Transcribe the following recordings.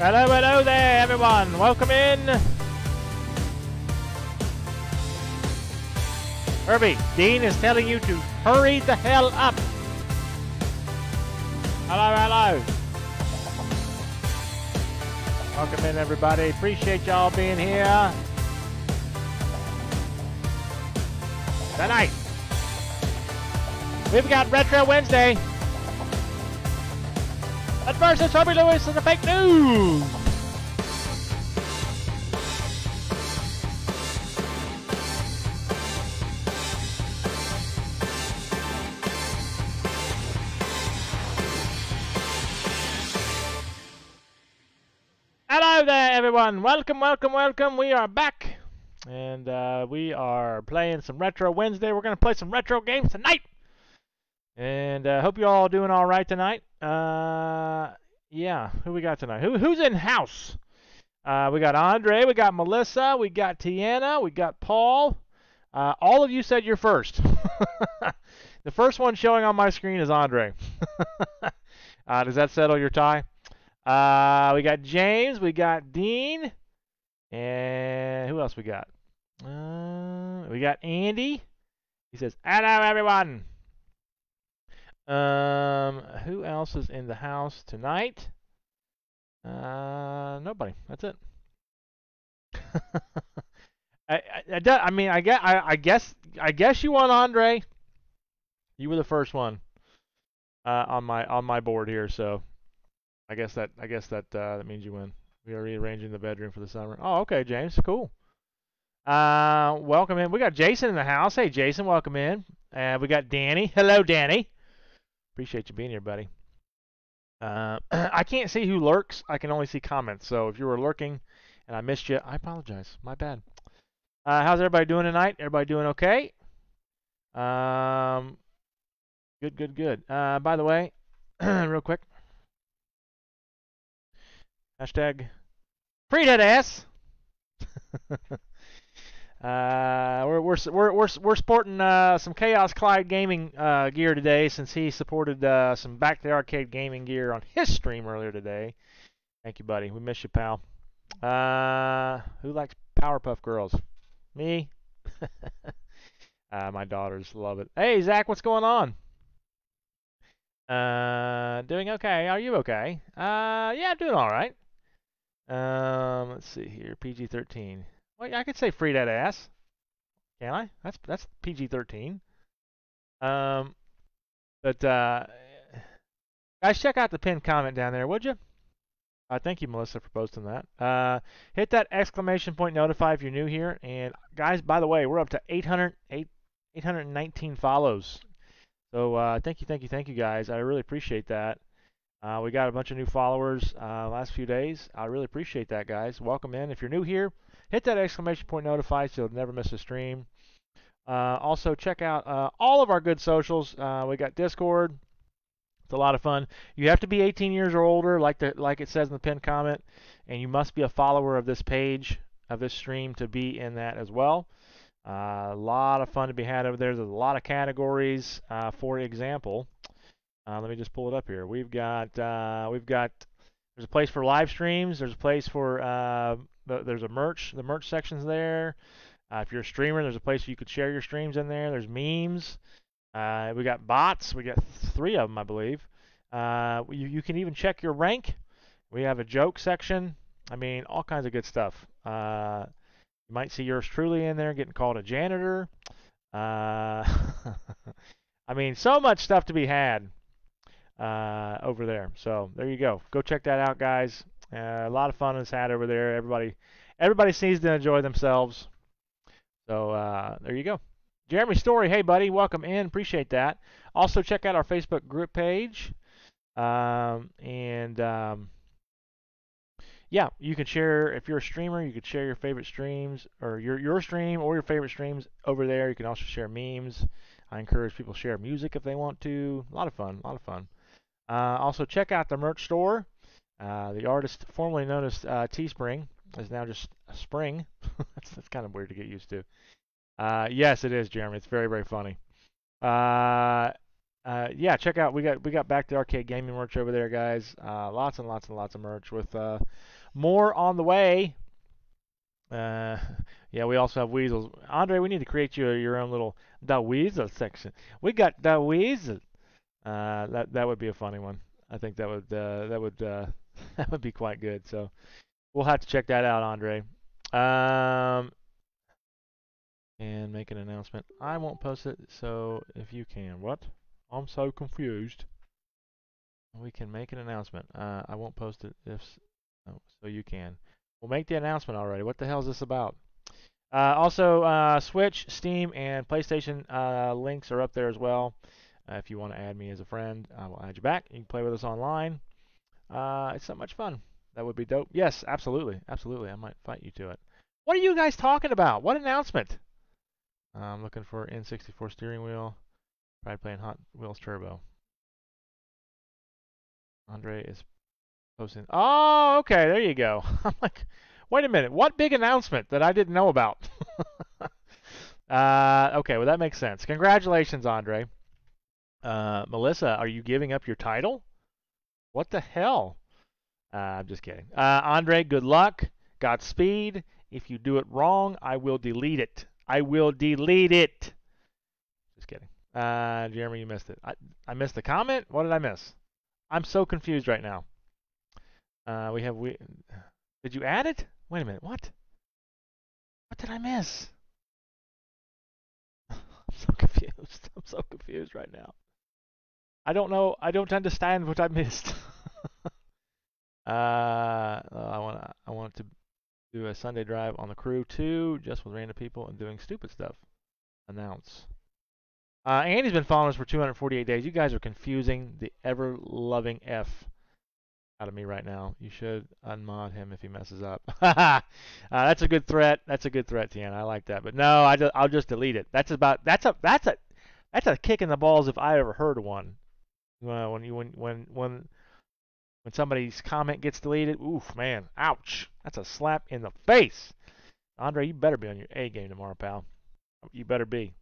Hello, hello there, everyone. Welcome in. Herbie, Dean is telling you to hurry the hell up. Hello, hello. Welcome in, everybody. Appreciate y'all being here. Tonight, we've got Retro Wednesday. Versus Herbie Lewis and the fake news. Hello there, everyone. Welcome, welcome, welcome. We are back. And uh, we are playing some Retro Wednesday. We're going to play some retro games tonight. And uh, hope you all doing all right tonight. Uh, yeah, who we got tonight? Who who's in house? Uh, we got Andre, we got Melissa, we got Tiana, we got Paul. Uh, all of you said you're first. the first one showing on my screen is Andre. uh, does that settle your tie? Uh, we got James, we got Dean, and who else we got? Uh, we got Andy. He says, "Hello, everyone." Um, who else is in the house tonight? Uh, nobody. That's it. I, I, I, mean, I guess, I, I guess, I guess you won, Andre. You were the first one uh, on my on my board here, so I guess that I guess that uh, that means you win. We are rearranging the bedroom for the summer. Oh, okay, James, cool. Uh, welcome in. We got Jason in the house. Hey, Jason, welcome in. Uh, we got Danny. Hello, Danny. Appreciate you being here, buddy. Uh, I can't see who lurks. I can only see comments. So if you were lurking and I missed you, I apologize. My bad. Uh, how's everybody doing tonight? Everybody doing okay? Um, good, good, good. Uh, by the way, real quick. Hashtag free that ass. Uh, we're we're we're we're we're sporting uh, some Chaos Clyde gaming uh, gear today since he supported uh, some back to the arcade gaming gear on his stream earlier today. Thank you, buddy. We miss you, pal. Uh, who likes Powerpuff Girls? Me. uh, my daughters love it. Hey, Zach, what's going on? Uh, doing okay. Are you okay? Uh, yeah, doing all right. Um, let's see here. PG-13. Well, I could say free that ass. Can I? That's that's PG-13. Um, but uh, guys, check out the pinned comment down there, would you? Uh, thank you, Melissa, for posting that. Uh, hit that exclamation point notify if you're new here. And guys, by the way, we're up to 800, 819 follows. So uh, thank you, thank you, thank you, guys. I really appreciate that. Uh, we got a bunch of new followers uh, last few days. I really appreciate that, guys. Welcome in. If you're new here, hit that exclamation point notify so you'll never miss a stream. Uh, also, check out uh, all of our good socials. Uh, we got Discord. It's a lot of fun. You have to be 18 years or older, like the like it says in the pinned comment, and you must be a follower of this page of this stream to be in that as well. Uh, a lot of fun to be had over there. There's a lot of categories. Uh, for example, uh, let me just pull it up here. We've got we've got there's a place for live streams. There's a place for uh, there's a merch. The merch section's there. Uh, if you're a streamer, there's a place you could share your streams in there. There's memes. Uh, we got bots. We got three of them, I believe. Uh, you, you can even check your rank. We have a joke section. I mean, all kinds of good stuff. Uh, you might see yours truly in there getting called a janitor. Uh, I mean, so much stuff to be had uh, over there. So there you go. Go check that out, guys. Uh, a lot of fun is had over there. Everybody, everybody seems to enjoy themselves. So uh, there you go. Jeremy Story, hey buddy, welcome in. Appreciate that. Also check out our Facebook group page, um, and um, yeah, you can share if you're a streamer. You could share your favorite streams or your your stream or your favorite streams over there. You can also share memes. I encourage people to share music if they want to. A lot of fun, a lot of fun. Uh, also check out the merch store. Uh, the artist formerly known as uh, Teespring is now just Spring. that's, that's kind of weird to get used to. Uh, yes, it is, Jeremy. It's very, very funny. Uh, uh, yeah, check out we got we got back to arcade gaming merch over there, guys. Uh, lots and lots and lots of merch with uh, more on the way. Uh, yeah, we also have weasels. Andre, we need to create you your own little the weasel section. We got the weasel. Uh, that that would be a funny one. I think that would uh, that would uh, that would be quite good. So we'll have to check that out, Andre. Um, and make an announcement. I won't post it, so if you can, what? I'm so confused. We can make an announcement. Uh, I won't post it if oh, so you can. We'll make the announcement already. What the hell is this about? Uh, also, uh, Switch, Steam, and PlayStation uh, links are up there as well. Uh, if you want to add me as a friend, I will add you back. You can play with us online. Uh, it's so much fun. That would be dope. Yes, absolutely, absolutely. I might fight you to it. What are you guys talking about? What announcement? I'm looking for N64 steering wheel. Probably playing Hot Wheels Turbo. Andre is posting. Oh, okay, there you go. I'm like, wait a minute, what big announcement that I didn't know about? uh, okay, well that makes sense. Congratulations, Andre. Uh, Melissa, are you giving up your title? What the hell? Uh, I'm just kidding. Uh, Andre, good luck. Godspeed. If you do it wrong, I will delete it. I will delete it. Just kidding. Uh, Jeremy, you missed it. I, I missed the comment. What did I miss? I'm so confused right now. Uh, we have we. Did you add it? Wait a minute. What? What did I miss? I'm so confused. I'm so confused right now. I don't know. I don't understand what I missed. uh, I want I want to do a Sunday drive on the crew too, just with random people and doing stupid stuff. Announce. Uh, Andy's been following us for 248 days. You guys are confusing the ever-loving F out of me right now. You should unmod him if he messes up. uh, that's a good threat. That's a good threat, Tiana. I like that. But no, I just, I'll just delete it. That's about that's a that's a that's a kick in the balls if I ever heard one. Uh, when you when when when when somebody's comment gets deleted, oof, man, ouch. That's a slap in the face. Andre, you better be on your A game tomorrow, pal. You better be.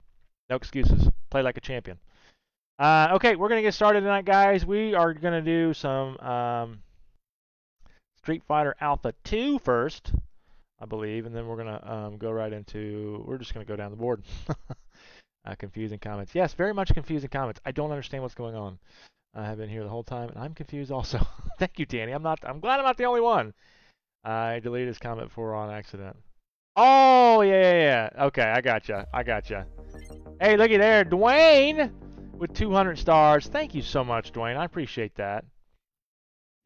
No excuses. Play like a champion. Uh, okay, we're going to get started tonight, guys. We are going to do some um, Street Fighter Alpha 2 first, I believe, and then we're going to um, go right into, we're just going to go down the board. uh, confusing comments. Yes, very much confusing comments. I don't understand what's going on. I have been here the whole time, and I'm confused also. Thank you, Danny. I'm not. I'm glad I'm not the only one. I deleted his comment for on accident. Oh yeah, yeah, yeah. Okay, I gotcha. I gotcha. Hey, looky there, Dwayne with 200 stars. Thank you so much, Dwayne. I appreciate that.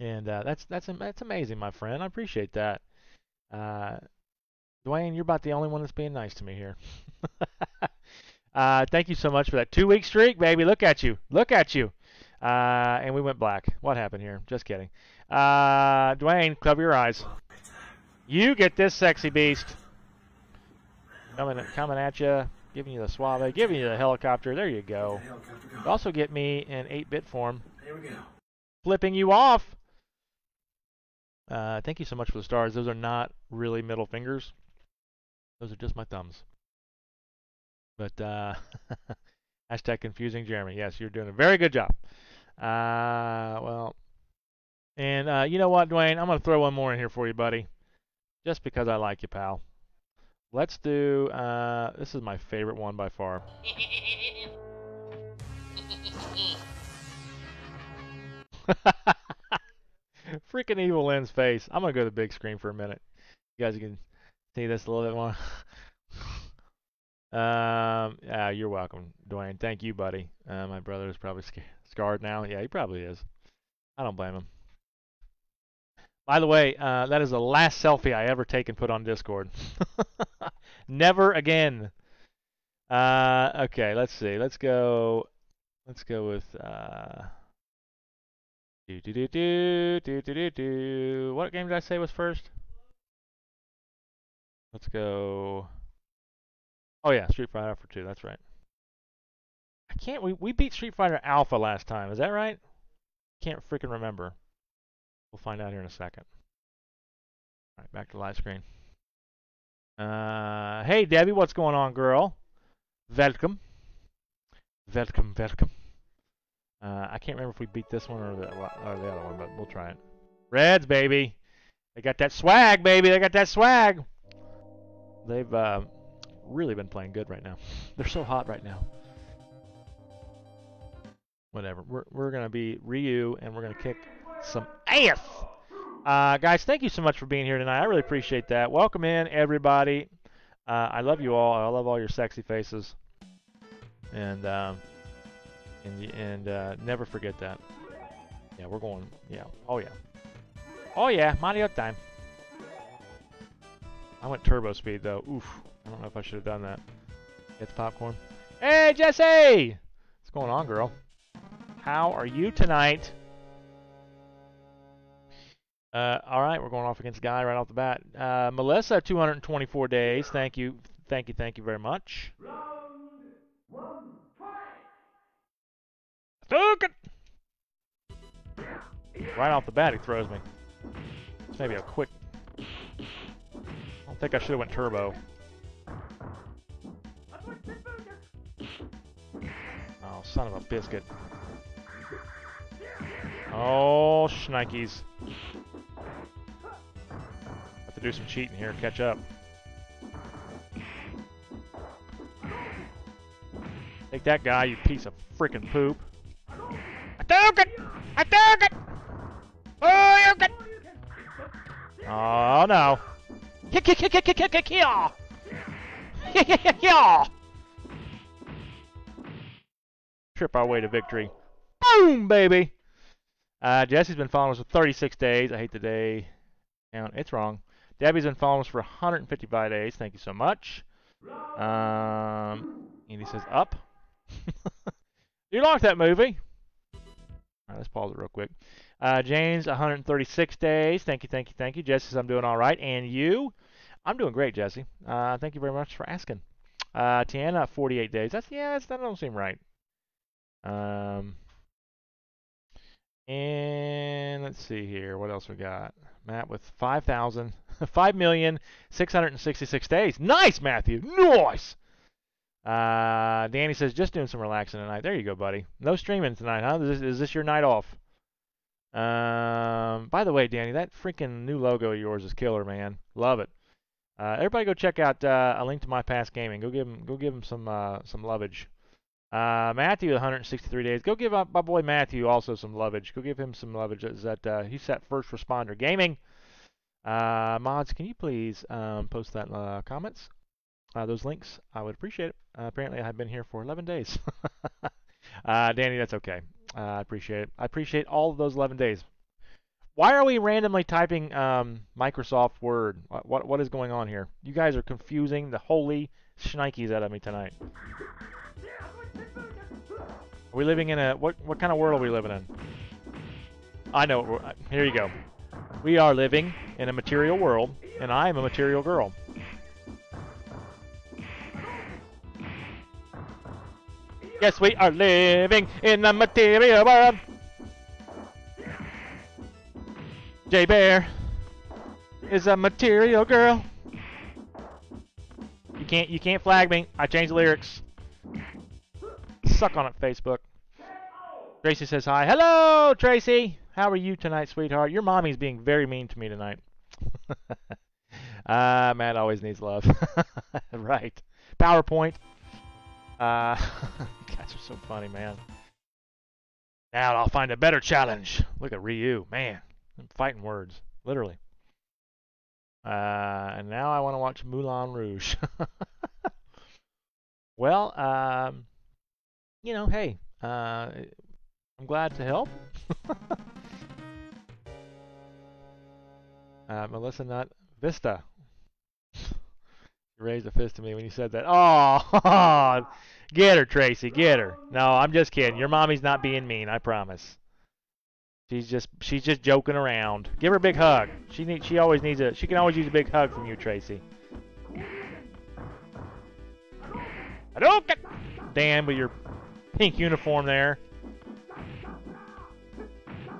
And uh, that's that's that's amazing, my friend. I appreciate that. Uh, Dwayne, you're about the only one that's being nice to me here. uh, thank you so much for that two-week streak, baby. Look at you. Look at you. Uh, and we went black. What happened here? Just kidding. Uh, Dwayne, cover your eyes. You get this sexy beast. Coming, coming at you, giving you the suave, giving you the helicopter. There you go. Also get me in 8-bit form. Here we go. Flipping you off. Uh, thank you so much for the stars. Those are not really middle fingers. Those are just my thumbs. But uh, hashtag confusing Jeremy. Yes, you're doing a very good job. Uh, well, and uh, you know what, Dwayne? I'm going to throw one more in here for you, buddy. Just because I like you, pal. Let's do, uh, this is my favorite one by far. Freaking Evil-Lyn's face. I'm going to go to the big screen for a minute. You guys can see this a little bit more. um, yeah, you're welcome, Dwayne. Thank you, buddy. Uh, my brother is probably scared scarred now. Yeah, he probably is. I don't blame him. By the way, uh, that is the last selfie I ever take and put on Discord. Never again. Uh, okay, let's see. Let's go. Let's go with. Uh, do do do do do do do. What game did I say was first? Let's go. Oh yeah, Street Fighter for two. That's right. I can't. We we beat Street Fighter Alpha last time. Is that right? Can't freaking remember. We'll find out here in a second. All right, back to live screen. Uh, hey Debbie, what's going on, girl? Welcome. Welcome, welcome. Uh, I can't remember if we beat this one or the, or the other one, but we'll try it. Reds, baby. They got that swag, baby. They got that swag. They've uh, really been playing good right now. They're so hot right now. Whatever. We're, we're going to be Ryu, and we're going to kick some ass. Uh, guys, thank you so much for being here tonight. I really appreciate that. Welcome in, everybody. Uh, I love you all. I love all your sexy faces. And um, and and uh, never forget that. Yeah, we're going. Yeah. Oh yeah. Oh yeah. Mario time. I went turbo speed though. Oof. I don't know if I should have done that. Get the popcorn. Hey Jesse! What's going on, girl? How are you tonight? Uh, all right, we're going off against Guy right off the bat. Uh, Melissa, 224 days. Thank you, thank you, thank you very much. Took it. Right off the bat, he throws me. Maybe a quick. I don't think I should have went turbo. Oh, son of a biscuit. Oh, shnikes. Have to do some cheating here, catch up. Take that guy, you piece of freaking poop. I took it! I took it! Oh, you can... Oh, no. Kick, kick, kick, kick, kick, kick, kick, yeah! Yeah! Trip our way to victory. Boom, baby! Uh, Jesse's been following us for 36 days. I hate the day count. It's wrong. Debbie's been following us for 155 days. Thank you so much. Um, Andy says up. you like that movie? All right, let's pause it real quick. Uh, James, 136 days. Thank you, thank you, thank you. Jesse says I'm doing all right. And you? I'm doing great, Jesse. Uh, thank you very much for asking. Uh, Tiana, 48 days. That's yeah, that's, that don't seem right. Um, and let's see here. What else we got? Matt with 5,000, 5,666 days. Nice, Matthew. Nice. Uh, Danny says, just doing some relaxing tonight. There you go, buddy. No streaming tonight, huh? Is this, is this your night off? Um, by the way, Danny, that freaking new logo of yours is killer, man. Love it. Uh, everybody, go check out uh, a link to my past gaming. Go give him, go give him some uh, some lovage. Uh, Matthew, 163 days. Go give my boy Matthew also some lovage. Go give him some lovage. Is that uh, he's at First Responder Gaming. Uh, mods, can you please um, post that in comments? Those links, I would appreciate it. Apparently, I've been here for 11 days. Danny, that's okay. I appreciate it. I appreciate all of those 11 days. Why are we randomly typing um, Microsoft Word? What, what what is going on here? You guys are confusing the holy shnikes out of me tonight. Are we living in a what? What kind of world are we living in? I know. Here you go. We are living in a material world, and I am a material girl. Yes, we are living in a material world. J Bear is a material girl. You can't you can't flag me. I changed the lyrics. Suck on it, Facebook. Tracy says hi. Hello, Tracy. How are you tonight, sweetheart? Your mommy's being very mean to me tonight. Uh, Matt always needs love. right. PowerPoint. Uh, guys are so funny, man. Now I'll find a better challenge. Look at Ryu. Man, I'm fighting words. Literally. Uh, and now I want to watch Moulin Rouge. well, um, you know, hey, uh, I'm glad to help. uh, Melissa Nut Vista. you raised a fist to me when you said that. Oh, get her, Tracy, get her. No, I'm just kidding. Your mommy's not being mean. I promise. She's just she's just joking around. Give her a big hug. She need she always needs a she can always use a big hug from you, Tracy. Hadouken! Dan with your pink uniform there.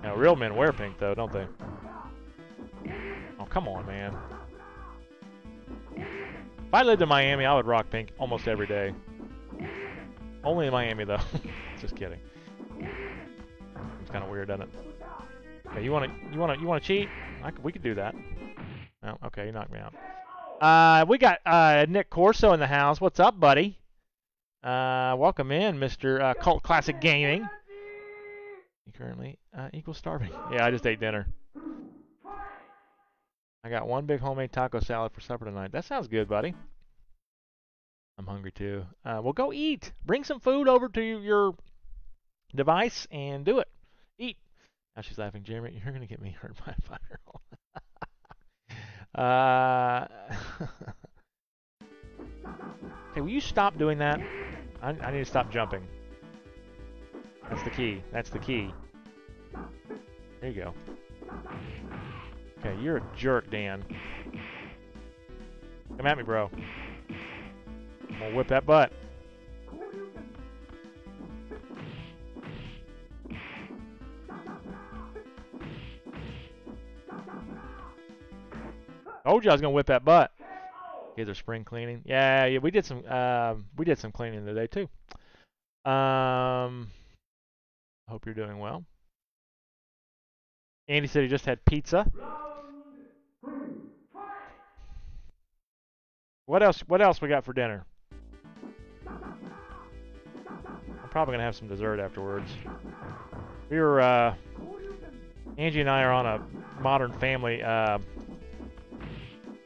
Now, real men wear pink, though, don't they? Oh, come on, man. If I lived in Miami, I would rock pink almost every day. Only in Miami, though. Just kidding. It's kind of weird, doesn't it? Okay, you want to you want to you want to cheat? I could, we could do that. No, okay, you knocked me out. Uh, we got uh, Nick Corso in the house. What's up, buddy? Uh, welcome in, Mr. Uh, Cult Classic Gaming. You currently uh, equal starving. Yeah, I just ate dinner. I got one big homemade taco salad for supper tonight. That sounds good, buddy. I'm hungry too. Uh, well, go eat. Bring some food over to your device and do it. Now she's laughing. Jeremy, you're going to get me hurt by a five-year-old. uh, okay, will you stop doing that? I, I need to stop jumping. That's the key. That's the key. There you go. Okay, you're a jerk, Dan. Come at me, bro. I'm gonna whip that butt. Told you I was gonna whip that butt. Kids are spring cleaning. Yeah, yeah, we did some um, we did some cleaning today too. Um, hope you're doing well. Andy said he just had pizza. What else? What else we got for dinner? I'm probably gonna have some dessert afterwards. We were uh, Angie and I are on a Modern Family. Uh,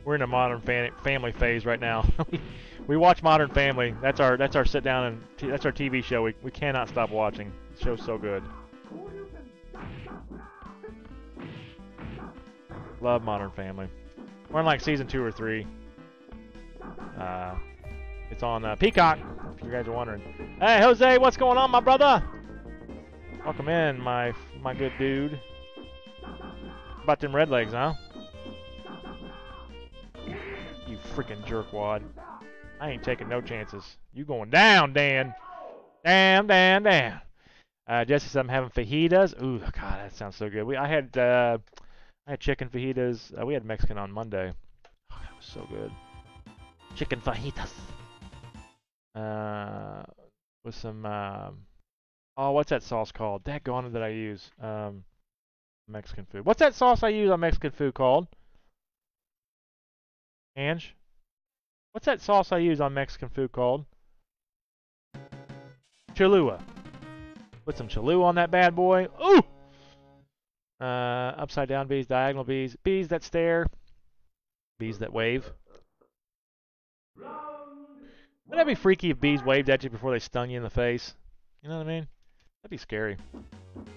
we're in a Modern fam Family phase right now. we, we watch Modern Family. That's our that's our sit down and that's our TV show. We we cannot stop watching. The show's so good. Love Modern Family. We're in like season two or three. Uh, it's on uh, Peacock, if you guys are wondering. Hey, Jose, what's going on, my brother? Welcome in, my my good dude. About them red legs, huh? You freaking jerkwad. I ain't taking no chances. You going down, Dan. Damn, Dan, Dan. Uh, Jesse said I'm having fajitas. Ooh, God, that sounds so good. We I had uh, I had chicken fajitas. Uh, we had Mexican on Monday. Oh, that was so good. Chicken fajitas. Uh, with some, um, oh, what's that sauce called? Daggone it that I use. Um, Mexican food. What's that sauce I use on Mexican food called? Ange? What's that sauce I use on Mexican food called? Cholula. Put some Cholula on that bad boy. Ooh! Uh, upside down bees, diagonal bees, bees that stare, bees that wave. Wouldn't that be freaky if bees waved at you before they stung you in the face? You know what I mean? That'd be scary.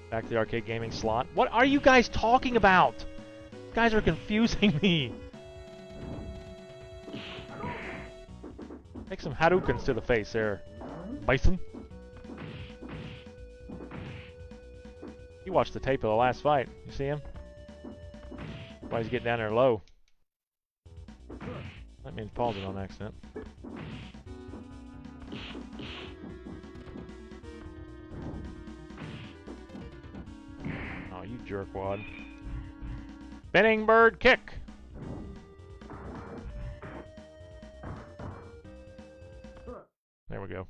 Back to the arcade gaming slot. What are you guys talking about? You guys are confusing me. Make some Hadoukens to the face there, Bison. You watched the tape of the last fight. You see him? Why he's getting down there low. That means paused it on accident. Oh, you jerkwad. Spinning bird kick! There we go.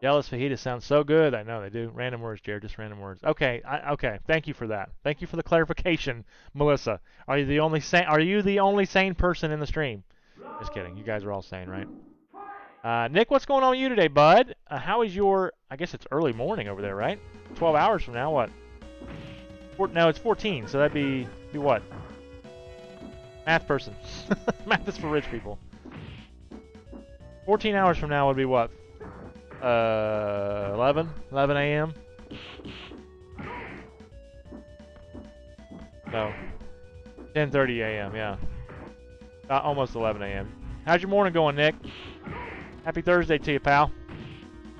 Jealous fajita sounds so good. I know they do. Random words, Jared. Just random words. Okay. I, okay. Thank you for that. Thank you for the clarification, Melissa. Are you the only sane? Are you the only sane person in the stream? Just kidding. You guys are all sane, right? Uh, Nick, what's going on with you today, bud? Uh, how is your? I guess it's early morning over there, right? 12 hours from now, what? Four, no, it's 14. So that'd be be what? Math person. Math is for rich people. 14 hours from now would be what? Uh, 11? 11 a.m.? No. 10.30 a.m., yeah. Uh, almost 11 a.m. How's your morning going, Nick? Happy Thursday to you, pal.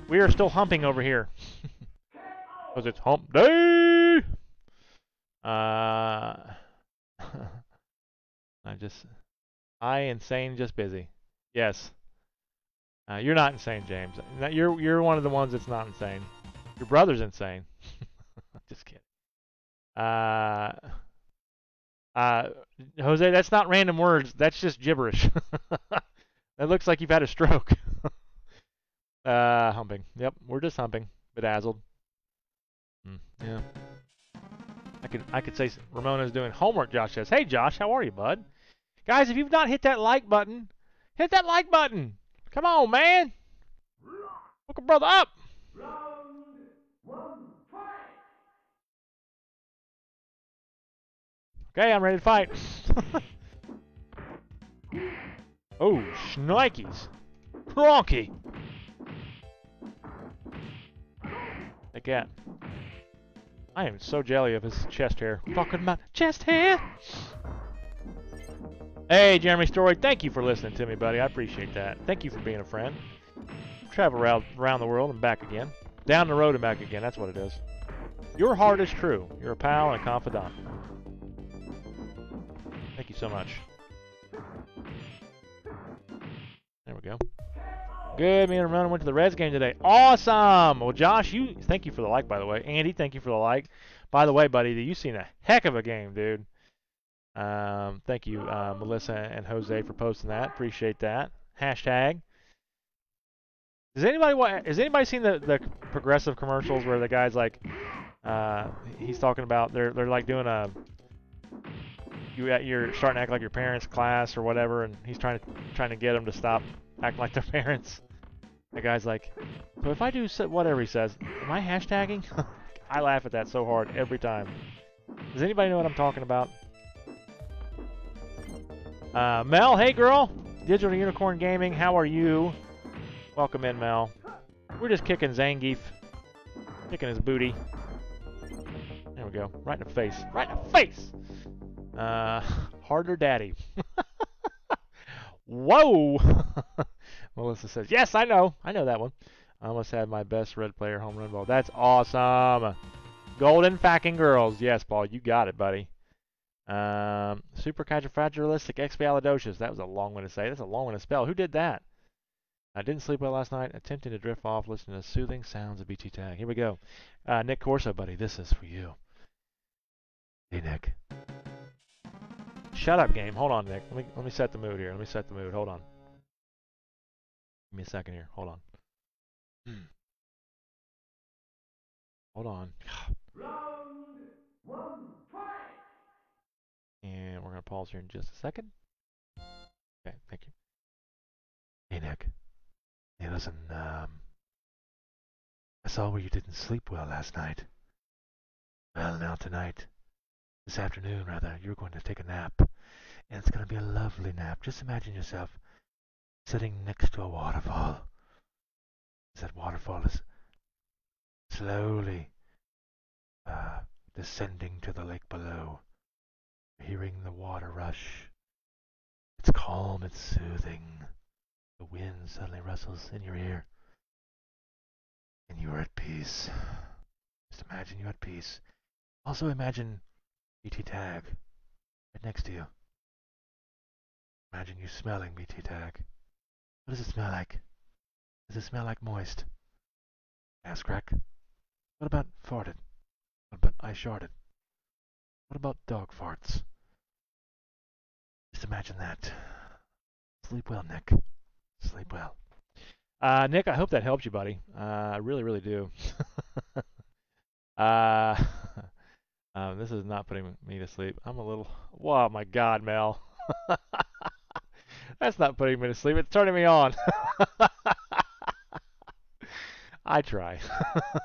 We are still humping over here. Because it's hump day! Uh, I just... I insane, just busy. Yes. Uh, you're not insane, James. You're you're one of the ones that's not insane. Your brother's insane. Just kidding. Uh, uh, Jose, that's not random words. That's just gibberish. that looks like you've had a stroke. uh, humping. Yep, we're just humping. Bedazzled. Hmm, yeah. I could I could say Ramona's doing homework. Josh says, "Hey Josh, how are you, bud?" Guys, if you've not hit that like button, hit that like button. Come on, man. Hook a brother up. Okay, I'm ready to fight. oh, shnikes. Cronky. Again. I am so jelly of his chest hair. Talking about chest hair. Hey, Jeremy Story, thank you for listening to me, buddy. I appreciate that. Thank you for being a friend. Travel around, around the world and back again. Down the road and back again. That's what it is. Your heart is true. You're a pal and a confidant. Thank you so much. There we go. Good. Me and Ramona went to the Reds game today. Awesome. Well, Josh, you thank you for the like, by the way. Andy, thank you for the like. By the way, buddy, you seen a heck of a game, dude. Um, thank you, uh, Melissa and Jose, for posting that. Appreciate that. Hashtag. Does anybody? Has anybody seen the the progressive commercials where the guy's like, uh, he's talking about they're they're like doing a you you're starting to act like your parents' class or whatever, and he's trying to trying to get them to stop acting like their parents. The guy's like, so if I do whatever he says, am I hashtagging? I laugh at that so hard every time. Does anybody know what I'm talking about? Uh, Mel, hey girl, Digital Unicorn Gaming, how are you? Welcome in, Mel. We're just kicking Zangief, kicking his booty. There we go, right in the face, right in the face. Uh, harder daddy. Whoa! Melissa says, yes, I know. I know that one. I almost had my best red player home run ball. That's awesome. Golden Facking Girls. Yes, Paul, you got it, buddy. Um, Supercalifragilistic expialidocious. That was a long one to say. That's a long one to spell. Who did that? I didn't sleep well last night, attempting to drift off, listening to soothing sounds of BT Tag. Here we go. Uh, Nick Corso, buddy, this is for you. Hey, Nick. Shut up, game. Hold on, Nick. Let me let me set the mood here. Let me set the mood. Hold on. Give me a second here. Hold on. Hmm. Hold on. Round one, fight. And we're gonna pause here in just a second. Okay, thank you. Hey Nick. Hey listen, um I saw where you didn't sleep well last night. Well now tonight this afternoon, rather, you're going to take a nap. And it's going to be a lovely nap. Just imagine yourself sitting next to a waterfall. That waterfall is slowly uh, descending to the lake below. Hearing the water rush. It's calm, it's soothing. The wind suddenly rustles in your ear. And you are at peace. Just imagine you're at peace. Also imagine BT tag right next to you. Imagine you smelling BT tag. What does it smell like? Does it smell like moist? Ass crack. What about farted? What about I sharted? What about dog farts? Just imagine that. Sleep well, Nick. Sleep well. Uh, Nick, I hope that helps you, buddy. Uh, I really, really do. uh, um, this is not putting me to sleep. I'm a little. Wow, my God, Mel. That's not putting me to sleep. It's turning me on. I try.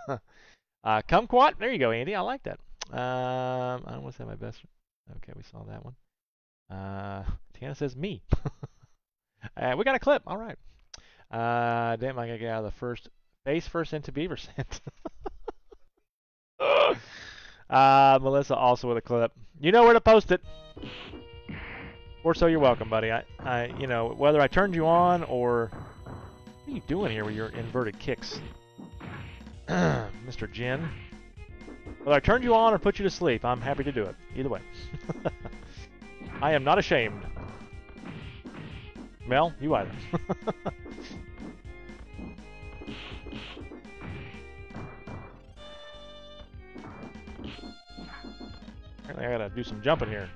uh, kumquat. There you go, Andy. I like that. Um, I to say my best. Okay, we saw that one. Uh, Tana says me. uh, we got a clip. All right. Uh, damn, I gotta get out of the first face first into Beaver scent. Uh, Melissa also with a clip. You know where to post it. Or so you're welcome, buddy. I, I, you know, whether I turned you on or what are you doing here with your inverted kicks, Mr. Jin? Whether I turned you on or put you to sleep, I'm happy to do it. Either way. I am not ashamed. Mel, you either. Apparently I gotta do some jumping here.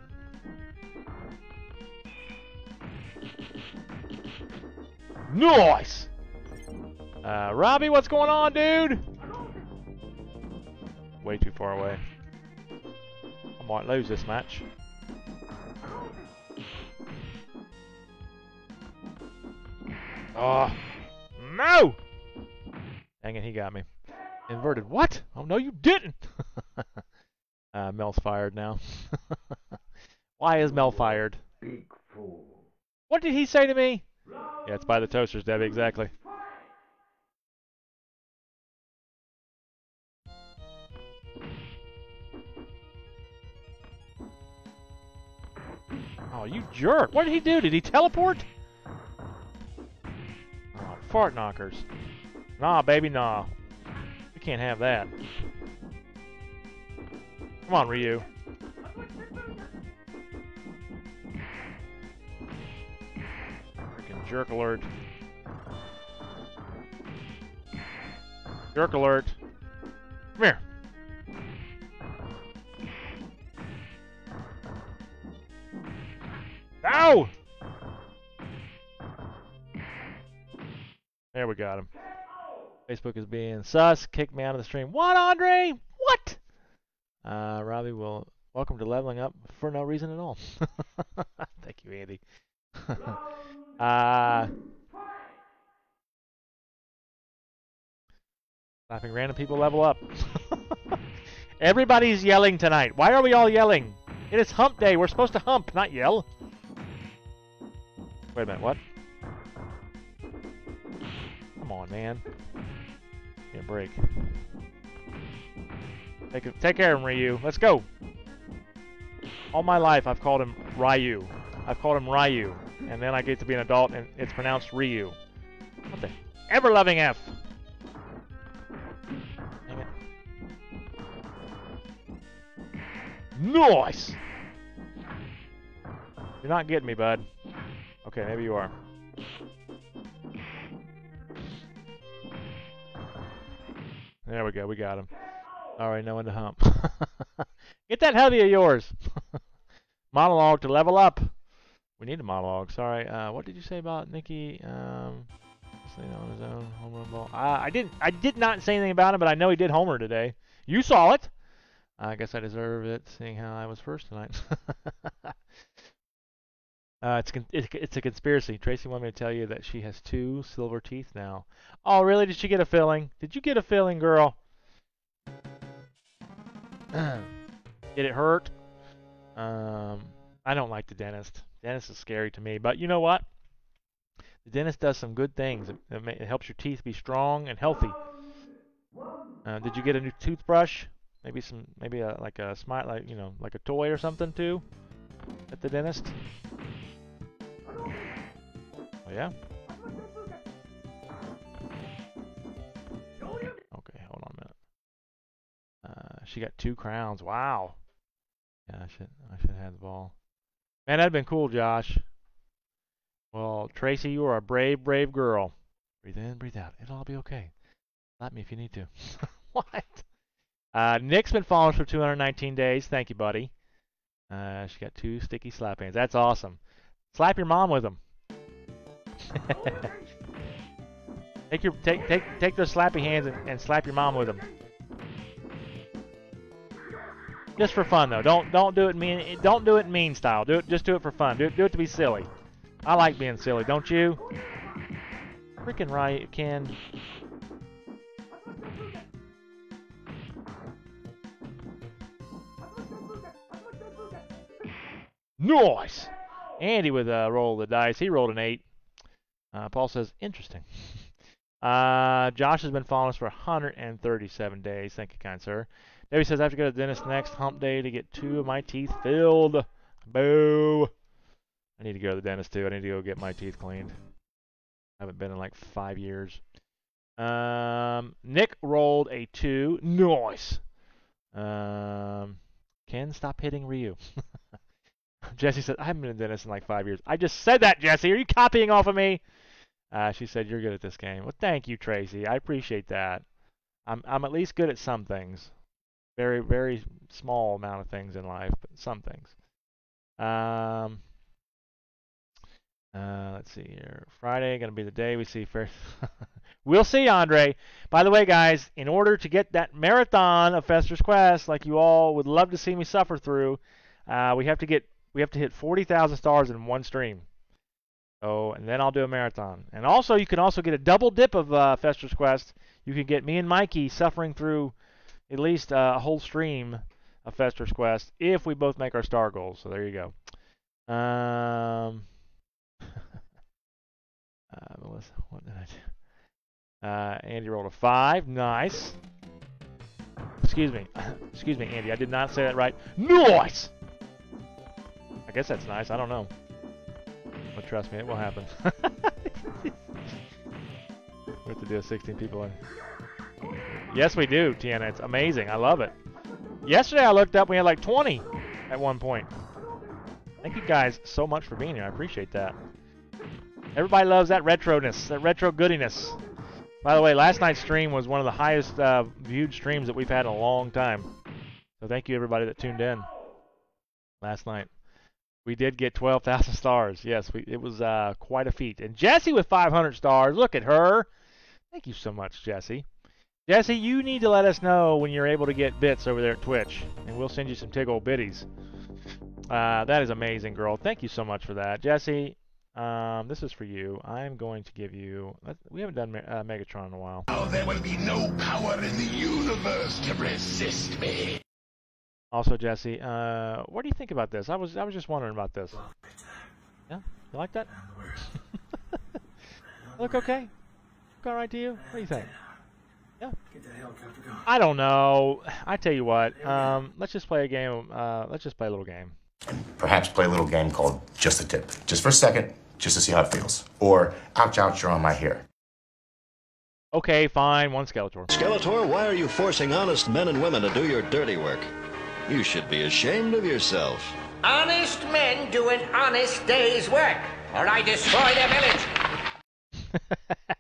Nice! Uh, Robbie, what's going on, dude? way too far away. I might lose this match. Oh, no! Dang it, he got me. Inverted. What? Oh, no, you didn't! uh, Mel's fired now. Why is Mel fired? Big fool. What did he say to me? Yeah, it's by the toasters, Debbie, exactly. Oh, you jerk. What did he do? Did he teleport? Fart knockers. Nah, baby, nah. We can't have that. Come on, Ryu. Freaking jerk alert. Jerk alert. Come here. Ow! There we got him. Facebook is being sus. Kick me out of the stream. What, Andre? What? Uh, Robbie will welcome to leveling up for no reason at all. Thank you, Andy. uh, laughing random people level up. Everybody's yelling tonight. Why are we all yelling? It is hump day. We're supposed to hump, not yell. Wait a minute, what? Come on, man. Get a break. Take, take care of him, Ryu. Let's go. All my life, I've called him Ryu. I've called him Ryu. And then I get to be an adult, and it's pronounced Ryu. What the? Ever-loving F. It. Nice! You're not getting me, bud. Okay, maybe you are. There we go, we got him. Alright, no one to hump. Get that heavy of yours! monologue to level up! We need a monologue, sorry. Uh, what did you say about Nikki? Um, on his own, home ball. Uh, I didn't. I did not say anything about him, but I know he did homer today. You saw it. I guess I deserve it, seeing how I was first tonight. Uh, it's, it's a conspiracy. Tracy wanted me to tell you that she has two silver teeth now. Oh, really? Did she get a filling? Did you get a filling, girl? Did it hurt? Um, I don't like the dentist. Dentist is scary to me. But you know what? The dentist does some good things. It, it, it helps your teeth be strong and healthy. Uh, did you get a new toothbrush? Maybe some, maybe a, like a smile, like you know, like a toy or something too, at the dentist. Oh, yeah? Okay, hold on a minute. Uh, she got two crowns. Wow. Yeah, I should I should have the ball. Man, that'd been cool, Josh. Well, Tracy, you are a brave, brave girl. Breathe in, breathe out. It'll all be okay. Slap me if you need to. what? Uh, Nick's been following us for 219 days. Thank you, buddy. Uh, she got two sticky slap hands. That's awesome. Slap your mom with them. take your take take take those slappy hands and, and slap your mom with them. Just for fun though. Don't don't do it mean don't do it mean style. Do it just do it for fun. Do it do it to be silly. I like being silly, don't you? Freaking right, Ken. Nice! Andy with a roll of the dice. He rolled an 8. Uh, Paul says, interesting. uh, Josh has been following us for 137 days. Thank you, kind sir. Debbie says, I have to go to the dentist next hump day to get two of my teeth filled. Boo! I need to go to the dentist too. I need to go get my teeth cleaned. I haven't been in like five years. Um, Nick rolled a 2. Nice! Um, Ken, stop hitting Ryu. Jesse said, I haven't been a dentist in like five years. I just said that, Jesse. Are you copying off of me? Uh, she said, You're good at this game. Well, thank you, Tracy. I appreciate that. I'm, I'm at least good at some things. Very, very small amount of things in life, but some things. Um, Uh, let's see here. Friday going to be the day we see first. we'll see, Andre. By the way, guys, in order to get that marathon of Fester's Quest, like you all would love to see me suffer through, uh, we have to get we have to hit 40,000 stars in one stream. Oh, and then I'll do a marathon. And also, you can also get a double dip of uh, Fester's Quest. You can get me and Mikey suffering through at least uh, a whole stream of Fester's Quest if we both make our star goals. So there you go. Um, uh, Melissa, what did I do? Uh, Andy rolled a five. Nice. Excuse me. Excuse me, Andy. I did not say that right. Nice! I guess that's nice. I don't know. But trust me, it will happen. we have to deal with 16 people in. Yes, we do, Tiana. It's amazing. I love it. Yesterday I looked up, we had like 20 at one point. Thank you guys so much for being here. I appreciate that. Everybody loves that retroness, that retro goodiness. By the way, last night's stream was one of the highest uh, viewed streams that we've had in a long time. So thank you everybody that tuned in last night. We did get 12,000 stars. Yes, we, it was uh, quite a feat. And Jesse with 500 stars. Look at her. Thank you so much, Jesse. Jesse, you need to let us know when you're able to get bits over there at Twitch, and we'll send you some tiggle bitties. Uh, that is amazing, girl. Thank you so much for that. Jesse, um, this is for you. I'm going to give you... We haven't done uh, Megatron in a while. Now there will be no power in the universe to resist me. Also, Jesse, uh, what do you think about this? I was I was just wondering about this. Yeah, you like that? Look okay? Look all right to you? What do you think? Yeah. I don't know. I tell you what. Um, let's just play a game. Uh, let's just play a little game. Perhaps play a little game called Just a Tip, just for a second, just to see how it feels. Or ouch, ouch, you're on my hair. Okay, fine. One Skeletor. Skeletor, why are you forcing honest men and women to do your dirty work? You should be ashamed of yourself. Honest men do an honest day's work, or I destroy their village.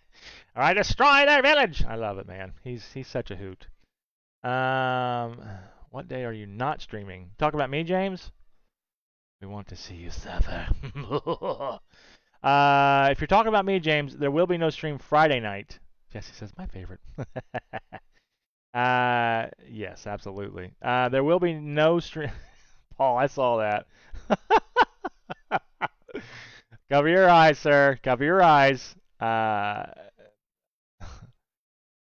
or I destroy their village. I love it, man. He's he's such a hoot. Um, what day are you not streaming? Talk about me, James. We want to see you suffer. uh, if you're talking about me, James, there will be no stream Friday night. Jesse says my favorite. uh, yes, absolutely. Uh, there will be no stream. Paul, I saw that. Cover your eyes, sir. Cover your eyes. Uh,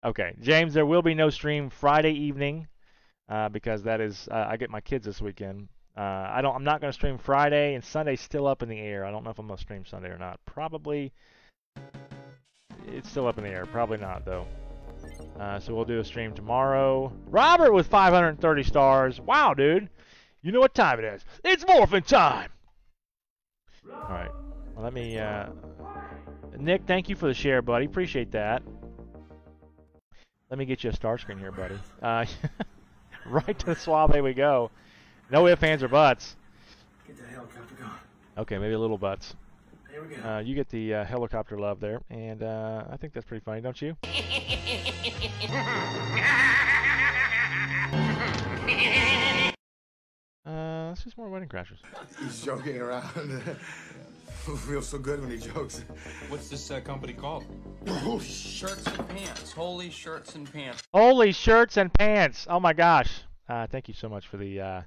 okay, James, there will be no stream Friday evening uh, because that is uh, I get my kids this weekend. Uh, I don't. I'm not going to stream Friday and Sunday's still up in the air. I don't know if I'm going to stream Sunday or not. Probably. It's still up in the air. Probably not though. Uh, so we'll do a stream tomorrow. Robert with 530 stars. Wow, dude. You know what time it is? It's morphin' time. All right. Well, let me. Uh, Nick, thank you for the share, buddy. Appreciate that. Let me get you a star screen here, buddy. Uh, right to the swab. Here we go. No ifs, ands, or buts. Get the helicopter going. Okay, maybe a little butts. Here we go. Uh, you get the uh, helicopter love there, and uh, I think that's pretty funny, don't you? Uh, let's do some more wedding crashers. He's joking around. Feels so good when he jokes. What's this uh, company called? Oh, Shirts and pants. Holy shirts and pants. Holy shirts and pants! Oh my gosh! Uh, thank you so much for the uh,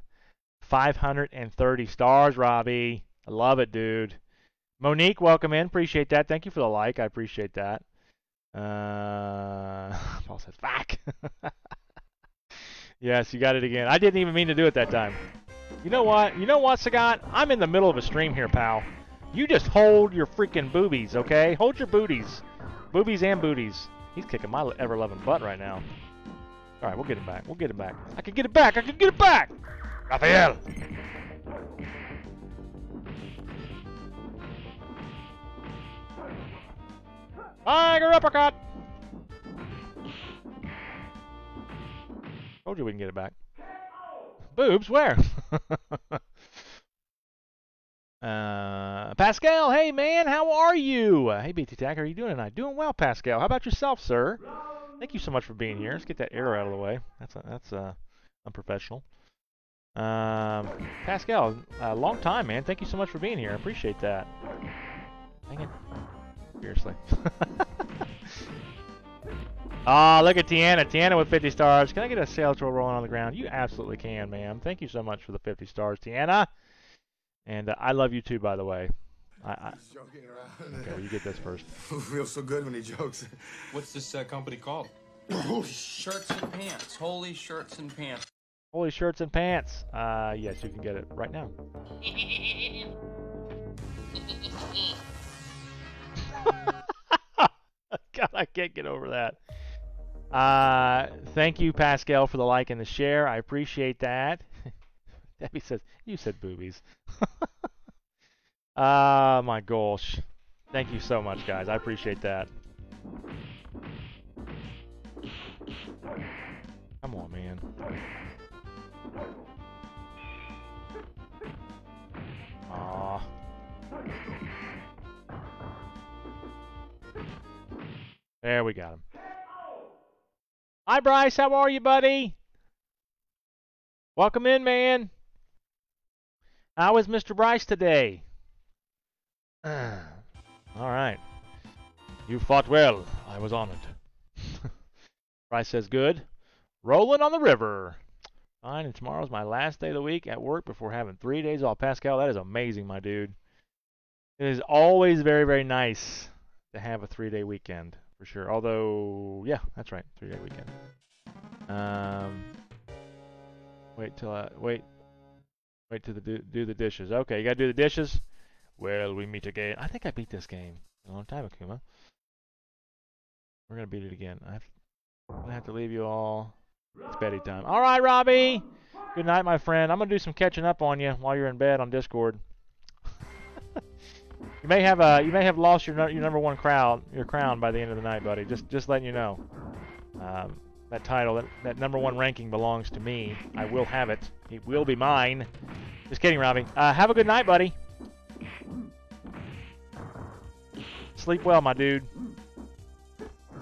530 stars, Robbie. I love it, dude. Monique, welcome in. Appreciate that. Thank you for the like. I appreciate that. Uh, Paul says, "Fuck." yes, you got it again. I didn't even mean to do it that time. You know what? You know what, Sagat? I'm in the middle of a stream here, pal. You just hold your freaking boobies, okay? Hold your booties. Boobies and booties. He's kicking my ever-loving butt right now. All right, we'll get it back. We'll get it back. I can get it back. I can get it back. Raphael. Tiger uppercut. Told you we can get it back. Boobs, where? uh, Pascal, hey man, how are you? Hey BT Tack, how are you doing tonight? Doing well, Pascal. How about yourself, sir? Thank you so much for being here. Let's get that error out of the way. That's uh, that's uh, unprofessional. Um, Pascal, a uh, long time, man. Thank you so much for being here. I appreciate that. Dang it. Seriously. Ah, look at Tiana. Tiana with 50 stars. Can I get a sales roll rolling on the ground? You absolutely can, ma'am. Thank you so much for the 50 stars, Tiana. And uh, I love you too, by the way. I, I, He's joking around. okay, well, you get this first. Feels so good when he jokes. What's this uh, company called? Holy shirts and pants. Holy shirts and pants. Holy shirts and pants. Uh, yes, you can get it right now. God, I can't get over that. Uh, thank you, Pascal, for the like and the share. I appreciate that. Debbie says, You said boobies. Ah, my gosh. Thank you so much, guys. I appreciate that. Come on, man. Aw. There we got him. Hi, Bryce. How are you, buddy? Welcome in, man. How is Mr. Bryce today? Ah. All right. You fought well. I was honored. Bryce says, good. Rolling on the river. Fine, and tomorrow's my last day of the week at work before having three days off. Pascal, that is amazing, my dude. It is always very, very nice to have a three day weekend, for sure. Although, yeah, that's right, three day weekend. Um, wait till I, wait, wait till the do, do the dishes. Okay, you gotta do the dishes. Well, we meet again. I think I beat this game a long time, Akuma. We're gonna beat it again. I have, I'm gonna have to leave you all. It's beddy time. All right, Robbie. Good night, my friend. I'm gonna do some catching up on you while you're in bed on Discord. You may have uh, you may have lost your your number one crown your crown by the end of the night, buddy. Just just letting you know. Um, that title, that, that number one ranking belongs to me. I will have it. It will be mine. Just kidding, Robbie. Uh, have a good night, buddy. Sleep well, my dude.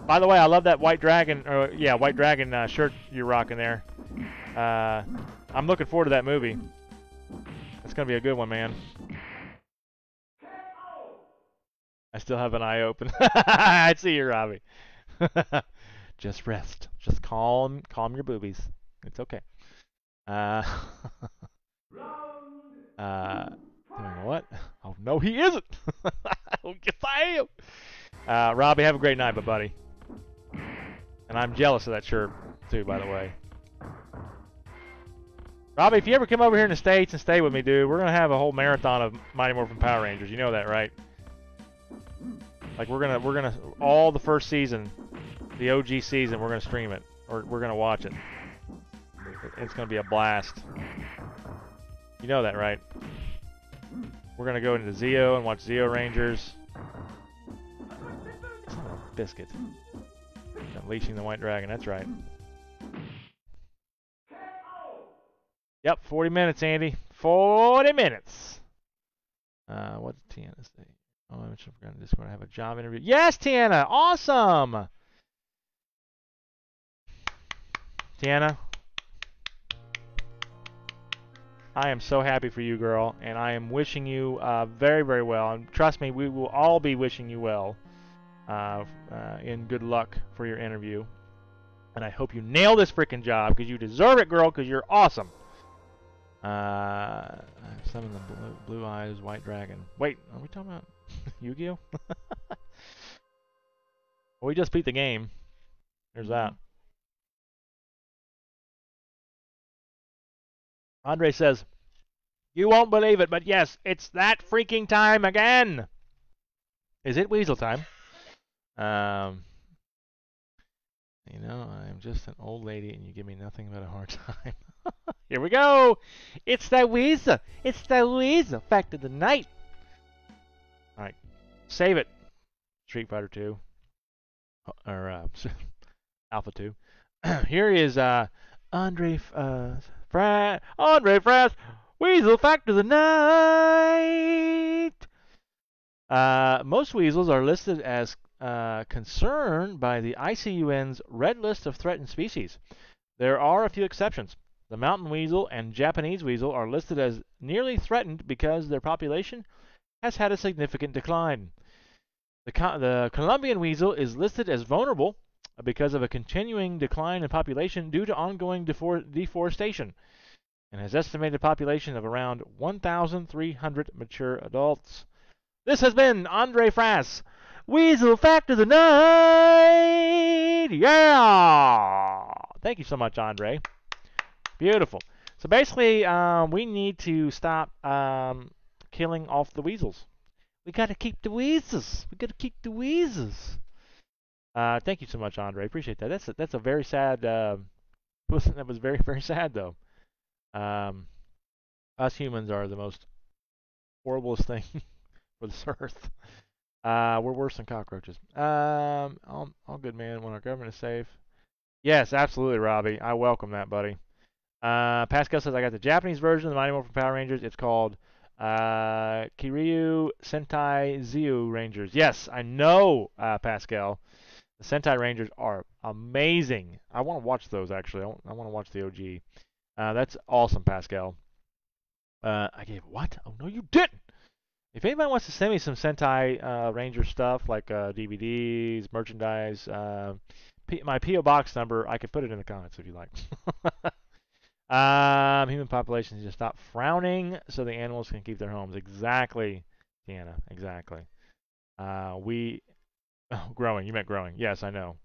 By the way, I love that white dragon, or yeah, white dragon uh, shirt you're rocking there. Uh, I'm looking forward to that movie. It's gonna be a good one, man. I still have an eye open. I see you, Robbie. Just rest. Just calm, calm your boobies. It's okay. Uh, uh, what? Oh no, he isn't. oh, yes, I am. Uh, Robbie, have a great night, my buddy. And I'm jealous of that shirt too, by the way. Robbie, if you ever come over here in the states and stay with me, dude, we're gonna have a whole marathon of Mighty Morphin Power Rangers. You know that, right? Like we're gonna we're gonna all the first season, the OG season, we're gonna stream it or we're gonna watch it. It's gonna be a blast. You know that, right? We're gonna go into Zeo and watch Zeo Rangers. Biscuit. Unleashing the White Dragon. That's right. Yep, 40 minutes, Andy. 40 minutes. Uh, what did Tiana say? Oh, I mentioned forgot Discord. I have a job interview. Yes, Tiana. Awesome. Tiana, I am so happy for you, girl, and I am wishing you uh, very, very well. And trust me, we will all be wishing you well. Uh, uh, in good luck for your interview. And I hope you nail this freaking job because you deserve it, girl, because you're awesome. Uh, some of the blue, blue eyes, white dragon. Wait, are we talking about Yu-Gi-Oh? we just beat the game. There's that. Andre says, "You won't believe it, but yes, it's that freaking time again." Is it Weasel time? Um, you know, I'm just an old lady, and you give me nothing but a hard time. Here we go. It's the Weasel. It's the Weasel. Fact of the night. Save it. Street Fighter 2, or uh, Alpha 2. Here is uh, Andre uh, Fra- Andre Frast. Weasel Fact of the night. Uh, most weasels are listed as uh, concerned by the ICUN's Red List of Threatened Species. There are a few exceptions. The mountain weasel and Japanese weasel are listed as nearly threatened because their population has had a significant decline. The, the Colombian weasel is listed as vulnerable because of a continuing decline in population due to ongoing defor- deforestation and has estimated population of around 1,300 mature adults. This has been Andre Frass, Weasel Fact of the Night! Yeah! Thank you so much, Andre. Beautiful. So basically, um, we need to stop um, killing off the weasels. We got to keep the weasels. We got to keep the weasels. Uh, thank you so much, Andre. Appreciate that. That's a, that's a very sad. Uh, that was very very sad though. Um, us humans are the most horriblest thing for this earth. Uh, we're worse than cockroaches. Um, all, all good, man. When our government is safe. Yes, absolutely, Robbie. I welcome that, buddy. Uh, Pascal says I got the Japanese version of the Mighty Morphin Power Rangers. It's called uh, Kiryu Sentai Zio Rangers. Yes, I know, uh, Pascal. The Sentai Rangers are amazing. I want to watch those actually. I want to watch the OG. Uh, that's awesome, Pascal. Uh, I gave what? Oh no, you didn't. If anybody wants to send me some Sentai uh, Ranger stuff like uh, DVDs, merchandise, uh, P- my PO box number, I could put it in the comments if you like. um, human populations to stop frowning so the animals can keep their homes. Exactly, Deanna. Exactly. Uh, we oh, growing. You meant growing. Yes, I know.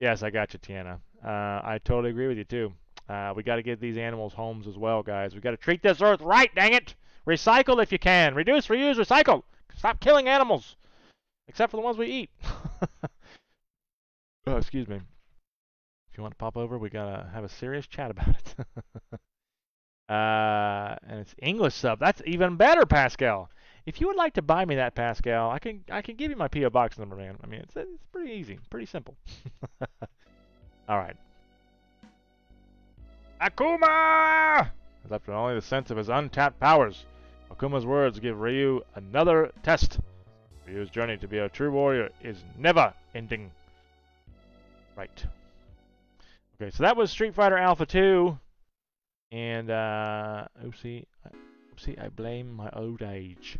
Yes, I got you, Tiana. Uh, I totally agree with you too. Uh, we got to give these animals homes as well, guys. We got to treat this earth right. Dang it! Recycle if you can. Reduce, reuse, recycle. Stop killing animals, except for the ones we eat. oh, excuse me. You want to pop over, we gotta have a serious chat about it. uh, and it's English sub. That's even better, Pascal. If you would like to buy me that, Pascal, I can I can give you my PO box number, man. I mean, it's it's pretty easy, pretty simple. All right. Akuma left with only the sense of his untapped powers. Akuma's words give Ryu another test. Ryu's journey to be a true warrior is never ending. Right. Okay, so that was Street Fighter Alpha 2. And, uh, oopsie, oopsie, I blame my old age.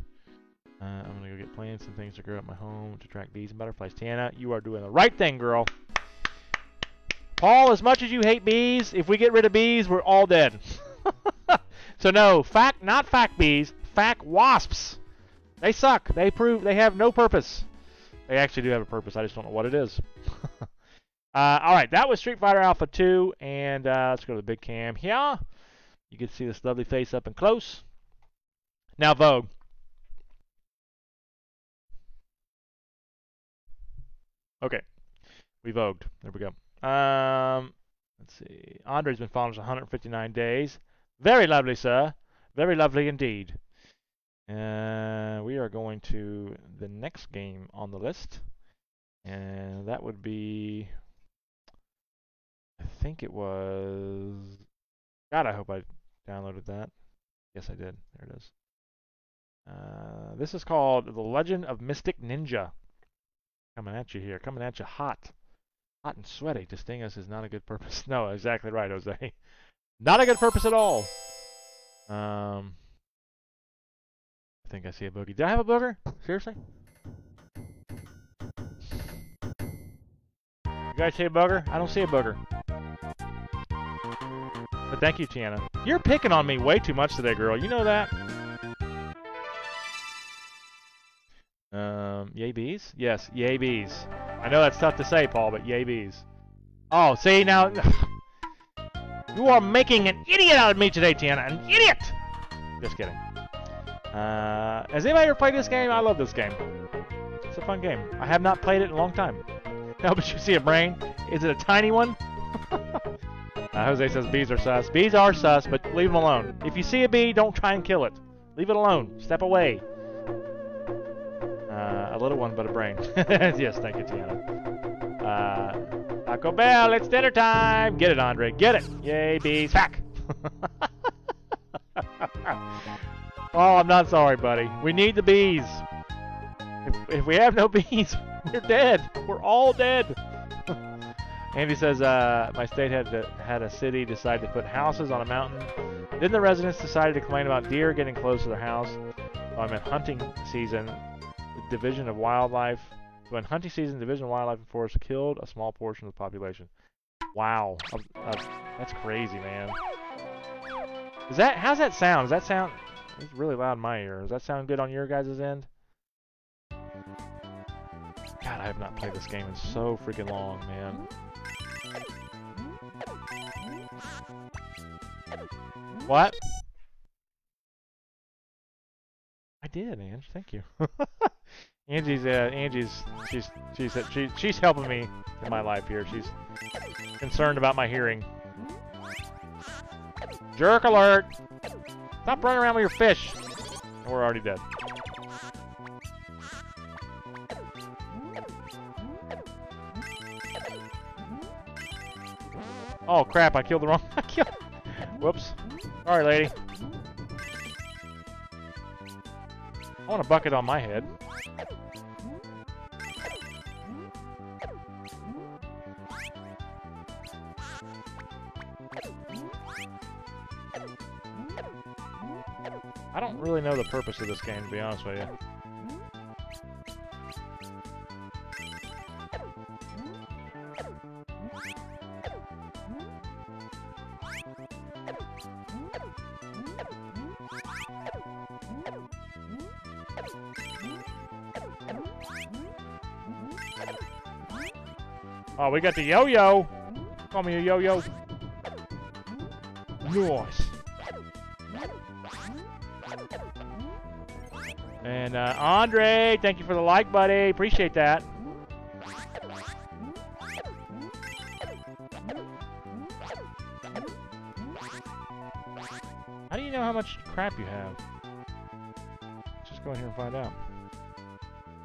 Uh, I'm gonna go get plants and things to grow at my home to attract bees and butterflies. Tiana, you are doing the right thing, girl. Paul, as much as you hate bees, if we get rid of bees, we're all dead. so no, fact, not fact bees, fact wasps. They suck. They prove they have no purpose. They actually do have a purpose. I just don't know what it is. uh, all right, that was Street Fighter Alpha 2, and uh, let's go to the big cam here. You can see this lovely face up and close. Now, Vogue. Okay, we vogued. There we go. Um, let's see. Andre's been following us 159 days. Very lovely, sir. Very lovely indeed. Uh, we are going to the next game on the list, and that would be. I think it was. God, I hope I downloaded that. Yes, I did. There it is. Uh, this is called The Legend of Mystic Ninja. Coming at you here, coming at you hot. Hot and sweaty to sting us is not a good purpose. No, exactly right, Jose. Not a good purpose at all. Um, I think I see a boogie. Did I have a booger? Seriously? You guys see a booger? I don't see a booger. But thank you, Tiana. You're picking on me way too much today, girl. You know that? Um, yay bees? Yes, yay bees. I know that's tough to say, Paul, but yay bees. Oh, see now, you are making an idiot out of me today, Tiana. An idiot. Just kidding. Uh, has anybody ever played this game? I love this game. It's a fun game. I have not played it in a long time. No, but you see a brain. Is it a tiny one? Uh, Jose says bees are sus. Bees are sus, but leave them alone. If you see a bee, don't try and kill it. Leave it alone. Step away. Uh, a little one, but a brain. yes, thank you, Tiana. Uh, Taco Bell, it's dinner time. Get it, Andre. Get it. Yay, bees. Hack. oh, I'm not sorry, buddy. We need the bees. If, if we have no bees, we're dead. We're all dead. Andy says, uh, my state had to, had a city decide to put houses on a mountain. Then the residents decided to complain about deer getting close to their house. Oh, I'm in hunting season. The Division of Wildlife When hunting season, Division of Wildlife and Forest killed a small portion of the population. Wow, that's crazy, man. Is that how's that sound? Does that sound? It's really loud in my ear. Does that sound good on your guys' end? God, I have not played this game in so freaking long, man. What? I did, Ange. Thank you. Angie's, uh, Angie's, she's, she's, she's, she's helping me in my life here. She's concerned about my hearing. Jerk alert! Stop running around with your fish. We're already dead. Oh crap! I killed the wrong. I killed. Whoops. Sorry, lady. I want a bucket on my head. I don't really know the purpose of this game, to be honest with you. Oh, we got the yo-yo. Call me a yo-yo. Nice. And uh, Andre, thank you for the like, buddy. Appreciate that. How do you know how much crap you have? Let's just go in here and find out.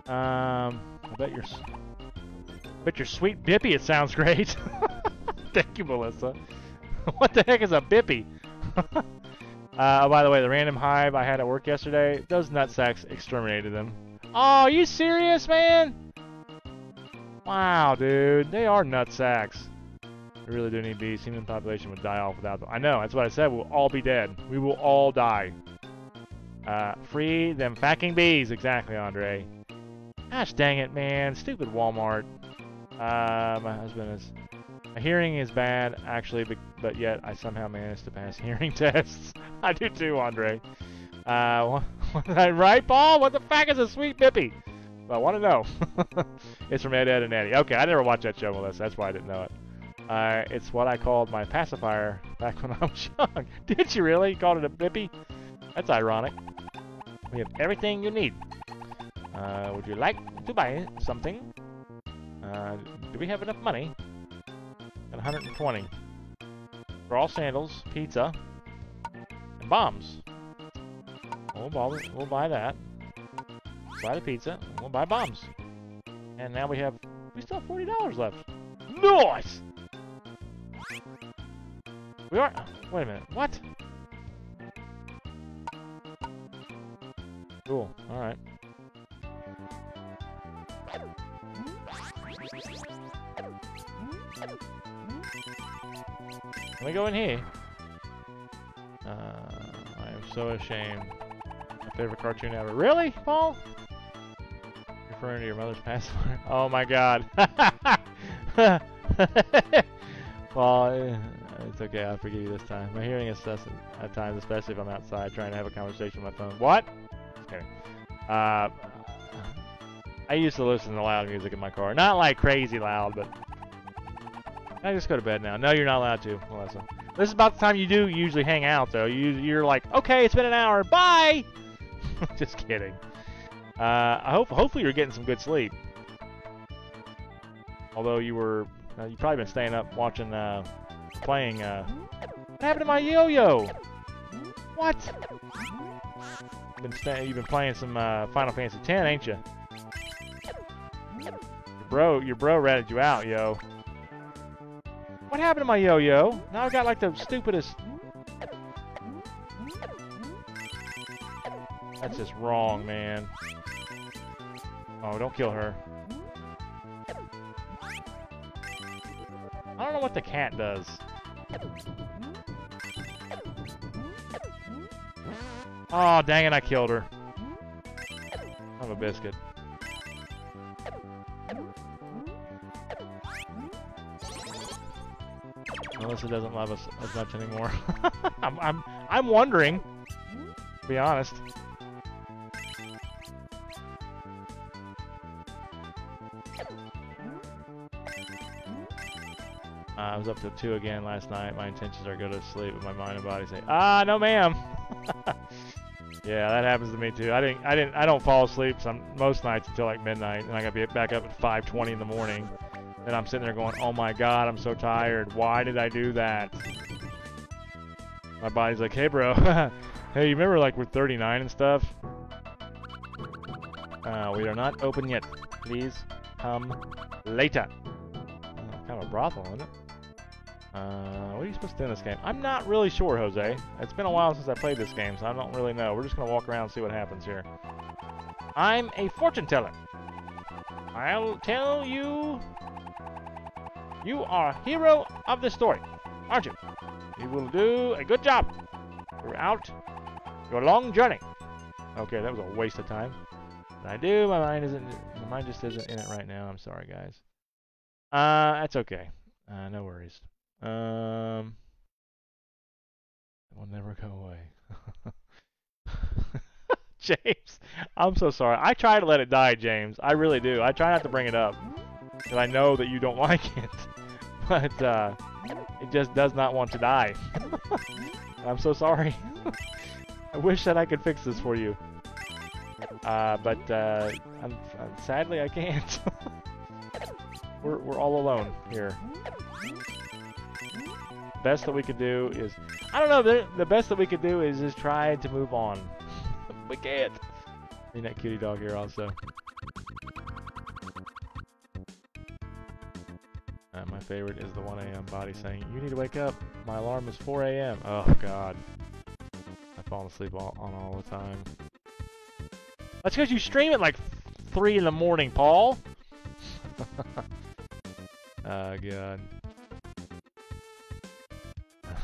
Um, I bet you're, bet you're sweet bippy. It sounds great. thank you, Melissa. what the heck is a bippy? Uh, oh, by the way, the random hive I had at work yesterday, those nutsacks exterminated them. Oh, you serious, man? Wow, dude, they are nutsacks. We really do need bees. Human population would die off without them. I know, that's what I said. We'll all be dead. We will all die. Uh, free them fucking bees. Exactly, Andre. Gosh dang it, man. Stupid Walmart. Uh, my husband is... My hearing is bad, actually, but, but yet I somehow managed to pass hearing tests. I do too, Andre. Uh, what? I right, Paul? What the fuck is a sweet bippy? I want to know. it's from Ed, Ed, and Eddy. Okay, I never watched that show, Melissa. That's why I didn't know it. Uh, it's what I called my pacifier back when I was young. Did you really? You called it a bippy? That's ironic. We have everything you need. Uh, would you like to buy something? Uh, do we have enough money? Got 120. For all sandals, pizza, and bombs. We'll buy, we'll buy that. Buy the pizza, we'll buy bombs. And now we have, we still have $40 left. Nice! We are, wait a minute, what? Cool, alright. Can we go in here? Uh, I am so ashamed. My favorite cartoon ever. Really, Paul? Referring to your mother's pacifier? Oh my god. Paul, eh, it's okay. I'll forgive you this time. My hearing is sus at times, especially if I'm outside trying to have a conversation with my phone. What? Just kidding. Uh, I used to listen to loud music in my car. Not like crazy loud, but I just go to bed now. No, you're not allowed to, Melissa. This is about the time you do usually hang out, though. You, you're like, okay, it's been an hour. Bye. just kidding. Uh, I hope, hopefully, you're getting some good sleep. Although you were, uh, you've probably been staying up watching, uh, playing. Uh, what happened to my yo-yo? What? Been you've been playing some uh, Final Fantasy X, ain't you? Bro, your bro ratted you out, yo. What happened to my yo-yo? Now I've got like the stupidest. That's just wrong, man. Oh, don't kill her. I don't know what the cat does. Oh, dang it, I killed her. I'm a biscuit. Melissa doesn't love us as much anymore. I'm, I'm, I'm wondering. To be honest. Uh, I was up to two again last night. My intentions are go to sleep, but my mind and body say, "Ah, no, ma'am." yeah, that happens to me too. I didn't, I didn't, I don't fall asleep some most nights until like midnight, and I gotta be back up at 5:20 in the morning. And I'm sitting there going, "Oh my God, I'm so tired. Why did I do that?" My body's like, "Hey, bro. hey, you remember like we're 39 and stuff? Uh, we are not open yet. Please come later." Oh, kind of a brothel, isn't it? Uh, what are you supposed to do in this game? I'm not really sure, Jose. It's been a while since I played this game, so I don't really know. We're just going to walk around and see what happens here. I'm a fortune teller. I'll tell you... You are hero of the story, aren't you? You will do a good job throughout your long journey. Okay, that was a waste of time. I do. My mind isn't. My mind just isn't in it right now. I'm sorry, guys. Uh, that's okay. Uh, no worries. Um, it will never go away. James, I'm so sorry. I try to let it die, James. I really do. I try not to bring it up because I know that you don't like it, but uh, it just does not want to die. I'm so sorry. I wish that I could fix this for you, uh, but uh, I'm, sadly I can't. we're we're all alone here best that we could do is, I don't know, the, best that we could do is just try to move on. we can't. And that cutie dog here also. Uh, my favorite is the 1 a.m. body saying, you need to wake up. My alarm is 4 a.m. Oh, God. I fall asleep all, on all the time. That's because you stream at like 3 in the morning, Paul. oh, God.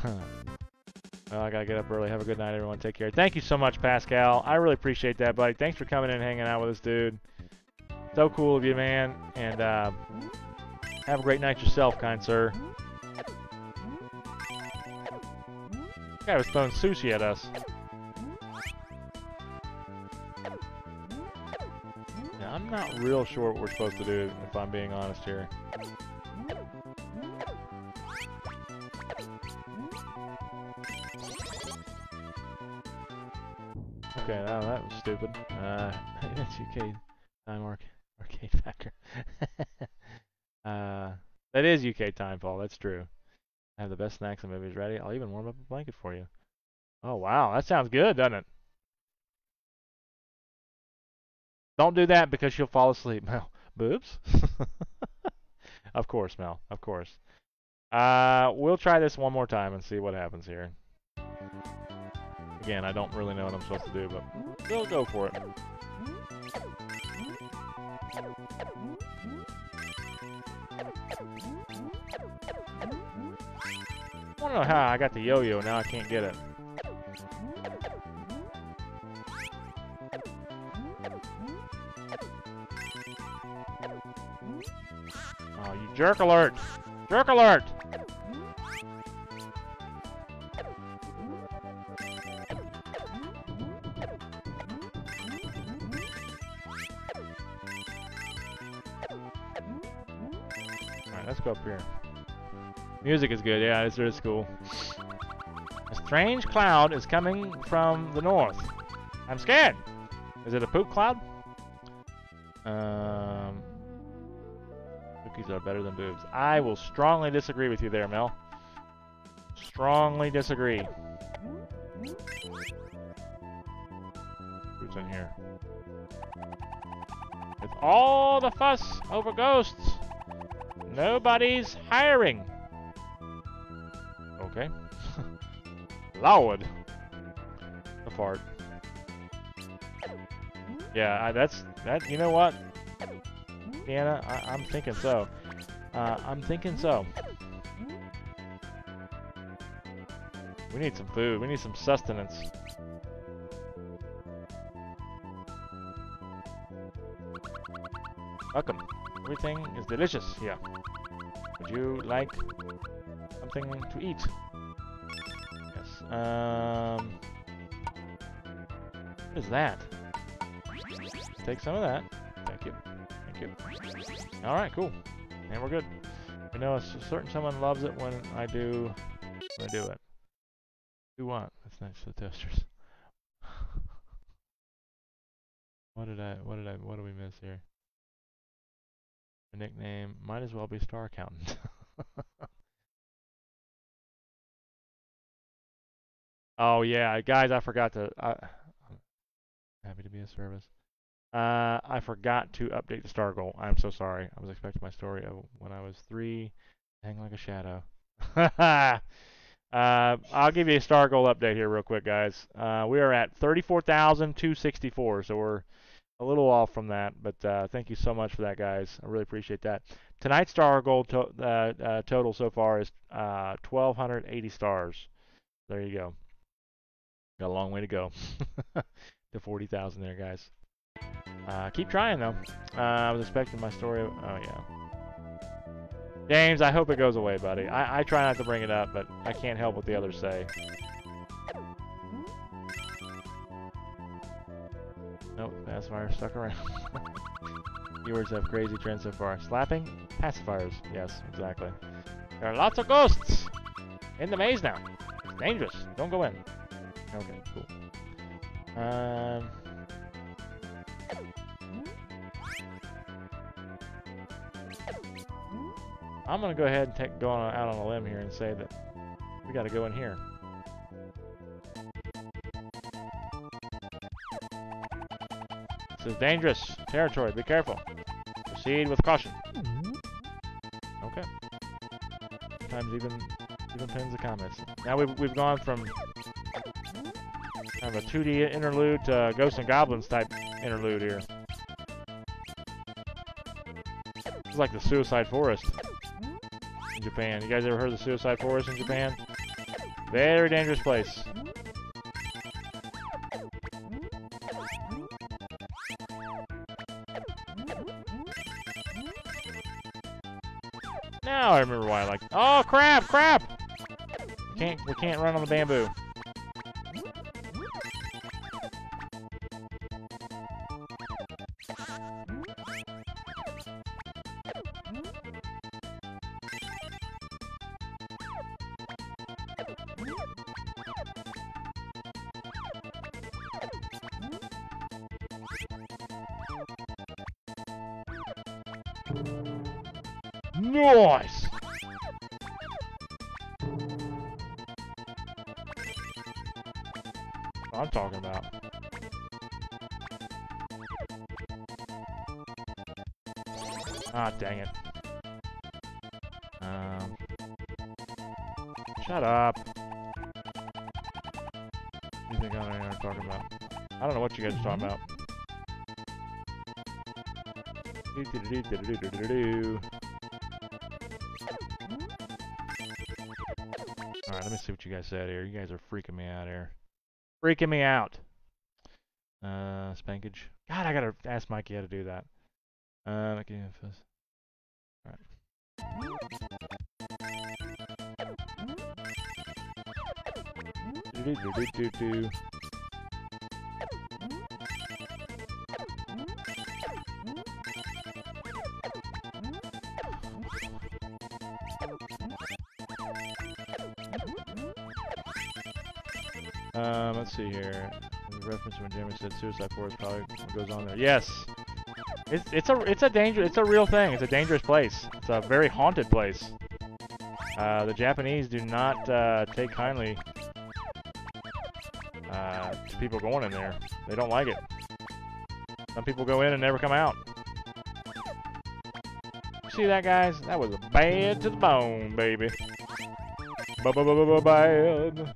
well, I gotta get up early. Have a good night, everyone. Take care. Thank you so much, Pascal. I really appreciate that, buddy. Thanks for coming in and hanging out with us, dude. So cool of you, man. And uh, have a great night yourself, kind sir. Guy was throwing sushi at us. Yeah, I'm not real sure what we're supposed to do, if I'm being honest here. Okay, now that was stupid. Uh, that's UK time arc arcade factor. uh, that is UK time, Paul. That's true. I have the best snacks and movies ready. I'll even warm up a blanket for you. Oh wow, that sounds good, doesn't it? Don't do that because you'll fall asleep, Mel. Boobs? of course, Mel. Of course. Uh, we'll try this one more time and see what happens here. Again, I don't really know what I'm supposed to do, but we'll go for it. Don't know how I got the yo-yo, now I can't get it. Oh, you jerk alert! Jerk alert! Music is good, yeah, it's really cool. A strange cloud is coming from the north. I'm scared. Is it a poop cloud? Um, cookies are better than boobs. I will strongly disagree with you there, Mel. Strongly disagree. Who's in here? With all the fuss over ghosts, Nobody's hiring. Okay. Loud. A fart. Yeah, I, that's that. You know what, Deanna? I, am thinking so. Uh, I'm thinking so. We need some food. We need some sustenance. Welcome. Everything is delicious here. Would you like something to eat? Yes. Um. What is that? Take some of that. Thank you. Thank you. All right, cool. And we're good. We know a certain someone loves it when I do when I do it. Who want? That's nice for the toasters. what did I? What did I? What do we miss here? A nickname might as well be Star Accountant. oh yeah, guys, I forgot to. I, happy to be of service. Uh, I forgot to update the star goal. I'm so sorry. I was expecting my story of when I was three, hang like a shadow. uh, I'll give you a star goal update here real quick, guys. Uh, we are at 34,264, so we're a little off from that, but uh, thank you so much for that, guys. I really appreciate that. Tonight's star goal to- uh, uh, total so far is uh, 1,280 stars. There you go. Got a long way to go to 40,000 there, guys. Uh, keep trying though. Uh, I was expecting my story. Oh yeah. James, I hope it goes away, buddy. I, I try not to bring it up, but I can't help what the others say. Nope, pacifier stuck around. Viewers have crazy trends so far. Slapping? Pacifiers. Yes, exactly. There are lots of ghosts in the maze now. It's dangerous. Don't go in. Okay, cool. Um. I'm gonna go ahead and take go on, out on a limb here and say that we got to go in here. This is dangerous territory. Be careful. Proceed with caution. Okay. Sometimes even even pins the comments. Now we've we've gone from kind of a 2D interlude to Ghosts and Goblins type interlude here. It's like the Suicide Forest in Japan. You guys ever heard of the Suicide Forest in Japan? Very dangerous place. Now I remember why I like. Oh crap! Crap! Can't we can't run on the bamboo. Dang it. Um, shut up. You think I what I'm talking about? I don't know what you guys are talking about. Alright, let me see what you guys said here. You guys are freaking me out here. Freaking me out. Uh, spankage. God, I gotta ask Mikey how to do that. Uh, Mikey, infos. Do-do-do-do-do-do. Um, let's see here. The reference when Jimmy said Suicide Forest probably goes on there. Yes, it's it's a it's a danger it's a real thing. It's a dangerous place. It's a very haunted place. Uh, the Japanese do not uh, take kindly people going in there. They don't like it. Some people go in and never come out. See that, guys? That was bad to the bone, baby. Ba-ba-ba-ba-bad.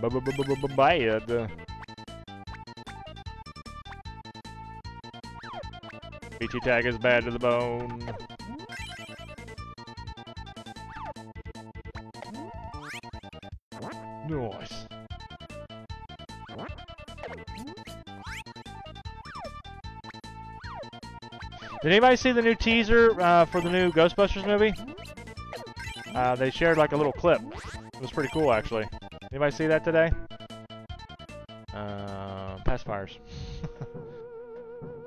B-b-b-b-bad. BT tag is bad to the bone. Did anybody see the new teaser uh, for the new Ghostbusters movie? Uh, they shared like a little clip. It was pretty cool, actually. Anybody see that today? Uh, pacifiers.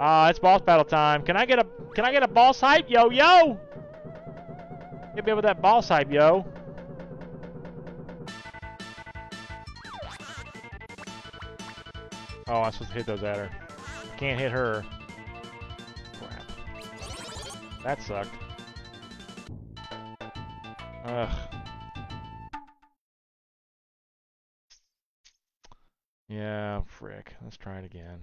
Ah, it's boss battle time. Can I get a can I get a boss hype, yo yo? Get me with that boss hype, yo. Oh, I'm supposed to hit those at her. Can't hit her. That sucked. Ugh. Yeah, frick. Let's try it again.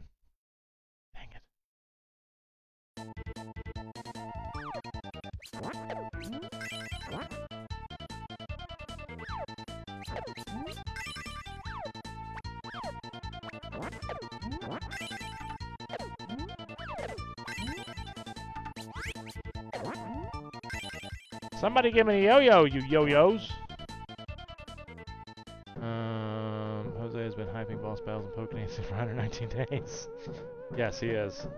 Somebody give me a yo-yo, you yo-yos. Um, Jose has been hyping boss battles and Pokedancing for 119 days. yes, he is.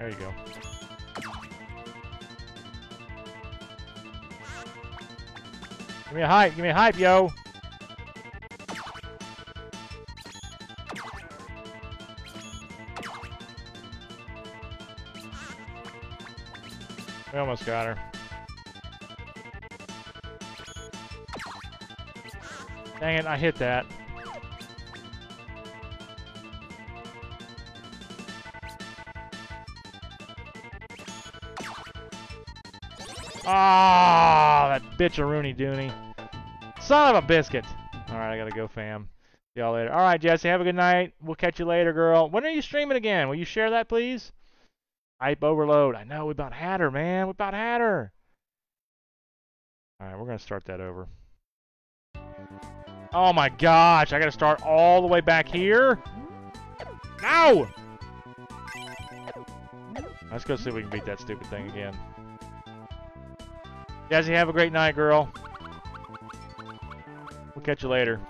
There you go. Give me a hype, give me a hype, yo! Almost got her. Dang it, I hit that. Ah, that bitch a Rooney Dooney. Son of a biscuit. Alright, I gotta go, fam. See y'all later. Alright, Jesse, have a good night. We'll catch you later, girl. When are you streaming again? Will you share that, please? Hype overload. I know, we about had her, man. We about had her. Alright, we're gonna start that over. Oh my gosh, I gotta start all the way back here? No! Let's go see if we can beat that stupid thing again. Jazzy, have a great night, girl. We'll catch you later.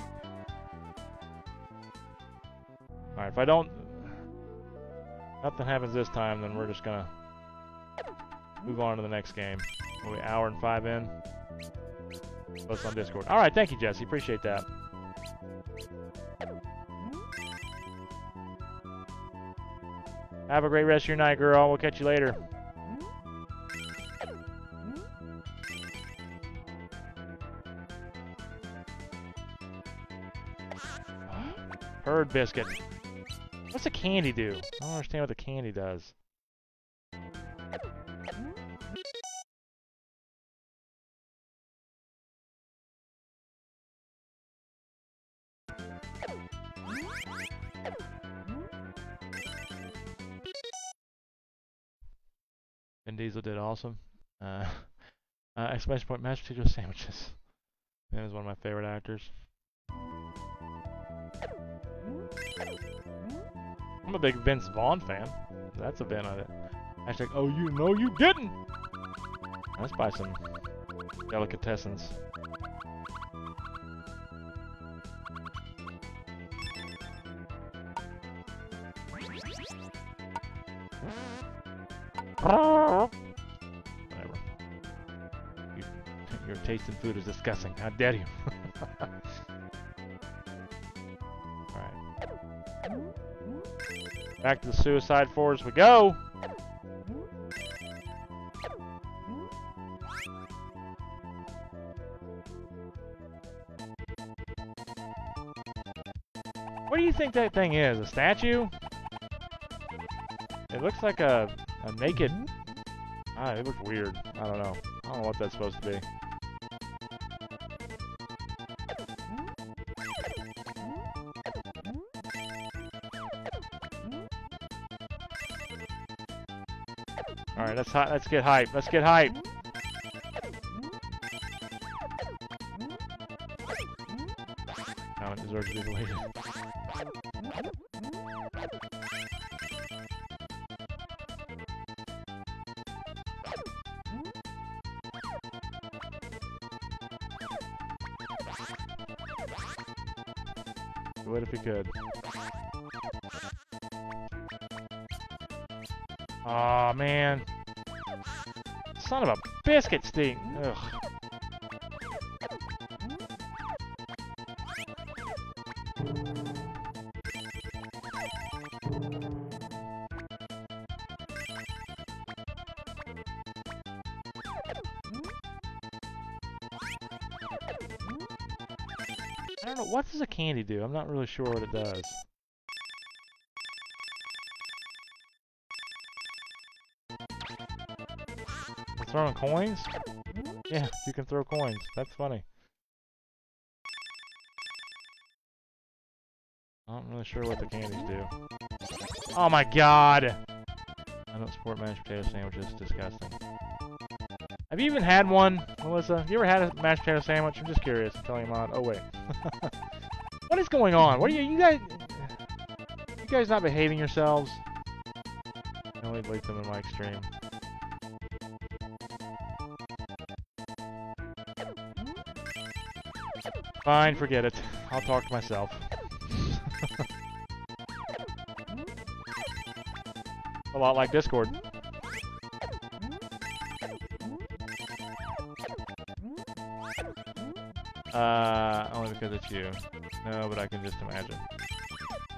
Alright, if I don't... Nothing happens this time, then we're just gonna move on to the next game. Be hour and five in. Post on Discord. Alright, thank you, Jesse. Appreciate that. Have a great rest of your night, girl. We'll catch you later. Bird biscuit. What's the candy do? I don't understand what the candy does. Vin Diesel did awesome. Uh, uh, exclamation point mashed potato sandwiches. That is one of my favorite actors. I'm a big Vince Vaughn fan. That's a Vin on it. Hashtag, oh, you know you didn't! Let's buy some delicatessens. Whatever. You, your taste in food is disgusting. How dare you? Back to the suicide forest we go! What do you think that thing is? A statue? It looks like a, a naked... Ah, it looks weird. I don't know. I don't know what that's supposed to be. Let's let's get hype. Let's get hype. Now it deserves to be deleted. Do if you could. Biscuit stink. Ugh. I don't know, what does a candy do? I'm not really sure what it does. Coins? Yeah, you can throw coins. That's funny. I'm not really sure what the candies do. Oh my god! I don't support mashed potato sandwiches. Disgusting. Have you even had one, Melissa? You ever had a mashed potato sandwich? I'm just curious. I'm telling you, Mod. Oh wait. what is going on? What are you? You guys? You guys not behaving yourselves? I only delete them in my extreme. Fine, forget it. I'll talk to myself. A lot like Discord. Uh, only because it's you. No, but I can just imagine.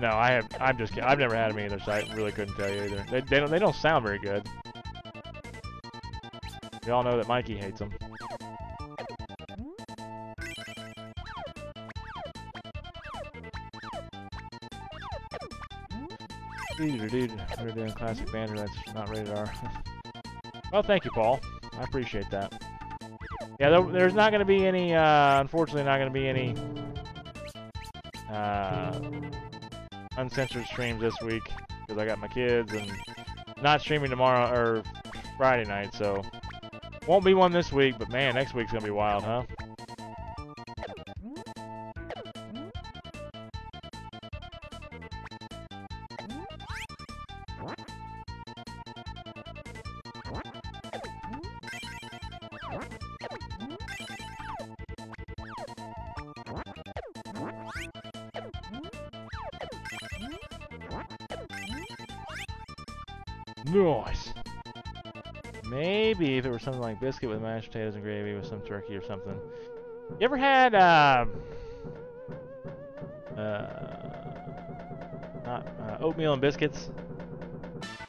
No, I have. I'm just kidding. I've never had them either, so I really couldn't tell you either. They, they don't. They don't sound very good. We all know that Mikey hates them. Dude, dude, we're doing classic banter. That's not rated R. well, thank you, Paul. I appreciate that. Yeah, there, there's not going to be any. Uh, unfortunately, not going to be any uh, uncensored streams this week because I got my kids and not streaming tomorrow or Friday night, so won't be one this week. But man, next week's gonna be wild, huh? Biscuit with mashed potatoes and gravy with some turkey or something. You ever had um, uh, not uh, oatmeal and biscuits?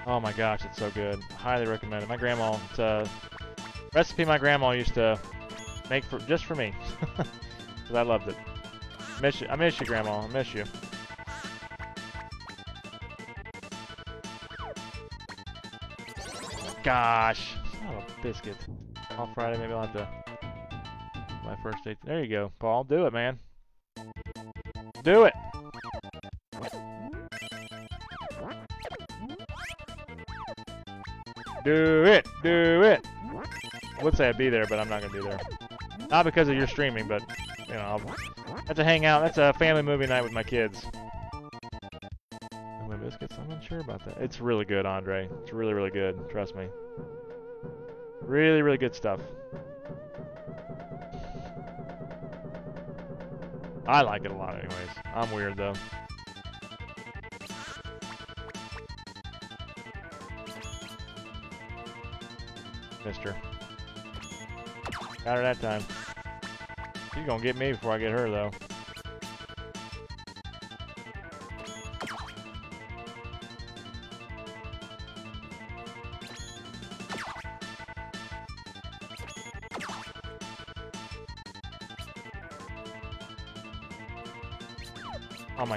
Oh my gosh, it's so good. Highly recommend it. My grandma, it's a recipe my grandma used to make for just for me. Because I loved it. Miss you. I miss you, grandma. I miss you. Gosh. A biscuit. Off Friday, maybe I'll have to. My first date. There you go, Paul. Do it, man. Do it. Do it. Do it. I would say I'd be there, but I'm not to be there. Not because of your streaming, but, you know, I'll have to hang out. That's a family movie night with my kids. And my biscuits, I'm unsure about that. It's really good, Andre. It's really, really good. Trust me. Really, really good stuff. I like it a lot anyways. I'm weird though. Mister. Got her that time. She's gonna get me before I get her though.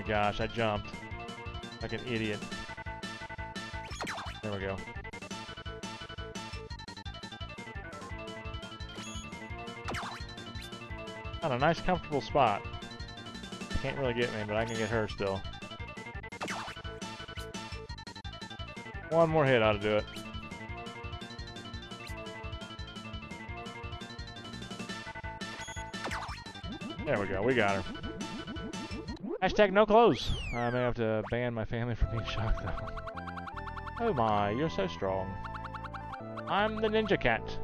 Gosh, I jumped. Like an idiot. There we go. Got a nice comfortable spot. Can't really get me, but I can get her still. One more hit ought to do it. There we go, we got her. Hashtag no clothes. I may have to ban my family from being shocked though. Oh my, you're so strong. I'm the Ninja Cat.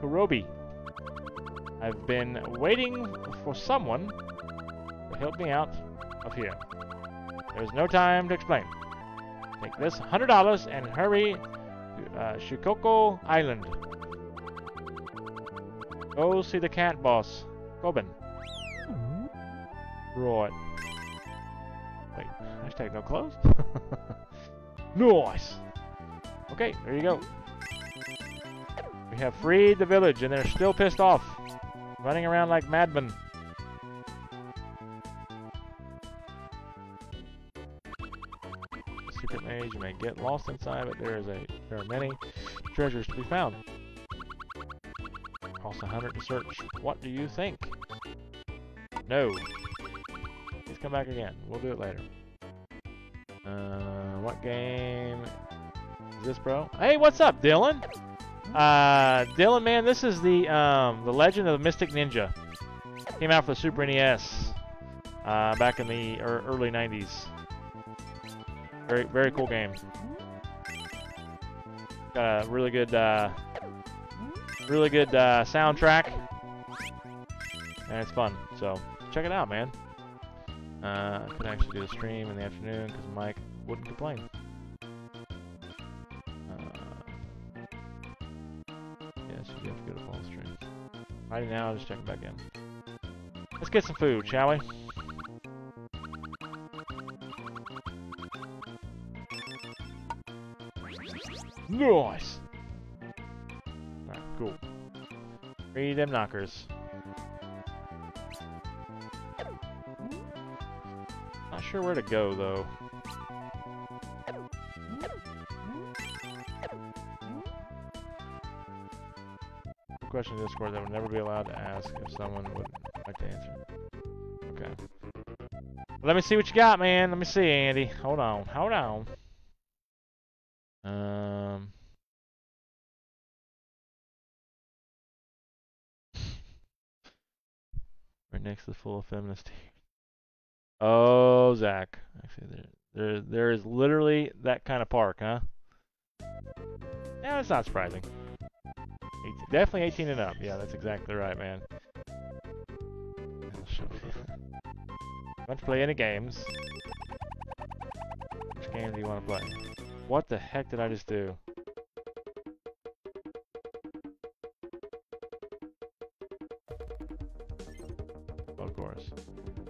Kurobi. I've been waiting for someone to help me out of here. There's no time to explain. Take this $100 and hurry uh, Shikoko Island. Go see the cat boss, Coben. Right. Hashtag no clothes? nice! Okay, there you go. We have freed the village and they're still pissed off. Running around like madmen. Secret maze, you may get lost inside, but there is a there are many treasures to be found. Cost a hundred to search. What do you think? No. Please come back again. We'll do it later. Uh, what game is this, bro? Hey, what's up, Dylan? Uh, Dylan, man, this is the um, the Legend of the Mystic Ninja. Came out for the Super NES uh, back in the er early '90s. Very, very cool game. Got a really good, uh, really good uh, soundtrack, and it's fun. So check it out, man. Uh, I could actually do a stream in the afternoon because Mike wouldn't complain. Uh, yes, you have to go to fall stream. Right now, I'll just check back in. Let's get some food, shall we? Nice! Alright, cool. Read them knockers. Sure where to go, though. Question in Discord that would never be allowed to ask if someone would like to answer. Okay. Let me see what you got, man. Let me see, Andy. Hold on. Hold on. Um. Right next to the full of feminist. Oh, Zach. Actually, there, there, there is literally that kind of park, huh? Yeah, that's not surprising. 18, definitely 18 and up. Yeah, that's exactly right, man. Want to play any games? Which game do you want to play? What the heck did I just do?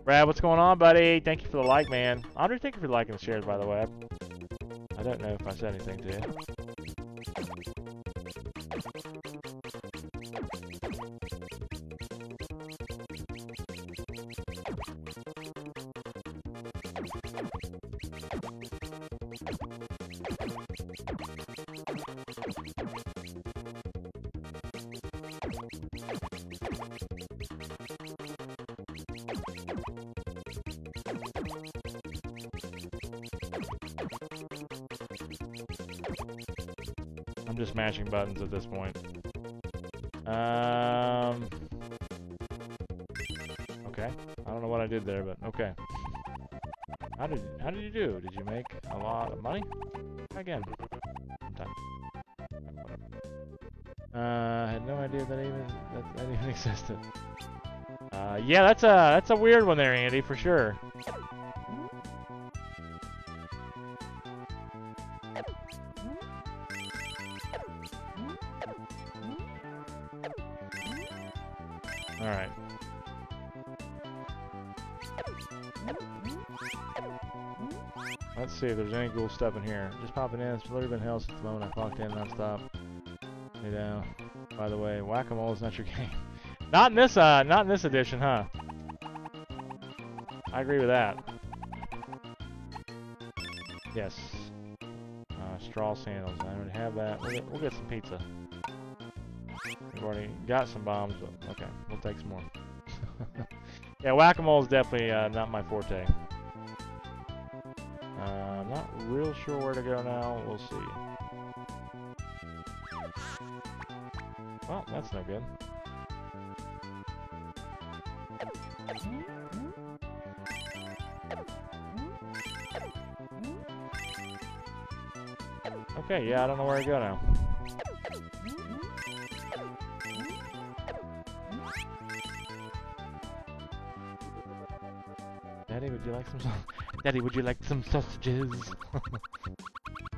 Brad, what's going on, buddy? Thank you for the like, man. Andre, thank you for liking the shares, by the way. I don't know if I said anything to you. Buttons at this point. Um. Okay. I don't know what I did there, but okay. How did how did you do? Did you make a lot of money? Again. Uh, I had no idea that even that, that even existed. Uh, yeah, that's a that's a weird one there, Andy, for sure. Any cool stuff in here. Just popping in. It's literally been hell since the moment I clocked in nonstop. Hey down. By the way, whack-a-mole is not your game. Not in this, uh, not in this edition, huh? I agree with that. Yes. Uh, straw sandals. I already have that. We'll get, we'll get some pizza. We've already got some bombs, but okay, we'll take some more. yeah, whack-a-mole is definitely uh, not my forte. Sure where to go now. We'll see. Well, that's no good. Okay, yeah, I don't know where to go now. Daddy, would you like some? Sausages?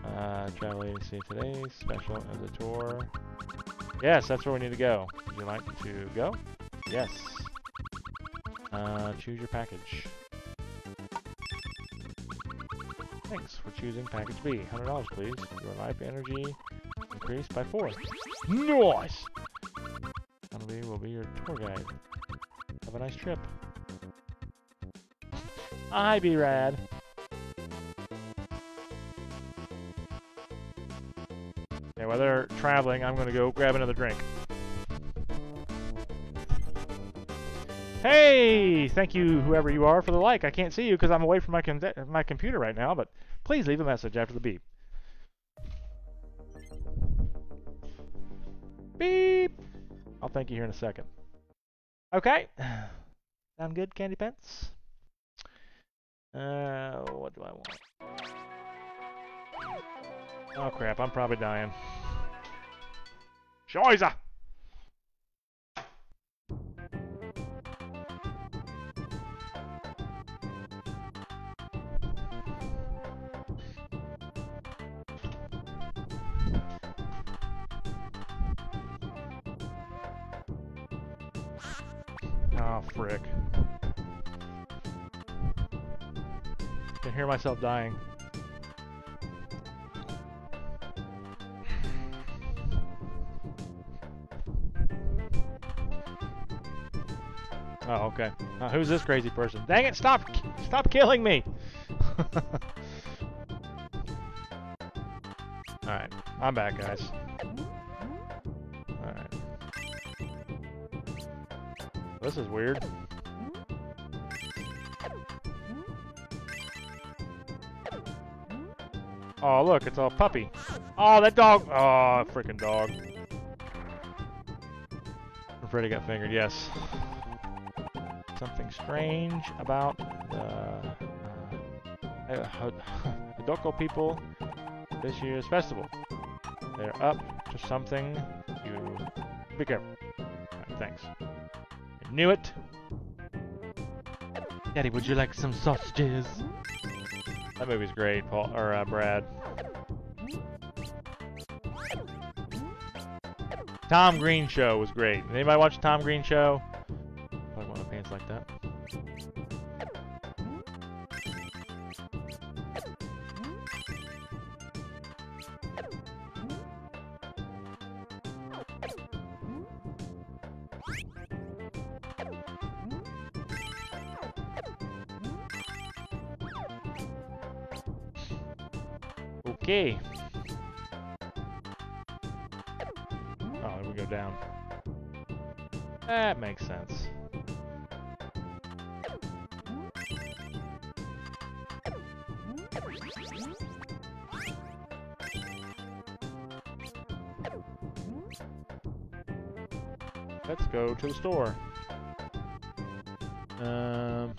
Uh, travel agency today's special as a tour. Yes, that's where we need to go. Would you like to go? Yes. Uh, choose your package. Thanks for choosing package B. $100 please. Your life energy increased by 4. Nice! Honolulu will be your tour guide. Have a nice trip. Hi, be rad. Okay, while they're traveling, I'm gonna go grab another drink. Hey! Thank you, whoever you are, for the like. I can't see you because I'm away from my, my computer right now, but please leave a message after the beep. Beep! I'll thank you here in a second. Okay. Sound good, Candy Pants? Uh, what do I want? Oh crap, I'm probably dying. Scheiße! Oh, frick. Hear myself dying. Oh, okay. Uh, who's this crazy person? Dang it, stop! Stop killing me! Alright, I'm back, guys. Alright. This is weird. Oh, look, it's a puppy. Oh, that dog. Oh, freaking dog. He got fingered, yes. Something strange about the uh, Hidoko people this year's festival. They're up to something. You be careful. Right, thanks. I knew it. Daddy, would you like some sausages? That movie's great, Paul or uh, Brad. Tom Green Show was great. Anybody watch Tom Green Show? To the store. Um,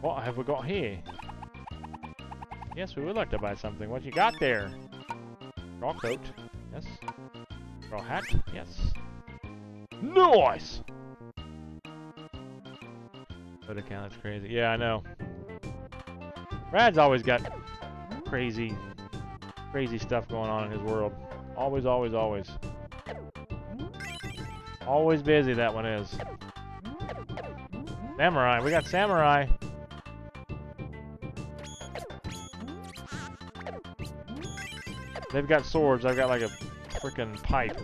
what have we got here? Yes, we would like to buy something. What you got there? Raw coat. Yes. Raw hat. Yes. Nice! Photo count, that's crazy. Yeah, I know. Rad's always got crazy, crazy stuff going on in his world. Always, always, always. Always busy, that one is. Samurai. We got Samurai. They've got swords. I've got like a freaking pipe.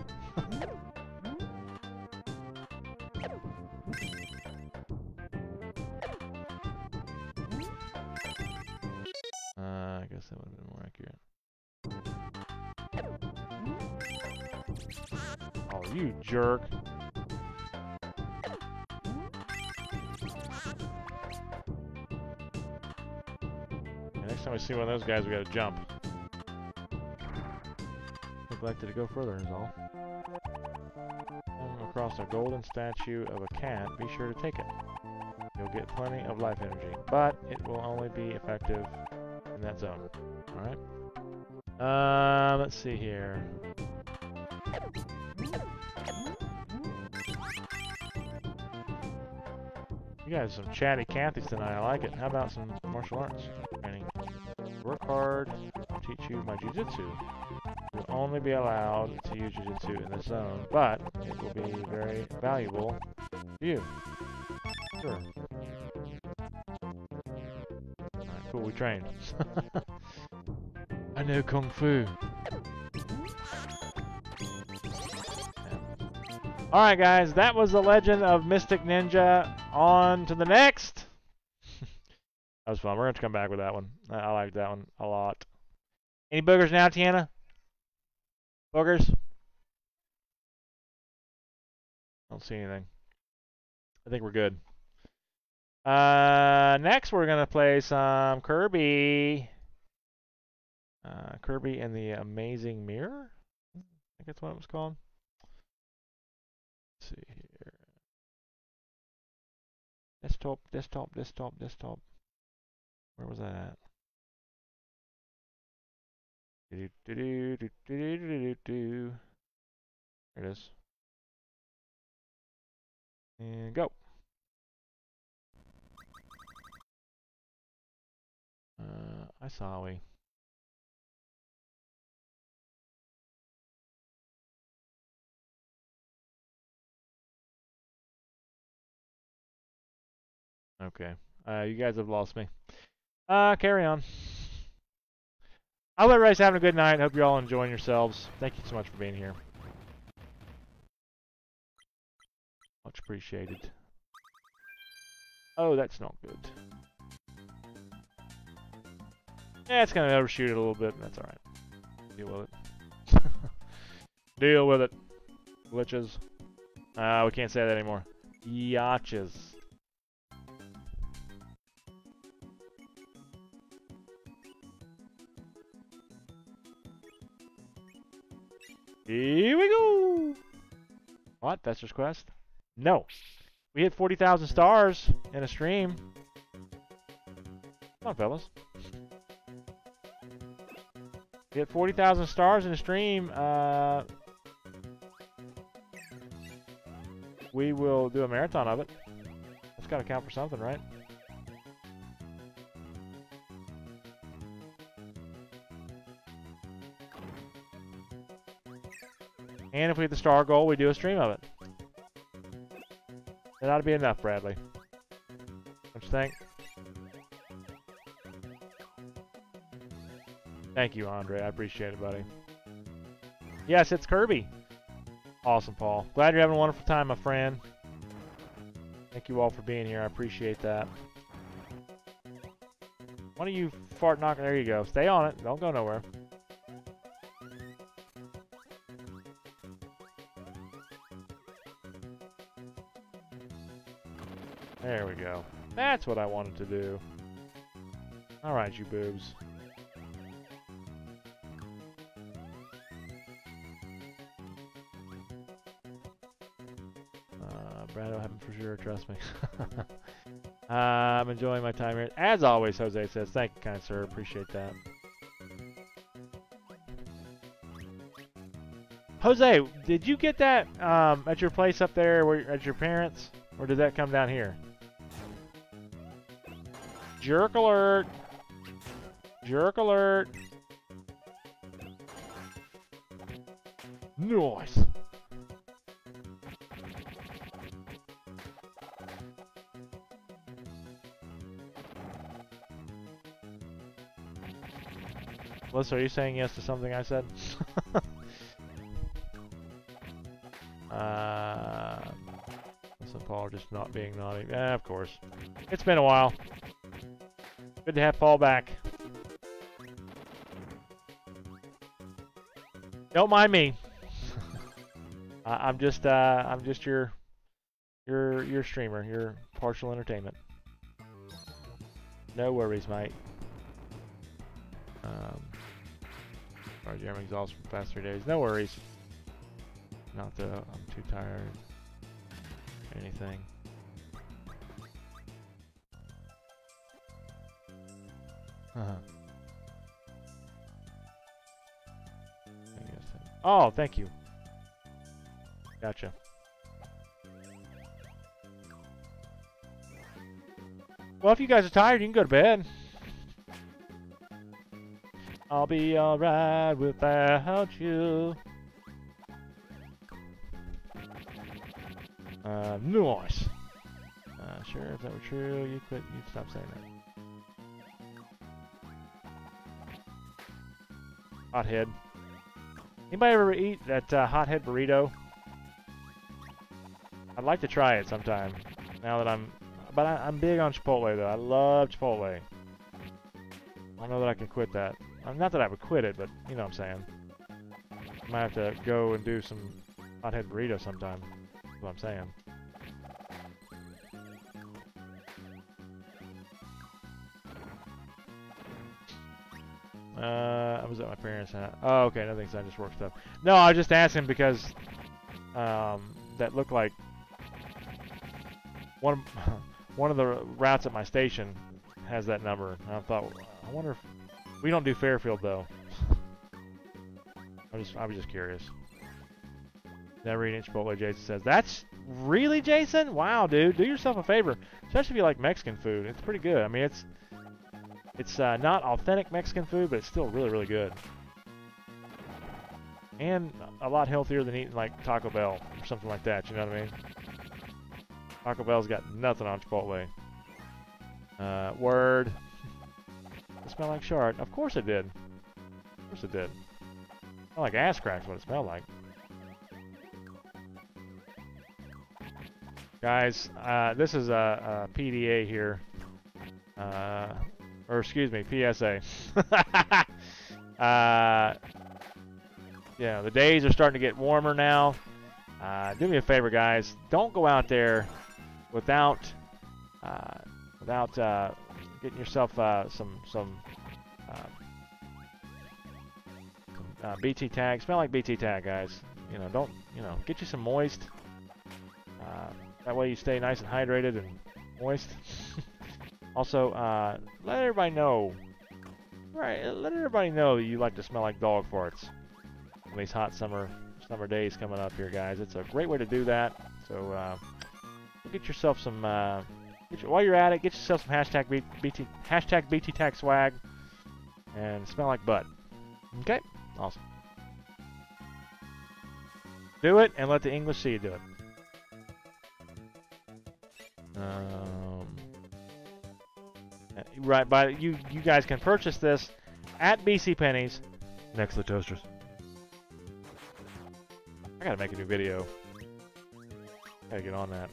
Those guys, we gotta jump. Neglected to go further is all. Across a golden statue of a cat, be sure to take it. You'll get plenty of life energy, but it will only be effective in that zone. Alright? Uh, let's see here. You guys some chatty Cathys tonight. I like it. How about some martial arts? Work hard. Teach you my jujitsu. You'll only be allowed to use jujitsu in this zone, but it will be very valuable to you. Sure. Alright, cool. We trained. I know kung fu. Alright guys, that was the Legend of Mystic Ninja. On to the next. Fun. We're going to come back with that one. I, I like that one a lot. Any boogers now, Tiana? Boogers? Don't see anything. I think we're good. Uh, next we're going to play some Kirby. Uh, Kirby and the Amazing Mirror? I think that's what it was called. Let's see here. Desktop, desktop, desktop, desktop. Where was that at? Do do do do do do. There it is. And go. Uh, I saw we. Okay. Uh, you guys have lost me. Uh, carry on. I hope everybody's having a good night. Hope you're all enjoying yourselves. Thank you so much for being here. Much appreciated. Oh, that's not good. Yeah, it's gonna overshoot it a little bit. That's alright. Deal with it. Deal with it. Glitches. Uh, we can't say that anymore. Yaches. Here we go! What? Fester's Quest? No. We hit 40,000 stars in a stream. Come on, fellas. We hit 40,000 stars in a stream. Uh, we will do a marathon of it. That's got to count for something, right? And if we hit the star goal, we do a stream of it. That ought to be enough, Bradley. What you think? Thank you, Andre. I appreciate it, buddy. Yes, it's Kirby. Awesome, Paul. Glad you're having a wonderful time, my friend. Thank you all for being here. I appreciate that. One of you fart knocking. There you go. Stay on it. Don't go nowhere. There we go. That's what I wanted to do. Alright, you boobs. Uh, Brado happened for sure, trust me. uh, I'm enjoying my time here. As always, Jose says, thank you, kind sir. Appreciate that. Jose, did you get that um, at your place up there where, at your parents? Or did that come down here? Jerk alert! Jerk alert! Nice! Liz, are you saying yes to something I said? uh, Paul, just not being naughty. Eh, of course. It's been a while. To have fallback. Don't mind me. I, I'm just uh, I'm just your your your streamer, your partial entertainment. No worries, mate. Um, sorry, Jeremy exhausted from the past three days. No worries. Not that I'm too tired. Anything. Uh-huh. Oh, thank you. Gotcha. Well, if you guys are tired, you can go to bed. I'll be alright without you. Uh, nice. Uh, sure, if that were true, you quit. You'd stop saying that. Hothead. Anybody ever eat that uh, hothead burrito? I'd like to try it sometime. Now that I'm, but I, I'm big on Chipotle though. I love Chipotle. I don't know that I can quit that. Uh, Not that I would quit it, but you know what I'm saying. I might have to go and do some hothead burrito sometime. That's what I'm saying. Uh, I was at my parents' house. Oh, okay, nothing. I just work stuff. No, I was just asking because um, that looked like one one of the routes at my station has that number. And I thought, I wonder if we don't do Fairfield though. I just I was just curious. Never eaten Chipotle. Jason says that's really Jason. Wow, dude, do yourself a favor. Especially if you like Mexican food. It's pretty good. I mean, it's it's uh, not authentic Mexican food, but it's still really really good. And a lot healthier than eating like Taco Bell or something like that. You know what I mean? Taco Bell's got nothing on Chipotle. Uh, word. It smelled like shard. Of course it did. Of course it did. Smelled like ass cracks what it smelled like. Guys, uh, this is a, a PDA here. Uh, or excuse me, PSA. uh, yeah, the days are starting to get warmer now. Uh, do me a favor, guys. Don't go out there without uh, without uh, getting yourself uh, some some, uh, uh, BT tag. Smell like BT tag, guys. You know, don't you know? Get you some moist. That way you stay nice and hydrated and moist. also, uh, let everybody know. Right, let everybody know you like to smell like dog farts on these hot summer summer days coming up here, guys. It's a great way to do that. So uh, get yourself some. Uh, get your, while you're at it, get yourself some hashtag BT hashtag BT swag and smell like butt. Okay, awesome. Do it and let the English see you do it. Um, Uh, right, by you, you guys can purchase this at JC Penney's next to the toasters. I gotta make a new video. Gotta get on that.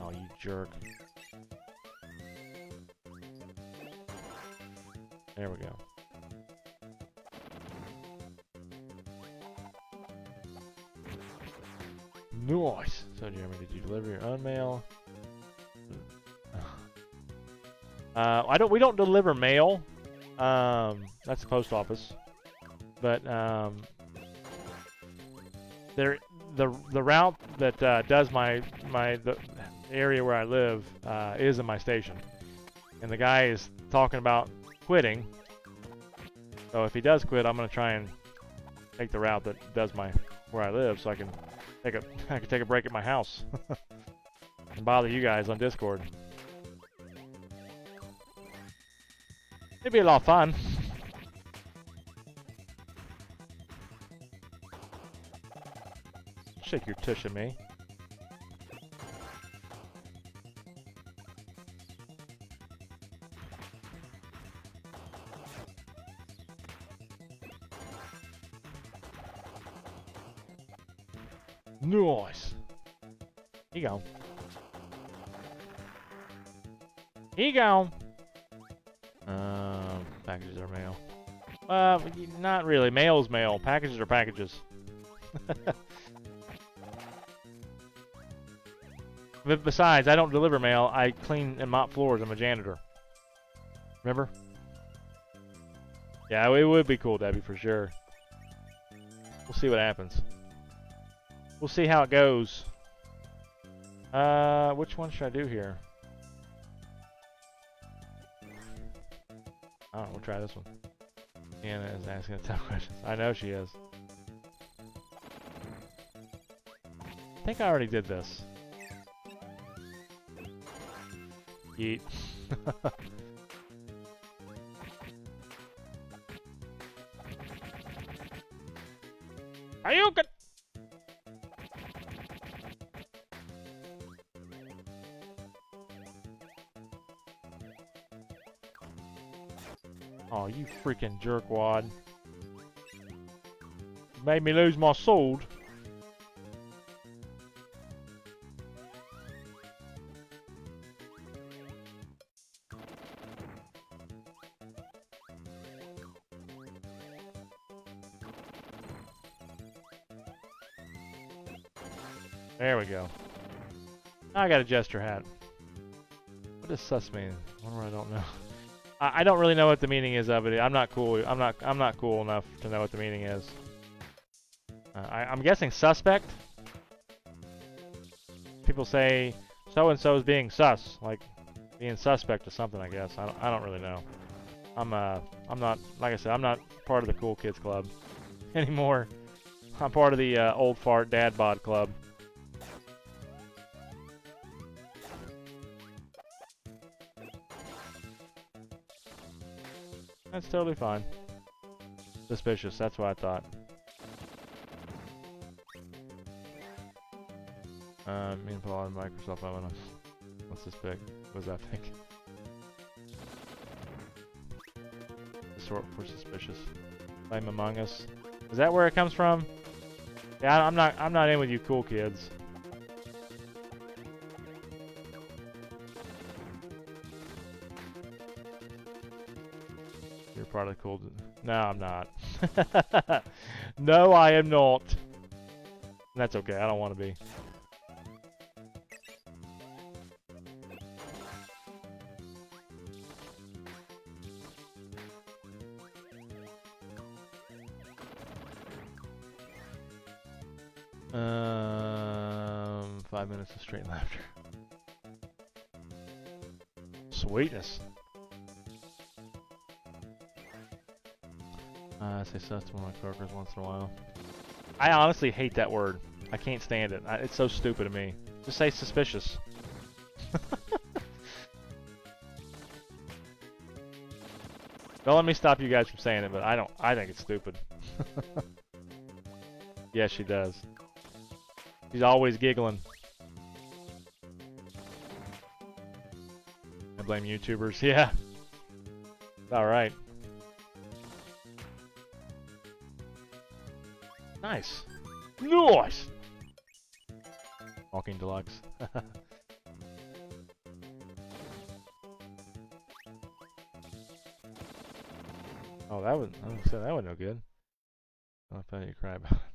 Oh, you jerk. There we go. Nice. So, Jeremy, did you deliver your own mail? Uh, I don't. We don't deliver mail. Um, that's the post office. But um, there, the the route that uh, does my my the area where I live uh, is in my station, and the guy is talking about quitting. So if he does quit, I'm gonna try and take the route that does my where I live, so I can take a I can take a break at my house and bother you guys on Discord. It'd be a lot of fun. Shake your tush at me. Nice. Here you go. Here you go. Um, packages are mail. Uh, not really. Mail's mail. Packages are packages. but besides, I don't deliver mail. I clean and mop floors. I'm a janitor. Remember? Yeah, it would be cool, Debbie, for sure. We'll see what happens. We'll see how it goes. Uh, which one should I do here? Oh, we'll try this one. Anna is asking tough questions. I know she is. I think I already did this. Yeet. Are you good? Freaking jerkwad. Made me lose my sword. There we go. I got a jester hat. What does sus mean? I don't know. I, don't really know what the meaning is of it. I'm not cool. I'm not. I'm not cool enough to know what the meaning is. Uh, I, I'm guessing suspect. People say so and so is being sus, like being suspect of something. I guess I don't. I don't really know. I'm uh. I'm not. Like I said, I'm not part of the cool kids club anymore. I'm part of the uh, old fart dad bod club. That's totally fine. Suspicious, that's what I thought. Uh, me and Paul and Microsoft, I wanna... What's this pick? What does that pick? Sort for suspicious. Flame Among Us. Is that where it comes from? Yeah, I'm not. I'm not in with you, cool kids. The cool. No, I'm not. no, I am not. That's okay. I don't want to be. Um, five minutes of straight laughter. Sweetness. Uh, I say sus to one of my coworkers once in a while. I honestly hate that word. I can't stand it. I, it's so stupid to me. Just say suspicious. Don't let me stop you guys from saying it, but I don't. I think it's stupid. yes, she does. She's always giggling. I blame YouTubers. Yeah. All right. Nice. Nice. Walking Deluxe. oh, that was. I was that was no good. I don't know you cry about. It.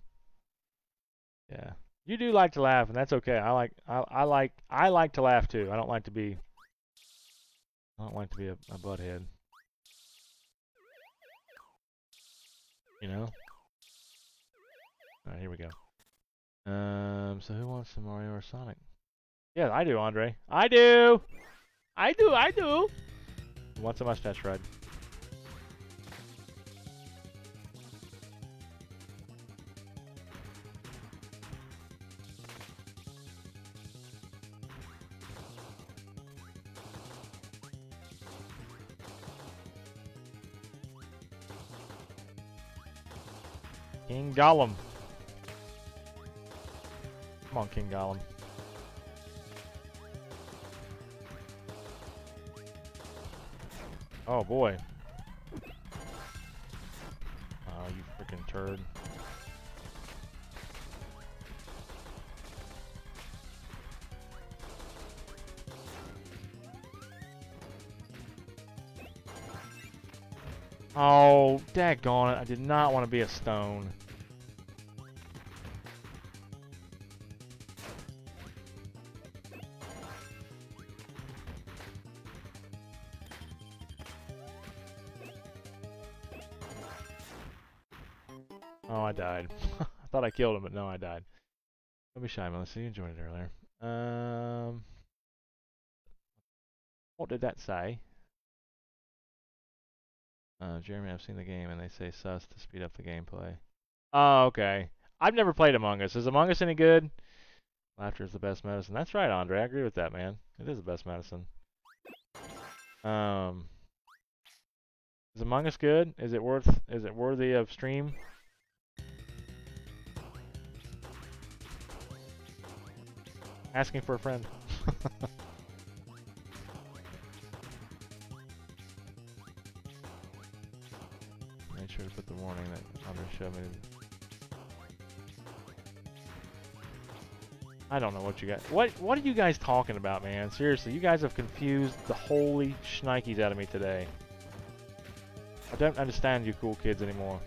Yeah. You do like to laugh, and that's okay. I like I, I like I like to laugh too. I don't like to be I don't like to be a, a butthead. You know? Alright, here we go. Um so who wants some Mario or Sonic? Yeah, I do, Andre. I do! I do, I do! Who wants a mustache ride? King Golem. Come on, King Golem. Oh boy. Oh, you freaking turd. Oh, daggone it. I did not want to be a stone. I killed him, but no, I died. Don't be shy, Melissa. You enjoyed it earlier. Um, what did that say? Uh, Jeremy, I've seen the game, and they say sus to speed up the gameplay. Oh, okay. I've never played Among Us. Is Among Us any good? Laughter is the best medicine. That's right, Andre. I agree with that, man. It is the best medicine. Um, is Among Us good? Is it worth? Is it worthy of stream? Asking for a friend. Make sure to put the warning that Andre showed me. I don't know what you guys. What What are you guys talking about, man? Seriously, you guys have confused the holy shnikes out of me today. I don't understand you cool kids anymore.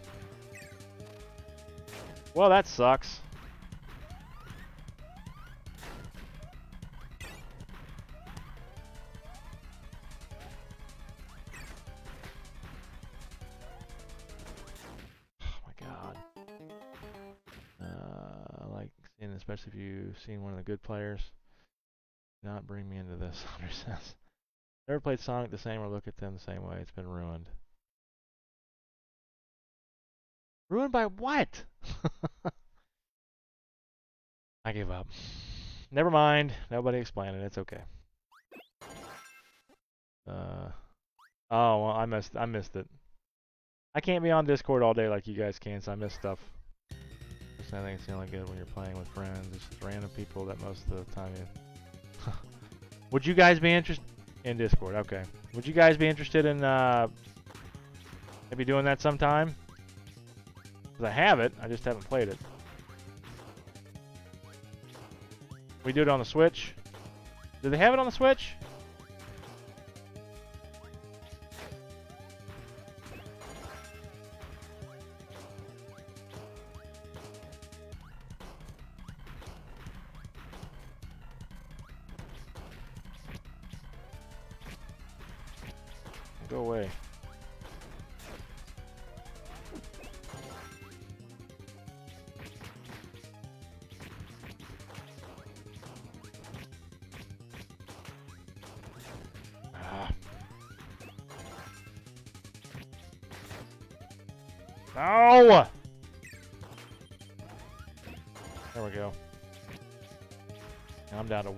Well, that sucks. Seen one of the good players. Not bring me into this, Hunter says. Never played Sonic the same or look at them the same way. It's been ruined. Ruined by what? I give up. Never mind. Nobody explained it. It's okay. Uh. Oh, well, I missed. I missed it. I can't be on Discord all day like you guys can, so I miss stuff. I think it's only good when you're playing with friends. It's just random people that most of the time you. Would you guys be interested in Discord? Okay. Would you guys be interested in uh, maybe doing that sometime? Because I have it, I just haven't played it. We do it on the Switch. Do they have it on the Switch?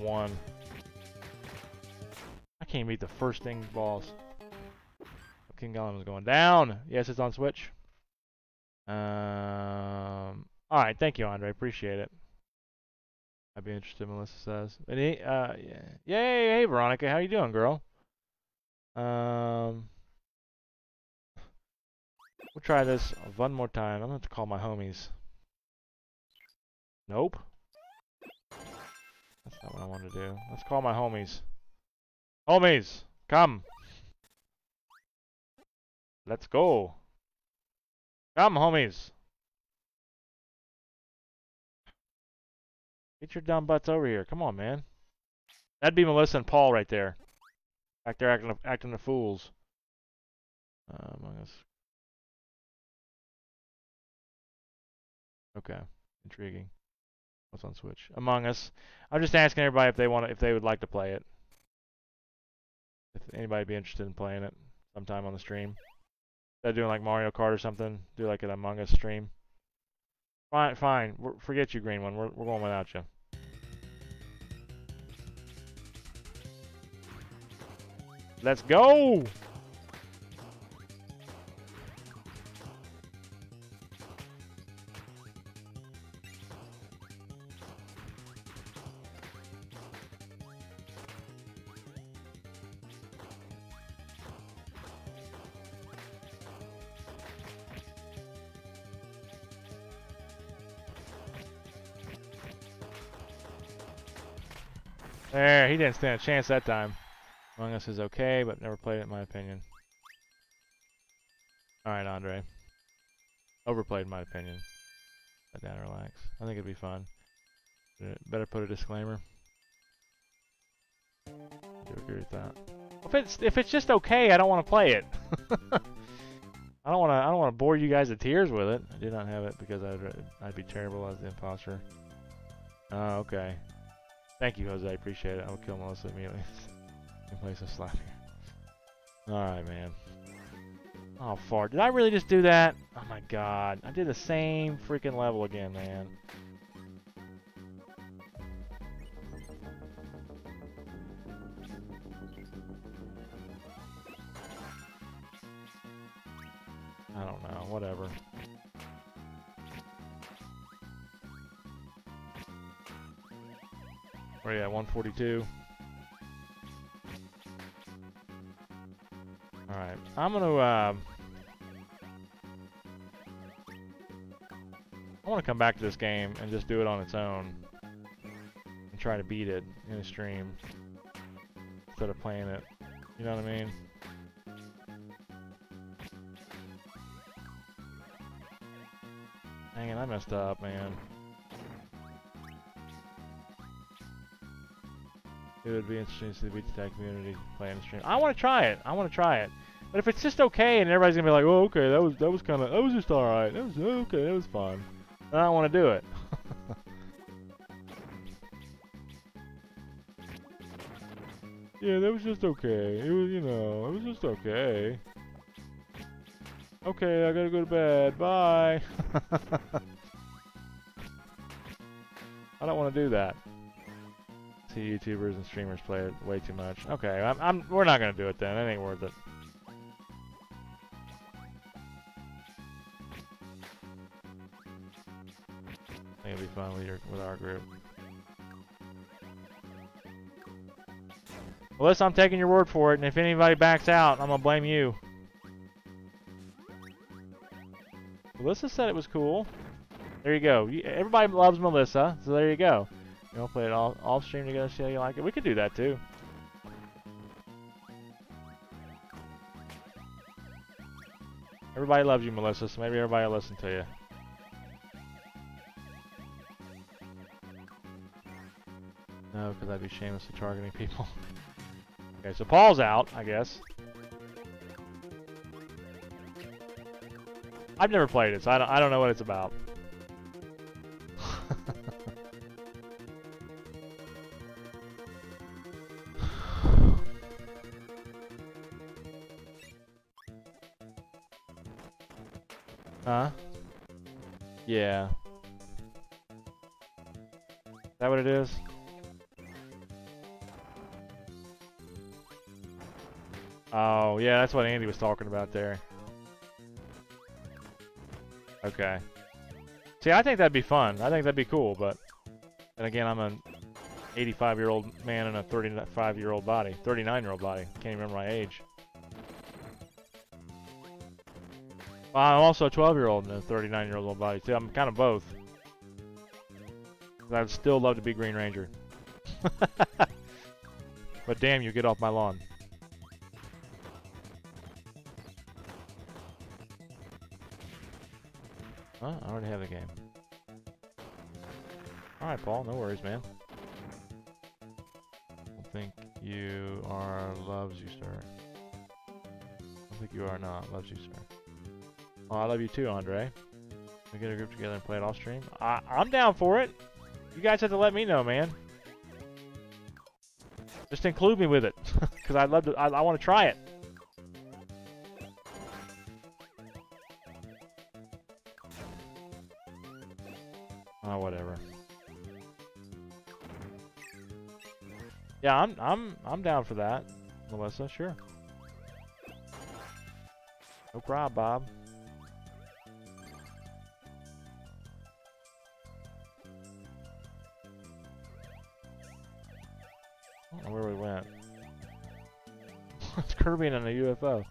One. I can't beat the first thing boss. King Golem is going down. Yes, it's on Switch. Um. All right, thank you, Andre. Appreciate it. I'd be interested. Melissa says. Any? Uh. Yeah. Yay! Hey, Veronica. How you doing, girl? Um. We'll try this one more time. I'm gonna have to call my homies. Nope. That's not what I want to do. Let's call my homies. Homies, come. Let's go. Come, homies. Get your dumb butts over here. Come on, man. That'd be Melissa and Paul right there. Back there acting, acting the fools. Uh, among us. Okay. Intriguing. What's on Switch? Among Us. I'm just asking everybody if they want if they would like to play it. If anybody be interested in playing it sometime on the stream. Instead doing like Mario Kart or something, do like an Among Us stream. Fine, fine. We're, forget you, Green One. We're, we're going without you. Let's go! He didn't stand a chance that time. Among Us is okay, but never played it in my opinion. Alright, Andre. Overplayed in my opinion. Sit down relax. I think it'd be fun. Better put a disclaimer. I do agree with that. If it's if it's just okay, I don't want to play it. I don't want to I don't want to bore you guys to tears with it. I did not have it because I'd I'd be terrible as the imposter. Oh, okay. Thank you, Jose. I appreciate it. I'll kill Melissa immediately in place of slap her. Alright, man. Oh, fart. Did I really just do that? Oh, my God. I did the same freaking level again, man. I don't know. Whatever. You at? 142. All right. I'm gonna. Uh, I want to come back to this game and just do it on its own and try to beat it in a stream instead of playing it. You know what I mean? Dang it, I messed up, man. It would be interesting to see the Beat Attack community play in the stream. I want to try it. I want to try it. But if it's just okay and everybody's gonna be like, "Oh, okay, that was that was kind of that was just all right. That was okay. That was fun," then I don't want to do it. yeah, that was just okay. It was, you know, it was just okay. Okay, I gotta go to bed. Bye. I don't want to do that. See YouTubers and streamers play it way too much. Okay, I'm, I'm. We're not gonna do it then. It ain't worth it. I think it'll be fun with your with our group. Melissa, I'm taking your word for it, and if anybody backs out, I'm gonna blame you. Melissa said it was cool. There you go. Everybody loves Melissa, so there you go. You know, play it all off stream together, see how you like it. We could do that too. Everybody loves you, Melissa, so maybe everybody will listen to you. No, because I'd be shamelessly targeting people. okay, so Paul's out, I guess. I've never played it, so I don't, I don't know what it's about. Yeah. Is that what it is? Oh, yeah, that's what Andy was talking about there. Okay. See, I think that'd be fun. I think that'd be cool, but... And again, I'm an 85-year-old man in a 35-year-old body. 39-year-old body. Can't even remember my age. Well, I'm also a 12-year-old and a 39-year-old body, too. I'm kind of both. I'd still love to be Green Ranger. but damn you, get off my lawn. Huh? I already have the game. Alright, Paul, no worries, man. I think you are loves you, sir. I think you are not loves you, sir. Oh, I love you too, Andre. We get a group together and play it off stream. I I'm down for it. You guys have to let me know, man. Just include me with it, because I'd love to. I, I want to try it. Oh, whatever. Yeah, I'm I'm I'm down for that, Melissa. Sure. No problem, Bob. Kirby and a UFO.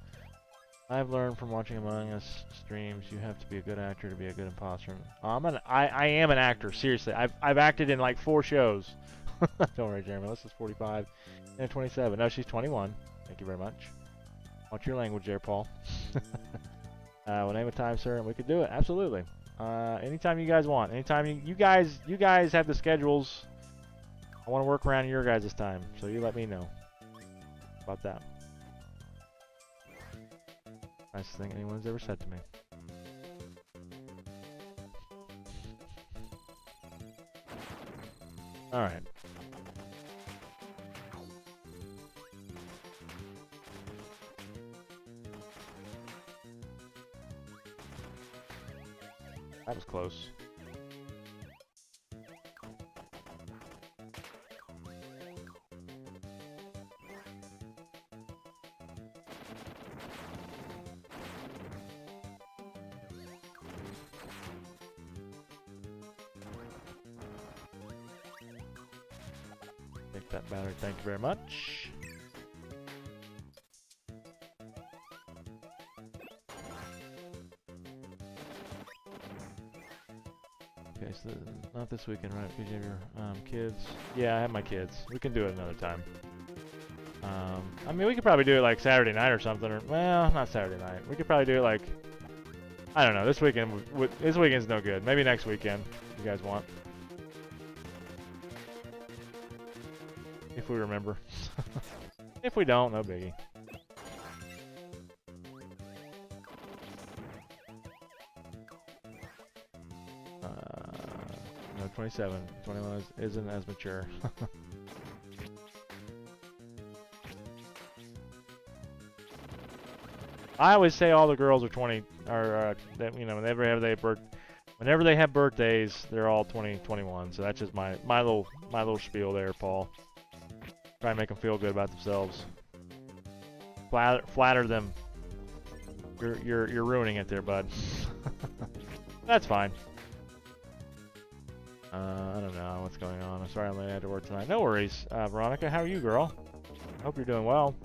I've learned from watching Among Us streams, you have to be a good actor to be a good imposter. I'm an, I, I am an actor, seriously. I've, I've acted in like four shows. Don't worry, Jeremy. This is 45 and 27. No, she's 21. Thank you very much. Watch your language there, Paul. uh, we'll name a time, sir, and we could do it. Absolutely. Uh, anytime you guys want. Anytime you, you guys you guys have the schedules. I want to work around your guys' this time, so you let me know about that. Nicest thing anyone's ever said to me. Alright. That was close. Much. Okay, so not this weekend, right? Because you have your um, kids. Yeah, I have my kids. We can do it another time. Um, I mean, we could probably do it like Saturday night or something. Or well, not Saturday night. We could probably do it like I don't know. This weekend, this weekend's no good. Maybe next weekend, if you guys want. We remember. if we don't, no biggie. Uh, no, 27. 21 is, isn't as mature. I always say all the girls are 20, or uh, that you know whenever have they birth, whenever they have birthdays, they're all 20, 21. So that's just my my little my little spiel there, Paul. Try and make them feel good about themselves. Flatter, flatter them. You're you're you're ruining it there, bud. that's fine. Uh, I don't know what's going on. I'm sorry I'm late. To work tonight. No worries, uh, Veronica. How are you, girl? Hope you're doing well.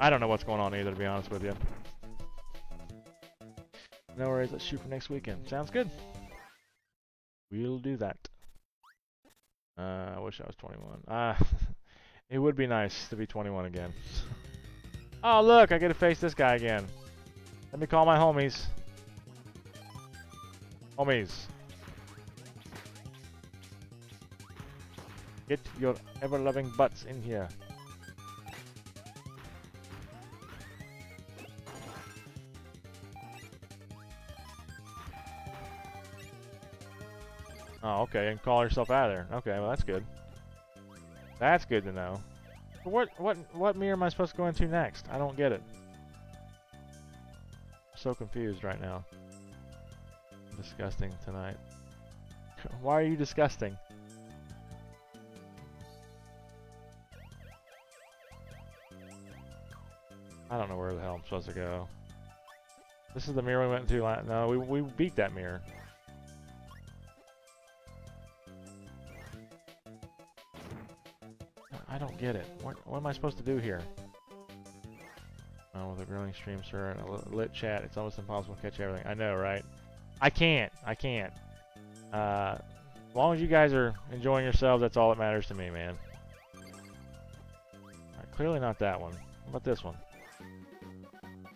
I don't know what's going on either, to be honest with you. No worries, let's shoot for next weekend. Sounds good. We'll do that. Uh, I wish I was 21. Ah, it would be nice to be 21 again. oh, look, I get to face this guy again. Let me call my homies. Homies. Get your ever-loving butts in here. Oh, okay, and call yourself out of there. Okay, well that's good. That's good to know. What what what mirror am I supposed to go into next? I don't get it. I'm so confused right now. Disgusting tonight. Why are you disgusting? I don't know where the hell I'm supposed to go. This is the mirror we went into. la- No, we we beat that mirror. I don't get it. What, what am I supposed to do here? Oh, with a growing stream, sir, and a lit chat, it's almost impossible to catch everything. I know, right? I can't. I can't. Uh, as long as you guys are enjoying yourselves, that's all that matters to me, man. Alright, clearly not that one. How about this one?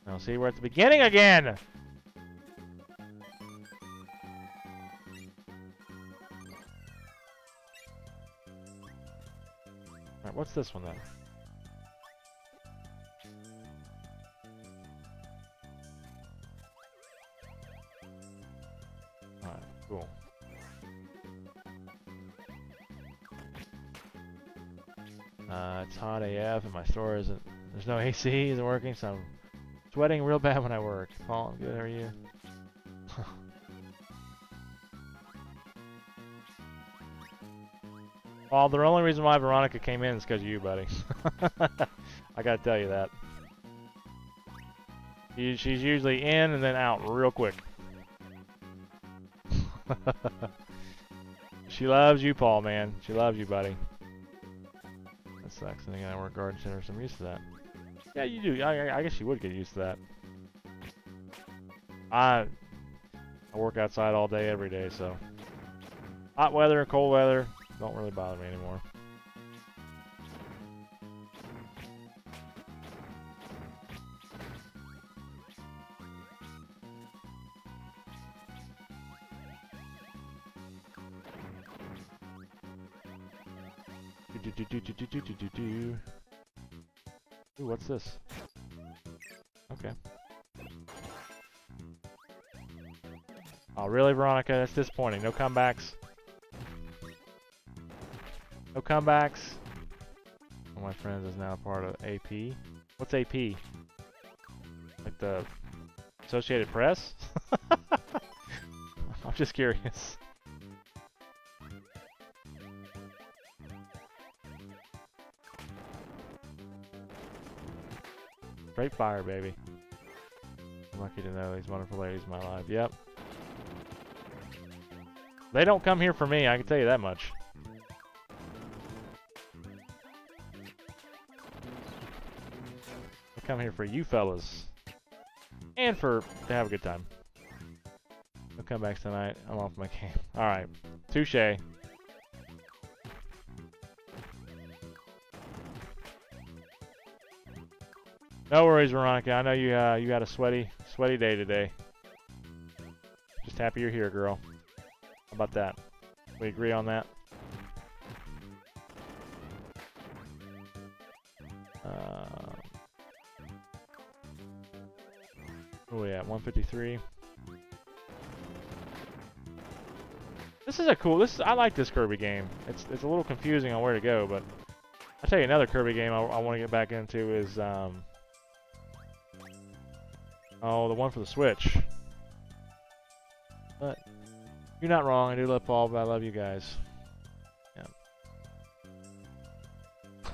Now, see, we're at the beginning again! What's this one then? Alright, cool. Uh, it's hot AF and my store isn't, there's no AC, isn't working, so I'm sweating real bad when I work. Paul, good, how are you? Well, the only reason why Veronica came in is because of you, buddy. I gotta tell you that. She's usually in and then out real quick. she loves you, Paul, man. She loves you, buddy. That sucks. I think I work garden I'm used to that. Yeah, you do. I, I- I guess you would get used to that. I I work outside all day, every day, so hot weather, cold weather, don't really bother me anymore. Do, do, do, Ooh, what's this? Okay. Oh, really, Veronica? That's disappointing. No comebacks. Comebacks. One of my friends is now part of AP. What's AP? Like the Associated Press? I'm just curious. Straight fire, baby. I'm lucky to know these wonderful ladies in my life. Yep. They don't come here for me, I can tell you that much. Come here for you fellas. And for to have a good time. No comebacks tonight. I'm off my game. Alright. Touche. No worries, Veronica. I know you uh, you had a sweaty sweaty day today. Just happy you're here, girl. How about that? We agree on that? 53. This is a cool, this is, I like this Kirby game. It's, it's a little confusing on where to go, but I'll tell you another Kirby game I, I want to get back into is, um, oh, the one for the Switch. But you're not wrong, I do love Paul, but I love you guys.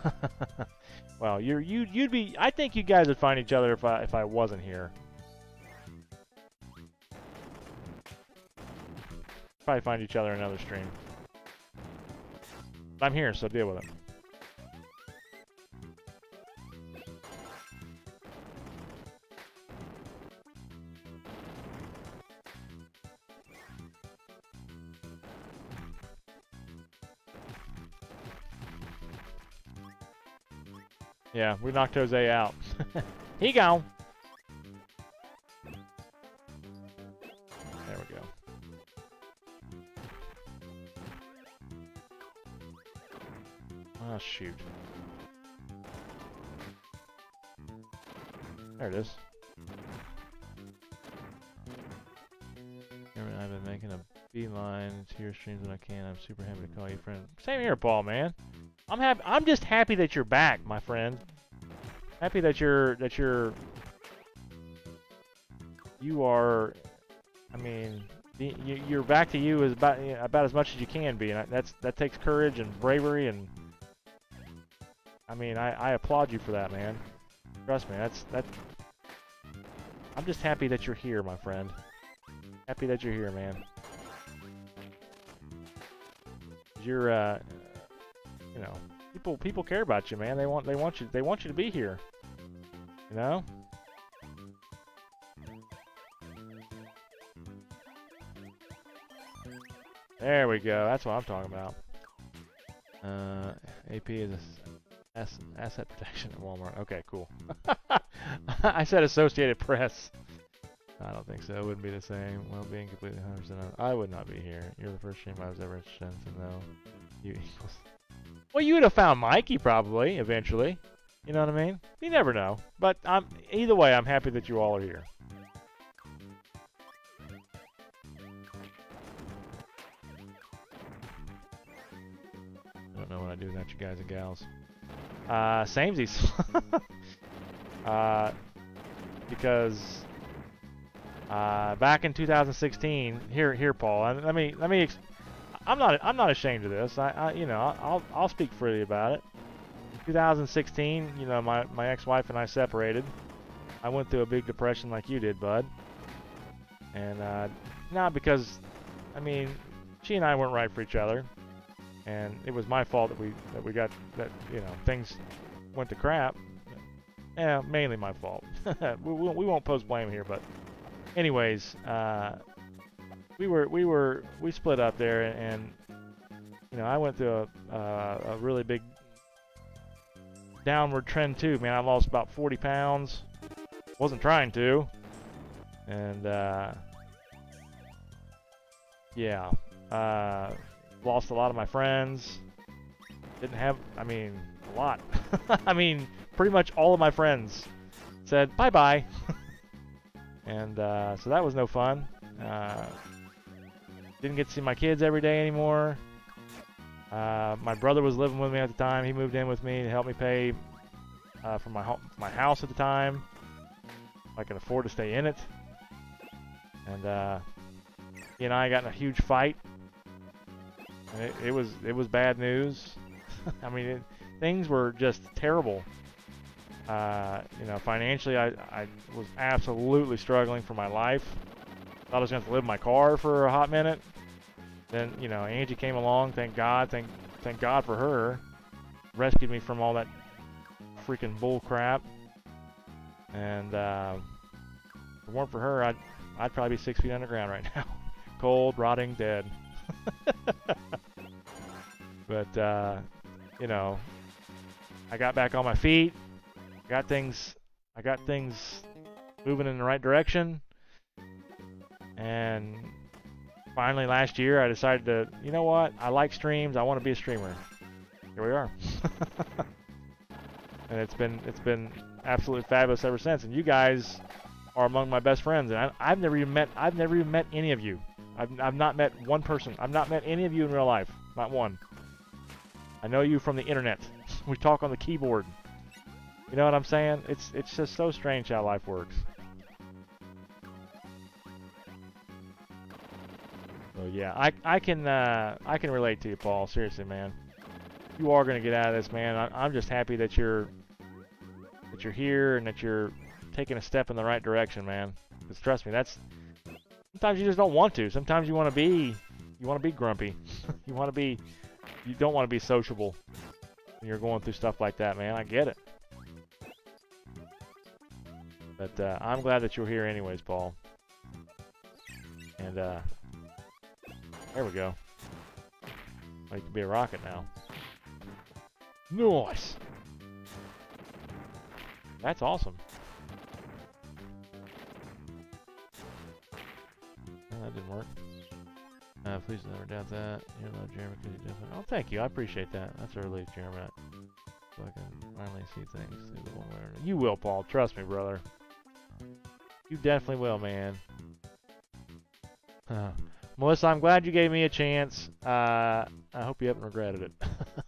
Yeah. well, you're, you, you'd be, I think you guys would find each other if I, if I wasn't here. Probably find each other another stream. I'm here, so deal with it. Yeah, we knocked Jose out. he gone. I'm super happy to call you friend. Same here, Paul, man. I'm happy. I'm just happy that you're back, my friend. Happy that you're that you're you are. I mean, the, you, you're back to you as about about as much as you can be, and that's that takes courage and bravery, and I mean, I, I applaud you for that, man. Trust me, that's that. I'm just happy that you're here, my friend. Happy that you're here, man. You're uh, you know, people people care about you, man. They want they want you they want you to be here. You know? There we go. That's what I'm talking about. Uh, AP is a s asset protection at Walmart. Okay, cool. I said Associated Press. I don't think so. It wouldn't be the same. Well, being completely 100% I would not be here. You're the first stream I was ever interested in to know. You equals. Well, you would have found Mikey probably eventually. You know what I mean? You never know. But I'm either way, I'm happy that you all are here. I don't know what I do without you guys and gals. Uh, samesies. uh, because uh, back in 2016, here, here, Paul. Let me, let me. I'm not, I'm not ashamed of this. I, I you know, I'll, I'll speak freely about it. 2016, you know, my, my ex-wife and I separated. I went through a big depression like you did, bud. And uh, not because, I mean, she and I weren't right for each other, and it was my fault that we that we got that you know things went to crap. Yeah, mainly my fault. we, we won't post blame here, but anyways, uh, we were we were we split up there, and you know I went through a uh, a really big downward trend too, man. I lost about 40 pounds. Wasn't trying to. And, uh, yeah. Uh, lost a lot of my friends. Didn't have, I mean, a lot. I mean, pretty much all of my friends said bye-bye. and, uh, so that was no fun. Uh, didn't get to see my kids every day anymore. Uh, my brother was living with me at the time. He moved in with me to help me pay uh, for my ho my house at the time. I could afford to stay in it. And uh, he and I got in a huge fight. It, it, was it was bad news. I mean, it, things were just terrible. Uh, you know, financially, I, I was absolutely struggling for my life. Thought I was going to, live in my car for a hot minute. Then, you know, Angie came along, thank God, thank thank God for her. Rescued me from all that freaking bull crap. And uh, if it weren't for her, I'd I'd probably be six feet underground right now, cold, rotting, dead. but uh, you know, I got back on my feet, got things, I got things moving in the right direction, and finally last year I decided to, you know what, I like streams, I want to be a streamer. Here we are. and it's been it's been absolutely fabulous ever since. And you guys are among my best friends, and I, I've never even met I've never even met any of you. I've I've not met one person. I've not met any of you in real life, not one. I know you from the internet. we talk on the keyboard. You know what I'm saying? It's it's just so strange how life works. So yeah, I I can uh, I can relate to you, Paul. Seriously, man. You are gonna get out of this, man. I, I'm just happy that you're that you're here and that you're taking a step in the right direction, man. Because trust me, that's sometimes you just don't want to. Sometimes you want to be you want to be grumpy. you want to be you don't want to be sociable when you're going through stuff like that, man. I get it. But uh, I'm glad that you're here anyways, Paul. And uh, there we go. You can be a rocket now. Nice. That's awesome. Oh, that didn't work. Uh, please never doubt that. You know, Jeremy, you definitely. Oh, thank you. I appreciate that. That's a relief, Jeremy. So I can finally see things. You will, Paul. Trust me, brother. You definitely will, man. Uh, Melissa, I'm glad you gave me a chance. Uh, I hope you haven't regretted it.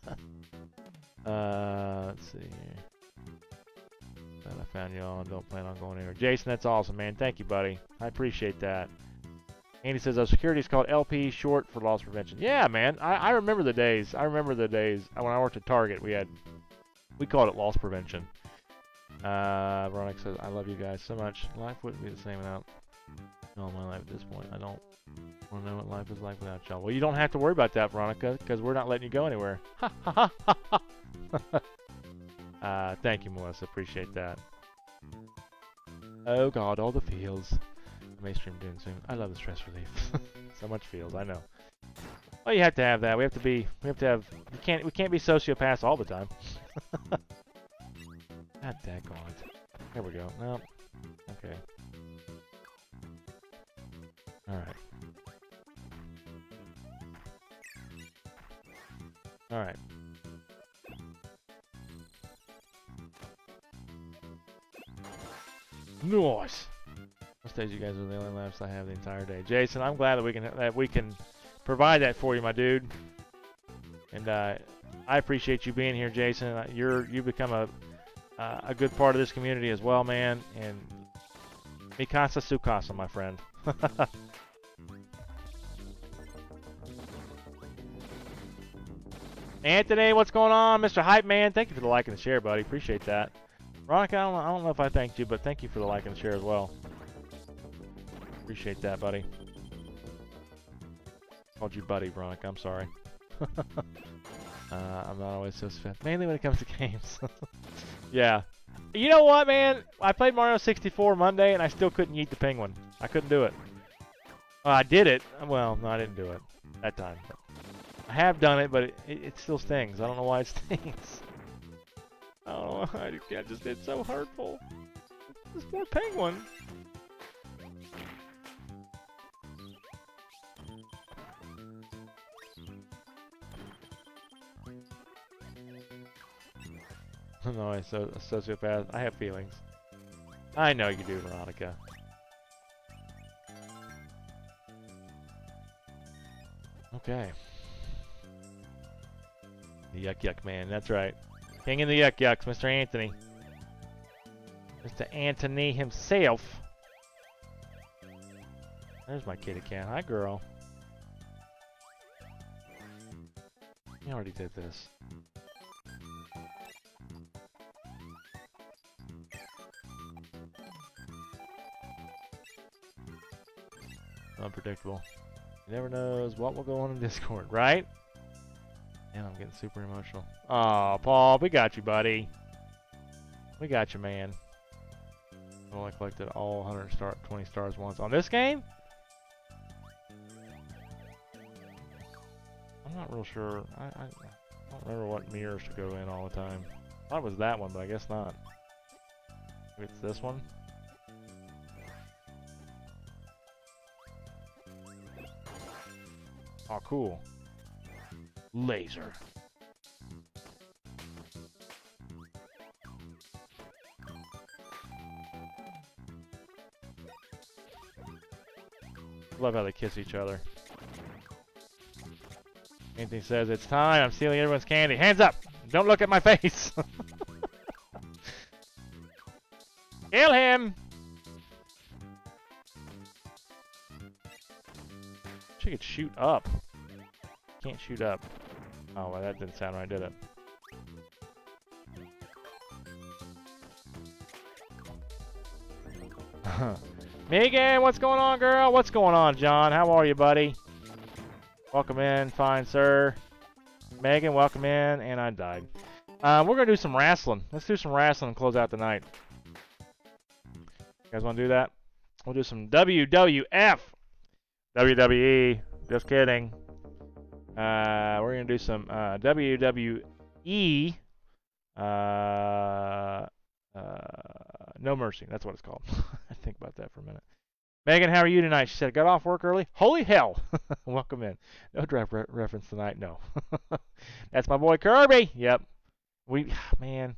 uh, let's see here. Glad I found y'all and don't plan on going anywhere. Jason, that's awesome, man. Thank you, buddy. I appreciate that. Andy says, our security is called LP, short for loss prevention. Yeah, man. I, I remember the days. I remember the days. When I worked at Target, we had, we called it loss prevention. Uh, Veronica says, I love you guys so much. Life wouldn't be the same without all my life at this point. I don't want to know what life is like without y'all. Well, you don't have to worry about that, Veronica, because we're not letting you go anywhere. uh, thank you, Melissa. Appreciate that. Oh, God, all the feels. I may stream Dune soon. I love the stress relief. so much feels, I know. Well, you have to have that. We have to be, we have to have, we can't, we can't be sociopaths all the time. God daggone it. There we go. No. Okay. Alright. Alright. Nice. Most days you guys are the only laughs I have the entire day. Jason, I'm glad that we can that we can provide that for you, my dude. And uh, I appreciate you being here, Jason. Uh, You're you become a uh, a good part of this community as well, man. And Mikasa Sukasa, my friend. Anthony, what's going on? Mr. Hype Man, thank you for the like and the share, buddy. Appreciate that. Veronica, I don't, I don't know if I thanked you, but thank you for the like and the share as well. Appreciate that, buddy. Called you buddy, Veronica. I'm sorry. uh, I'm not always so swift, mainly when it comes to games. yeah. You know what, man? I played Mario 64 Monday, and I still couldn't eat the penguin. I couldn't do it. Well, I did it. Well, no, I didn't do it that time. I have done it, but it, it, it still stings. I don't know why it stings. Oh, I just did so hurtful. This poor penguin. no, I'm so, a sociopath. I have feelings. I know you do, Veronica. Okay. The Yuck Yuck Man, that's right. King of the Yuck Yucks, Mr. Anthony. Mr. Anthony himself. There's my kitty cat. Hi, girl. You already did this. Unpredictable. You never knows what will go on in Discord, right? And I'm getting super emotional. Aw, Paul, we got you, buddy. We got you, man. I only collected all 100 star, 20 stars once on this game. I'm not real sure. I, I, I don't remember what mirrors to go in all the time. I thought it was that one, but I guess not. Maybe it's this one. Oh, cool. Laser. Love how they kiss each other. Anthony says, it's time. I'm stealing everyone's candy. Hands up! Don't look at my face! Kill him! She could shoot up. Can't shoot up. Oh, well, that didn't sound right, did it? Megan, what's going on, girl? What's going on, John? How are you, buddy? Welcome in, fine sir. Megan, welcome in, and I died. Uh, we're gonna do some wrestling. Let's do some wrestling and close out the night. You guys want to do that? We'll do some WWF, WWE. Just kidding. Uh, we're gonna do some uh, WWE. Uh, uh, no Mercy. That's what it's called. I think about that for a minute. Megan, how are you tonight? She said, got off work early. Holy hell! Welcome in. No draft re reference tonight. No. That's my boy Kirby. Yep. We man,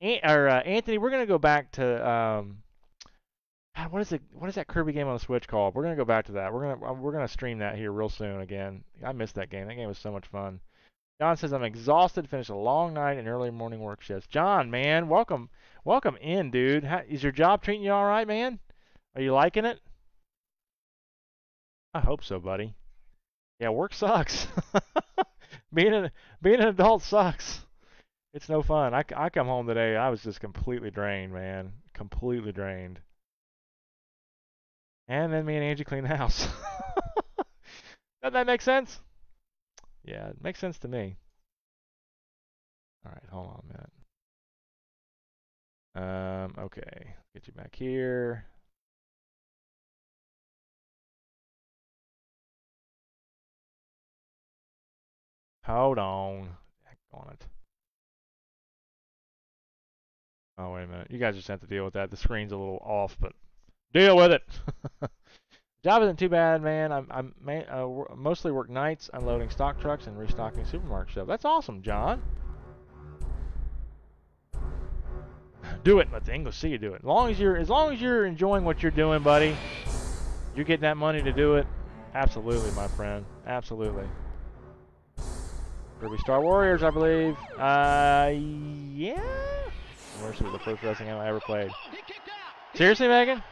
An or uh, Anthony, we're gonna go back to um. God, what is it? What is that Kirby game on the Switch called? We're gonna go back to that. We're gonna we're gonna stream that here real soon again. I missed that game. That game was so much fun. John says I'm exhausted. Finished a long night and early morning work shifts. John, man, welcome welcome in, dude. How, is your job treating you all right, man? Are you liking it? I hope so, buddy. Yeah, work sucks. being an being an adult sucks. It's no fun. I, I come home today. I was just completely drained, man. Completely drained. And then me and Angie clean the house. Doesn't that make sense? Yeah, it makes sense to me. All right, hold on a minute. Um, okay, get you back here. Hold on. On it. Oh, wait a minute. You guys just have to deal with that. The screen's a little off, but deal with it. Job isn't too bad, man. I'm, I'm man, uh, mostly work nights, unloading stock trucks and restocking supermarket shelves. That's awesome, John. Do it. Let the English see you do it. As long as you're, as long as you're enjoying what you're doing, buddy, you're getting that money to do it. Absolutely, my friend. Absolutely. Kirby Star Warriors, I believe. Uh, yeah. Mercy was the first wrestling game I ever played. Seriously, Megan?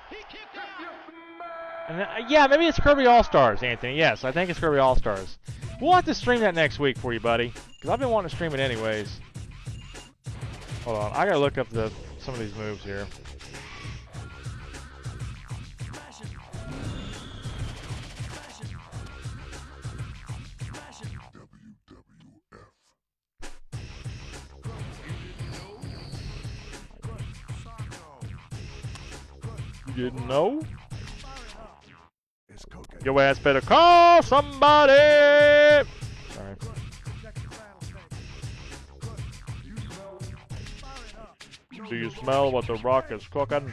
Uh, yeah, maybe it's Kirby All Stars, Anthony. Yes, I think it's Kirby All Stars. We'll have to stream that next week for you, buddy. Because I've been wanting to stream it anyways. Hold on, I gotta look up the some of these moves here. You didn't know? Your ass better call somebody! Sorry. Do you smell what the rock is cooking?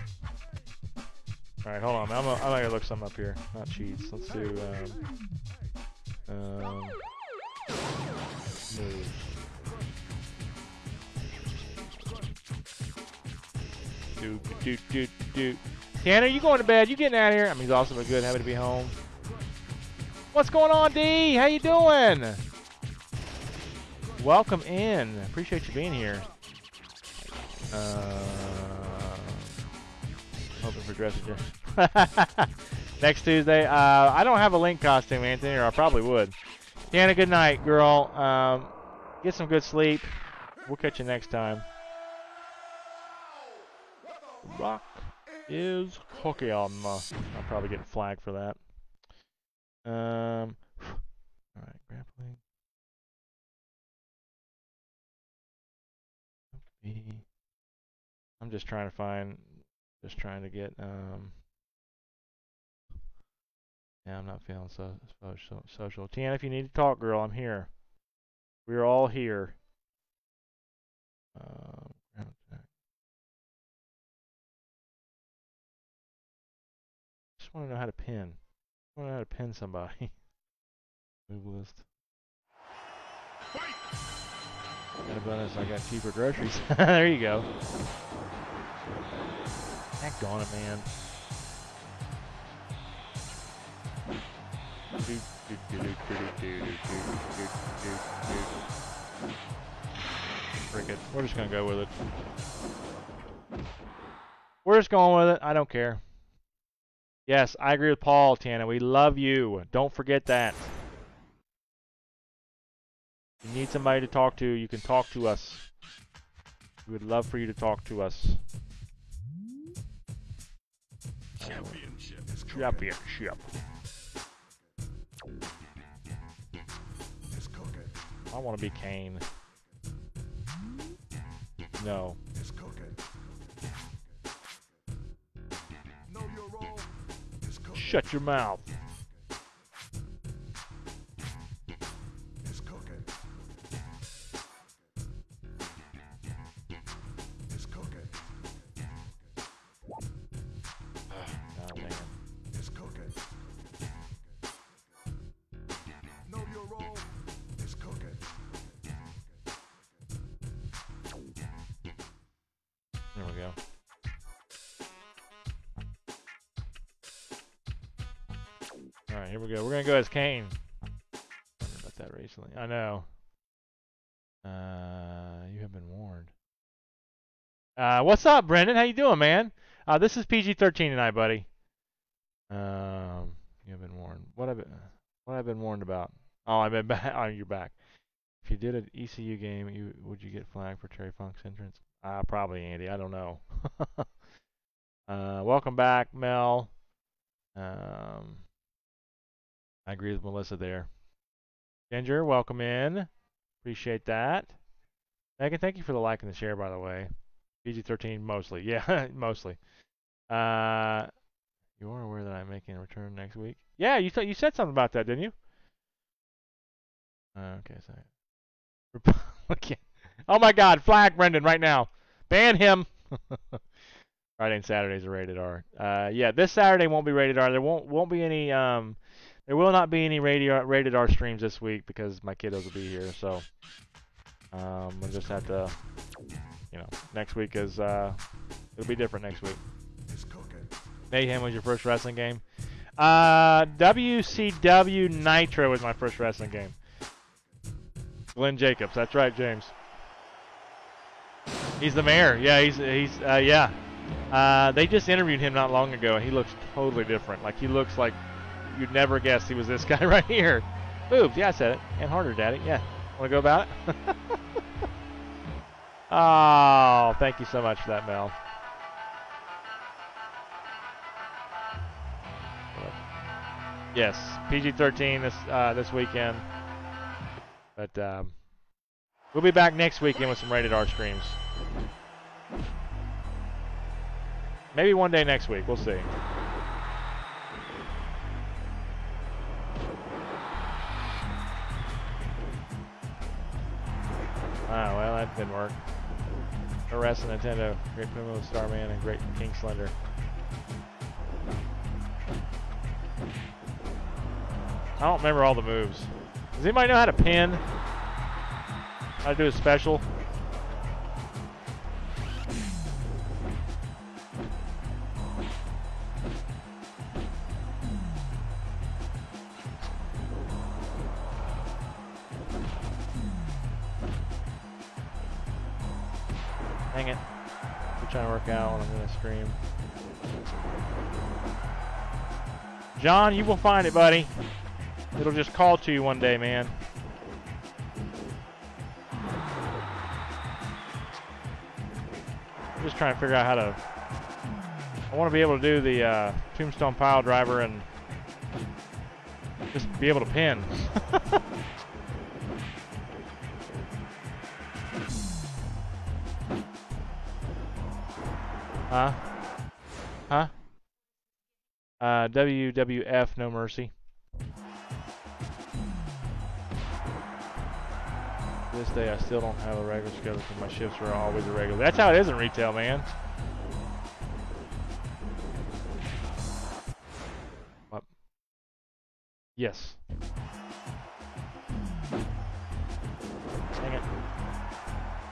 Alright, hold on. I'm, a, I'm gonna look some up here. Not cheats. Let's do, um... Um... Moves. Do, do, do, do. Tanner, you going to bed? You getting out of here? I mean, he's awesome but good. Happy to be home. What's going on, D? How you doing? Welcome in. Appreciate you being here. Uh, hoping for dressing Next Tuesday. Uh, I don't have a Link costume, Anthony, or I probably would. Tanner, good night, girl. Um, get some good sleep. We'll catch you next time. Rock is on. I'll probably get flagged for that. Um, all right, grappling. I'm just trying to find Just trying to get um. Yeah, I'm not feeling so social. Social. Tiana, if you need to talk, girl, I'm here. We're all here. Um, Just want to know how to pin. I want to know how to pin somebody. Move list. Got a bonus. I got cheaper groceries. there you go. Heck on it, man. Frick it. We're just gonna go with it. We're just going with it. I don't care. Yes, I agree with Paul, Tana. We love you. Don't forget that. If you need somebody to talk to, you can talk to us. We would love for you to talk to us. Championship is Championship. I want to be Kane. No. Shut your mouth. Gonna go as Kane. About that recently. I know. Uh, you have been warned. Uh, what's up, Brendan? How you doing, man? Uh, this is PG-13 tonight, buddy. Um, you have been warned. What I've been, what I've I been warned about? Oh, I've been back. Oh, you're back. If you did an ECW game, you would you get flagged for Terry Funk's entrance? Uh, probably, Andy. I don't know. uh, welcome back, Mel. Um, I agree with Melissa there. Ginger, welcome in. Appreciate that. Megan, thank you for the like and the share, by the way. PG-13 mostly. Yeah, mostly. Uh, you are aware that I'm making a return next week? Yeah, you th- you said something about that, didn't you? Uh, okay, so Republican. Oh my God, flag Brendan right now. Ban him. Friday and Saturdays are rated R. Uh, yeah, this Saturday won't be rated R. There won't won't be any. Um, there will not be any radio, rated R streams this week because my kiddos will be here. So um, we'll just have to, you know, next week is uh, it'll be different next week. Mayhem was your first wrestling game. Uh, WCW Nitro was my first wrestling game. Glenn Jacobs, that's right, James. He's the mayor. Yeah, he's he's uh, yeah. Uh, they just interviewed him not long ago, and he looks totally different. Like he looks like you'd never guess he was this guy right here. Boobs, yeah, I said it. And harder, Daddy. Yeah. Want to go about it? oh, thank you so much for that, Mel. Yes, PG-13 this uh, this weekend. But um, we'll be back next weekend with some rated R streams. Maybe one day next week. We'll see. Ah, well, that didn't work. Arrest Nintendo, Great Pumo, Starman, and Great King Slender. I don't remember all the moves. Does anybody know how to pin? How to do a special? Work out when I'm to stream. John, you will find it, buddy. It'll just call to you one day, man. I'm just trying to figure out how to. I want to be able to do the uh, tombstone pile driver and just be able to pin. huh? Huh? Uh, WWF No Mercy. This day, I still don't have a regular schedule because my shifts are always irregular. That's how it is in retail, man. What? Yes.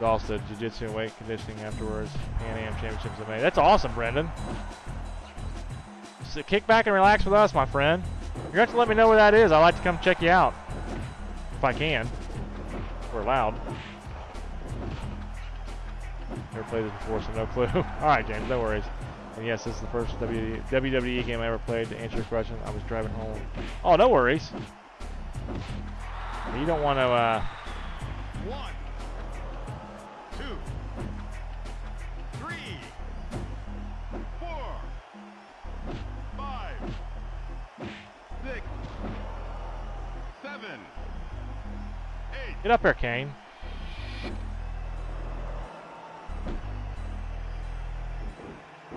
Also, jiu-jitsu and weight conditioning afterwards. Pan Am Championships May. That's awesome, Brendan. So kick back and relax with us, my friend. You're going to have to let me know where that is. I'd like to come check you out. If I can. If we're allowed. Never played this before, so no clue. Alright, James, no worries. And yes, this is the first WWE, WWE game I ever played. To answer your question, I was driving home. Oh, no worries. You don't want to, uh... One, two, three, four, five, six, seven, eight. Get up there, Kane.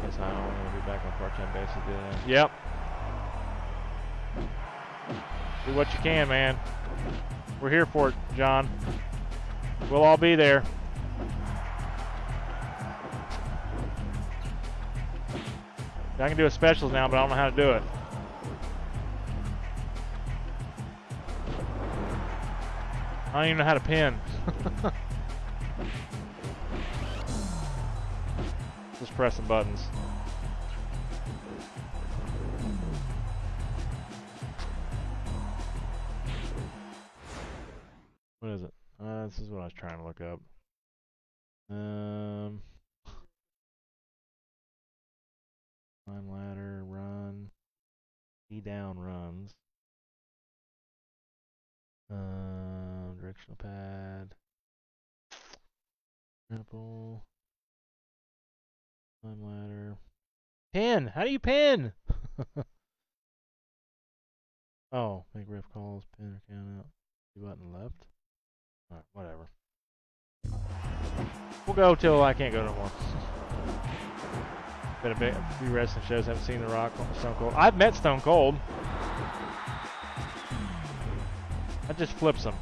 Guess I don't want to be back on part-time basis. Then. Yep. Do what you can, man. We're here for it, John. We'll all be there. I can do a specials now, but I don't know how to do it. I don't even know how to pin. Just pressing buttons. How do you pin? oh, make ref calls, pin or count out. Button left. Alright, whatever. We'll go till I can't go no more. Been a, bit, a few wrestling shows. Haven't seen The Rock, Stone Cold. I've met Stone Cold. I just flips them.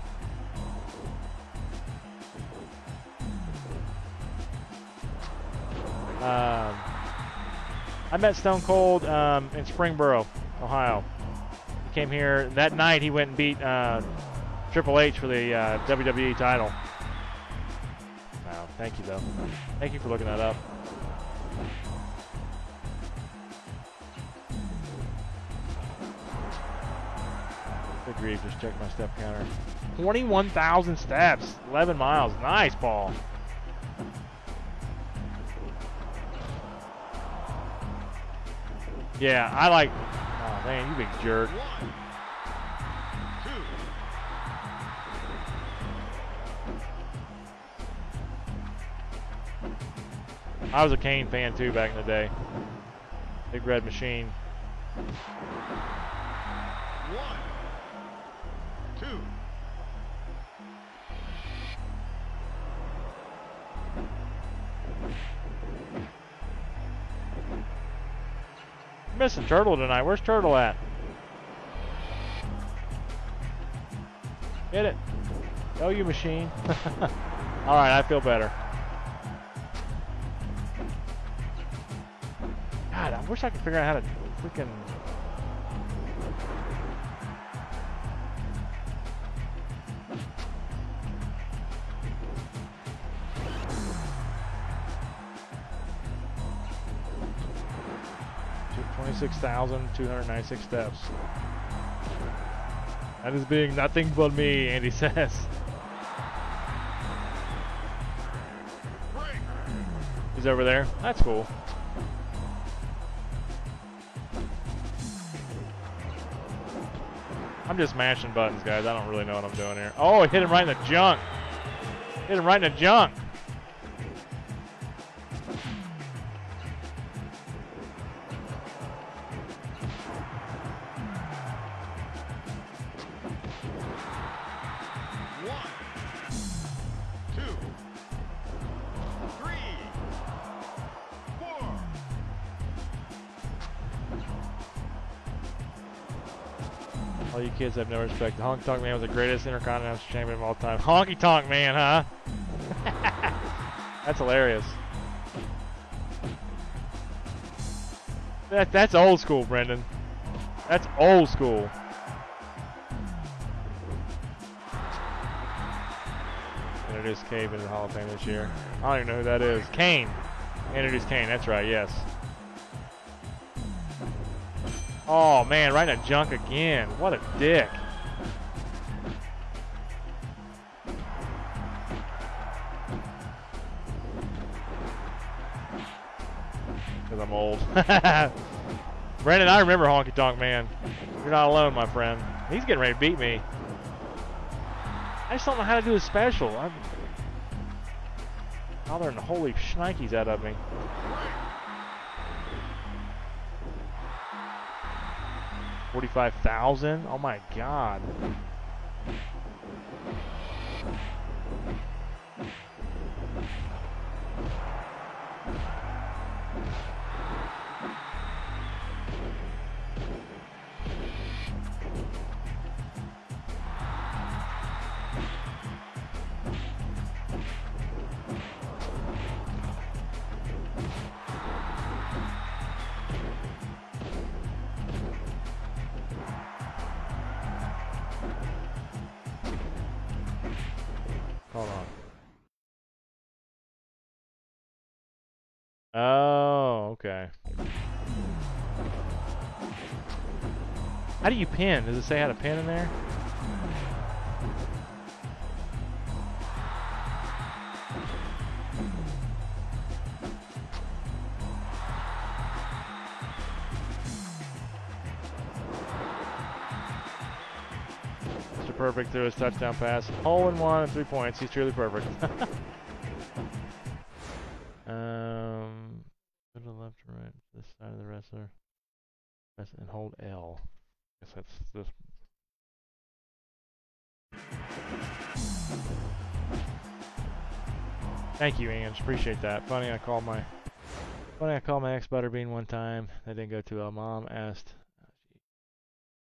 Um, I met Stone Cold um, in Springboro, Ohio. He came here that night. He went and beat uh, Triple H for the uh, WWE title. Wow, thank you though. Thank you for looking that up. Good grief, just check my step counter. 21,000 steps, 11 miles. Nice ball. Yeah, I like. Oh man, you big jerk. I was a Kane fan too back in the day. Big red machine. one, Missing Turtle tonight. Where's Turtle at? Hit it. Oh, you machine. All right, I feel better. God, I wish I could figure out how to freaking. Twenty-six thousand two hundred ninety-six steps. That is being nothing but me, Andy says. He's over there. That's cool. I'm just mashing buttons, guys. I don't really know what I'm doing here. Oh, it hit him right in the junk. Hit him right in the junk. Kids have no respect. Honky Tonk Man was the greatest Intercontinental Champion of all time. Honky Tonk Man, huh? that's hilarious. That that's old school, Brendan. That's old school. Introduced Cave into the Hall of Fame this year. I don't even know who that is. Kane. Introduced Kane. That's right. Yes. Oh man, right in a junk again. What a dick. Because I'm old. Brandon, I remember Honky Tonk Man. You're not alone, my friend. He's getting ready to beat me. I just don't know how to do a special. I'm bothering the holy shnikes out of me. Forty-five thousand? Oh my god. Oh, okay. How do you pin? Does it say how to pin in there? Mr. Perfect threw his touchdown pass. Hole in one and three points. He's truly perfect. Thank you, Ange. Appreciate that. Funny, I called my funny I called my ex Butterbean one time. That didn't go too well. Mom asked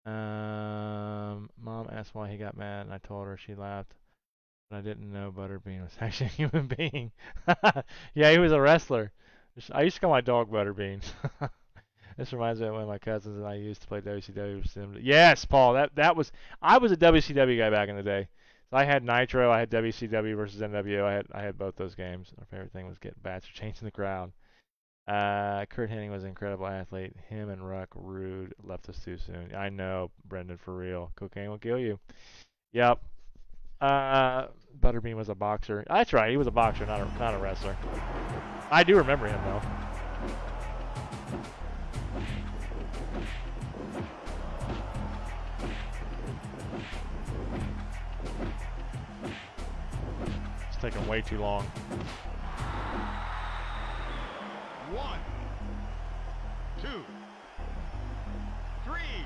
um, mom asked why he got mad, and I told her. She laughed, but I didn't know Butterbean was actually a human being. yeah, he was a wrestler. I used to call my dog Butterbean. this reminds me of when my cousins and I used to play WCW. Yes, Paul. That that was I was a WCW guy back in the day. So I had Nitro. I had WCW versus NWO. I had I had both those games. Our favorite thing was getting bats or changing the crowd. Uh, Curt Hennig was an incredible athlete. Him and Rick Rude left us too soon. I know, Brendan, for real. Cocaine will kill you. Yep. Uh, Butterbean was a boxer. That's right. He was a boxer, not a not a wrestler. I do remember him though. Taking way too long. One, two, three,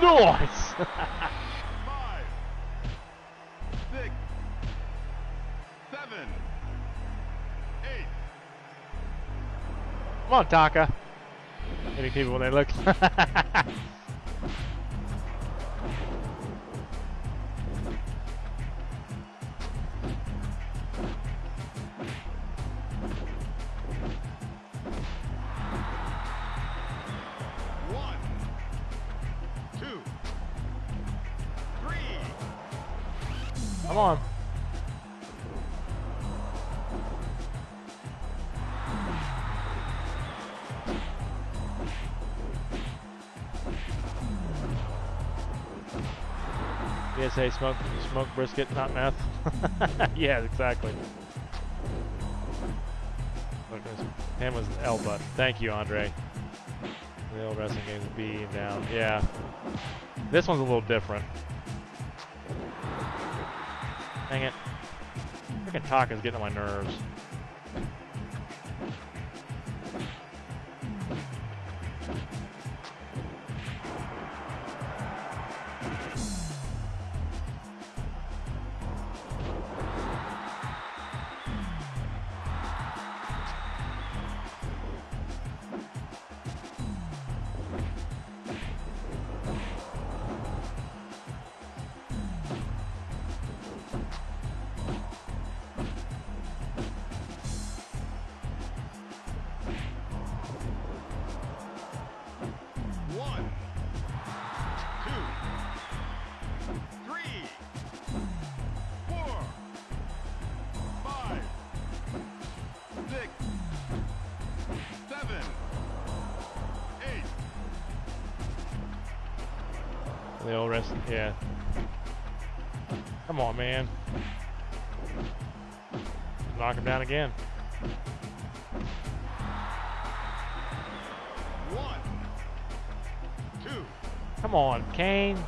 Nice. five, six, seven, eight. Come on, Taka. Hitting people when they look. Come on. Yes, hey, smoke, smoke brisket, not meth. yeah, exactly. Him was L button. Thank you, Andre. The old wrestling games B and down. Yeah. This one's a little different. Dang it. Freaking Taka's getting on my nerves.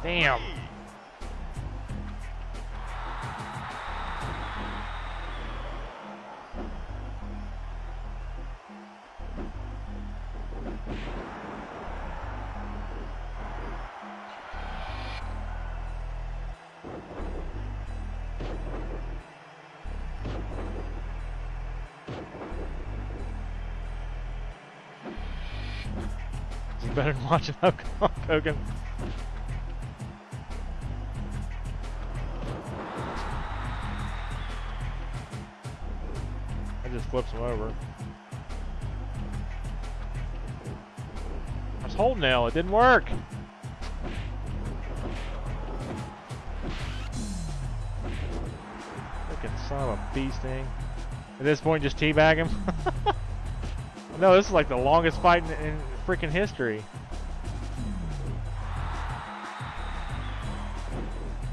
Damn. Better than watching Hulk Hogan? Flips. I was holding L, it didn't work. Freaking son of a bee sting. At this point, just teabag him. no, this is like the longest fight in, in freaking history.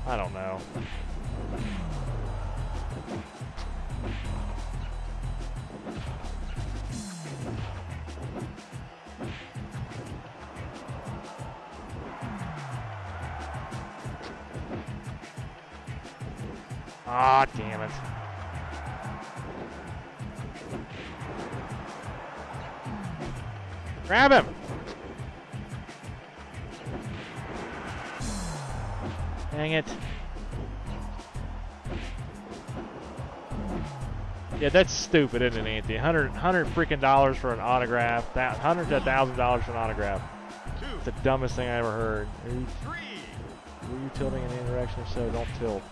I don't know. Dang it. Yeah, that's stupid, isn't it, Anthony? 100, 100 freaking dollars for an autograph. That hundred to thousand dollars for an autograph. It's the dumbest thing I ever heard. Are you, were you tilting in any direction? If so, don't tilt.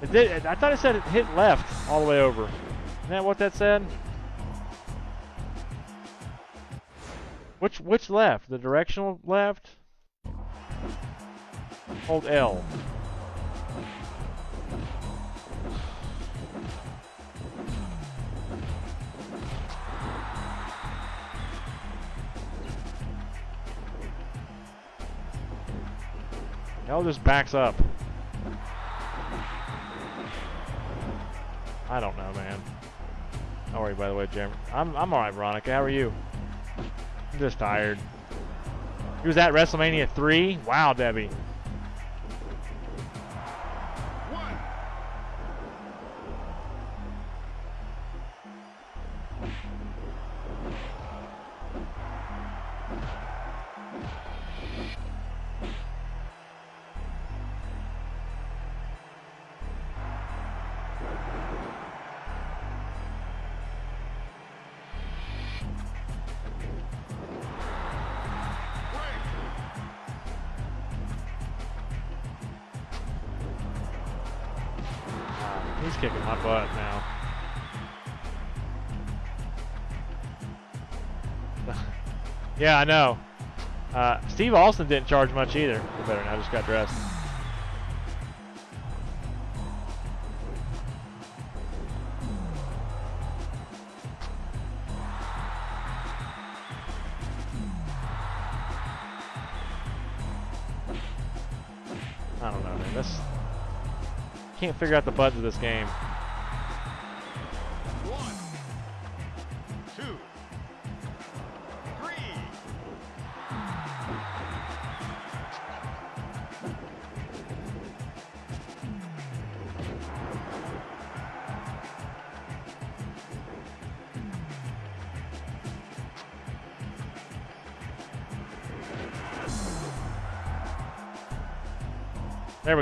It did, I thought it said it hit left all the way over. Isn't that what that said? Which which left? The directional left? Hold L. L just backs up. I don't know, man. Are you, by the way, Jim? I'm I'm alright, Veronica. How are you? I'm just tired. He was at WrestleMania 3? Wow, Debbie. Yeah, I know. Uh, Steve Austin didn't charge much either. You're better now, just got dressed. I don't know, man. This can't figure out the buds of this game.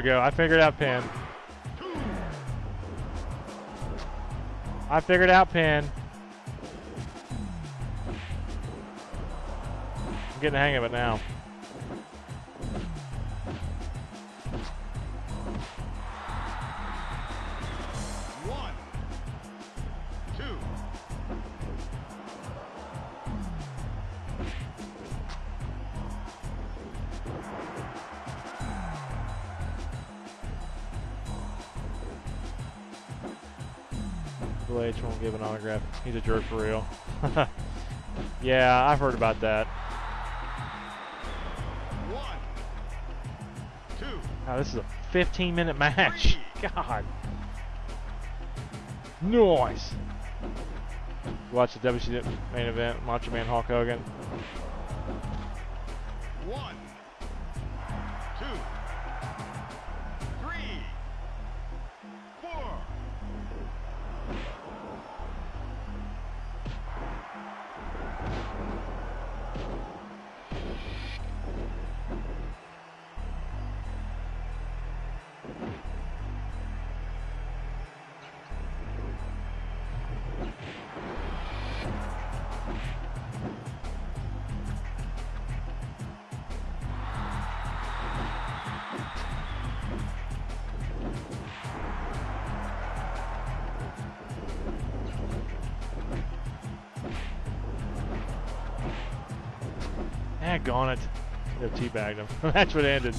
Go. I figured out pin. I figured out pin. I'm getting the hang of it now. He's a jerk for real. yeah, I've heard about that. one, two. God, this is a 15 minute match. God. Nice. Watch the WCW main event, Macho Man Hulk Hogan. Teabagged him. The match would have ended.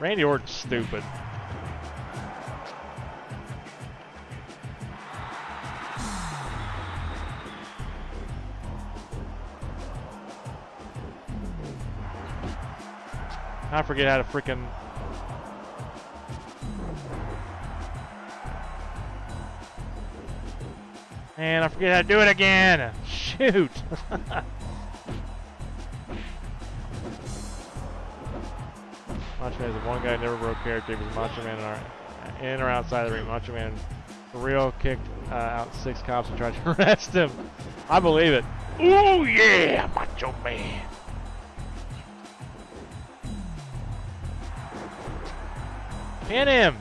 Randy Orton's stupid. I forget how to freaking And I forget how to do it again. Shoot. One guy never broke character He was Macho Man in, our, in or outside the ring. Macho Man for real kicked uh, out six cops and tried to arrest him. I believe it. Oh yeah, Macho Man. Pin him.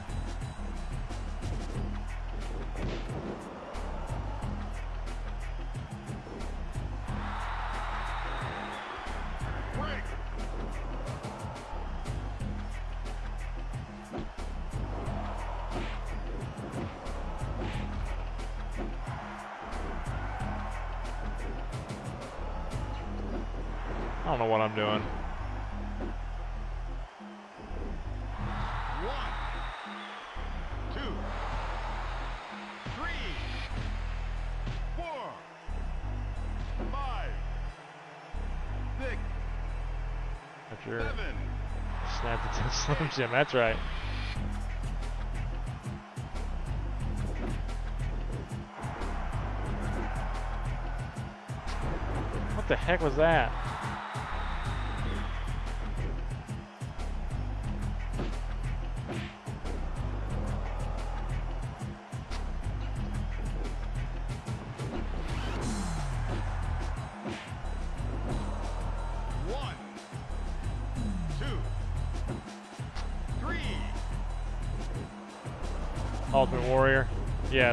I'm doing. One, two, three, four, five, six, seven. snap the 10 Slim Jim, that's right. What the heck was that?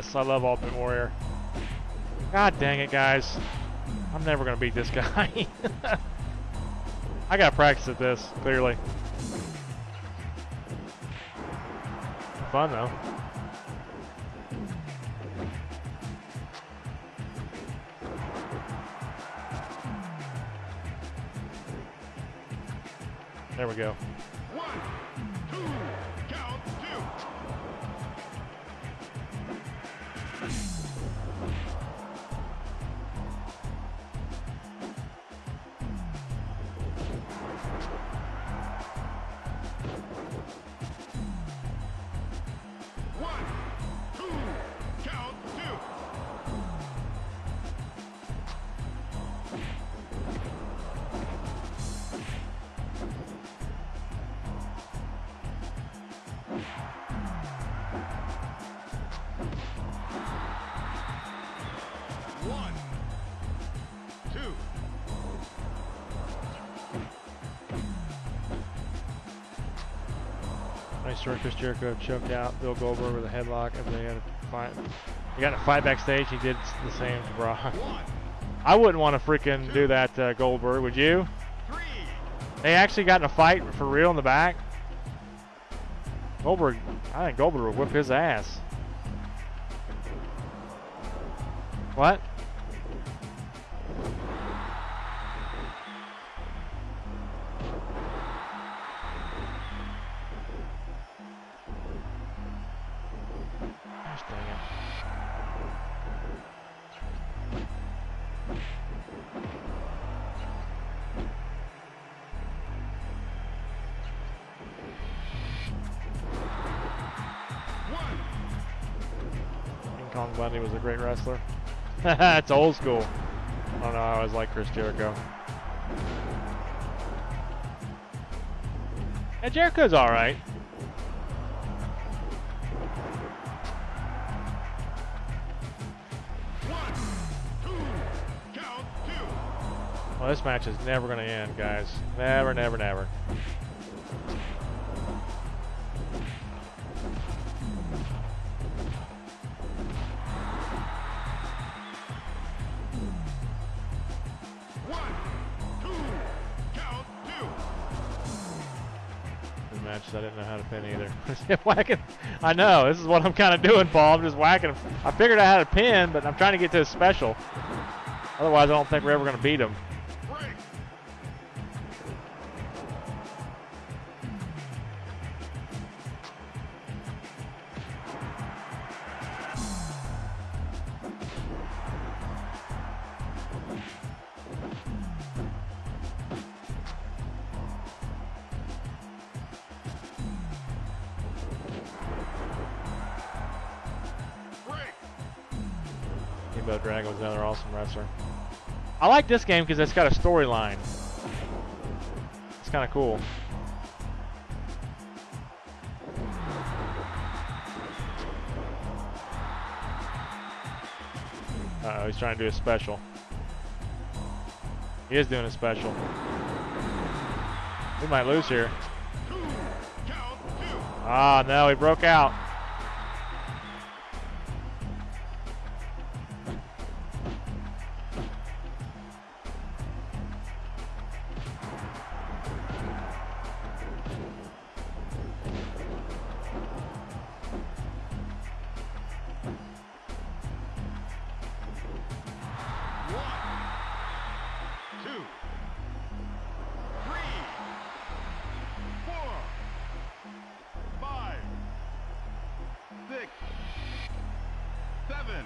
Yes, I love Ultimate Warrior. God dang it, guys. I'm never going to beat this guy. I got to practice at this, clearly. Fun, though. There we go. Jericho choked out Bill Goldberg with a headlock, and they had a fight. He got in a fight backstage. He did the same to Brock. I wouldn't want to freaking do that to Goldberg, would you? They actually got in a fight for real in the back. Goldberg, I think Goldberg would whip his ass. What? Great wrestler. it's old school. I don't know. I always like Chris Jericho. Yeah, Jericho's all right. Well, this match is never going to end, guys. Never, never, never. whacking. I know. This is what I'm kind of doing, Paul. I'm just whacking. I figured I had a pin, but I'm trying to get to a special. Otherwise, I don't think we're ever going to beat him. Like this game because it's got a storyline. It's kind of cool. Uh oh, he's trying to do a special. He is doing a special. We might lose here. Ah, no, he broke out. Seven.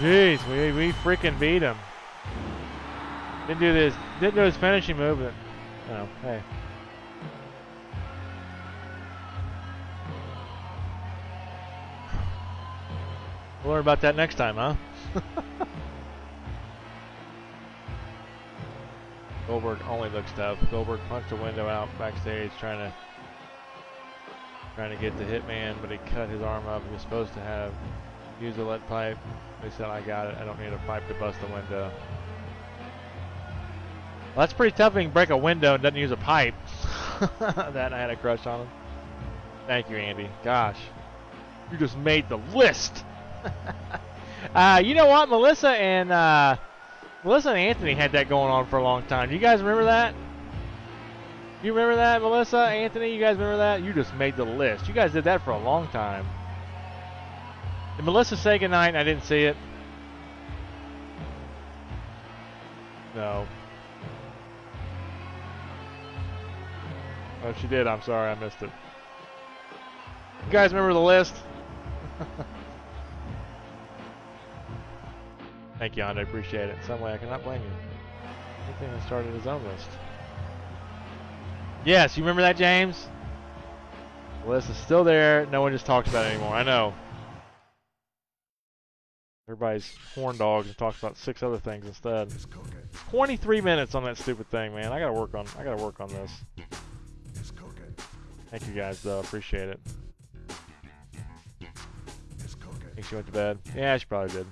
Jeez, we, we freaking beat him. Didn't do this. Didn't do his finishing move. But, oh, hey. Learn about that next time, huh? Goldberg only looks tough. Goldberg punched a window out backstage trying to trying to get the hitman, but he cut his arm up. He was supposed to have used a lead pipe. They said, I got it. I don't need a pipe to bust the window. Well, that's pretty tough if he can break a window and doesn't use a pipe. that I had a crush on him. Thank you, Andy. Gosh. You just made the list. uh, you know what? Melissa and uh, Melissa and Anthony had that going on for a long time. Do you guys remember that? You remember that, Melissa, Anthony? You guys remember that? You just made the list. You guys did that for a long time. Did Melissa say goodnight I didn't see it? No. Oh, she did, I'm sorry, I missed it. You guys remember the list? Thank you, Andre. Appreciate it. In some way, I cannot blame you. Anything that started his own list. Yes, you remember that, James? The list is still there. No one just talks about it anymore. I know. Everybody's horn dogs and talks about six other things instead. 23 minutes on that stupid thing, man. I gotta work on. I gotta work on this. Thank you guys, though. Appreciate it. Think she went to bed? Yeah, she probably did.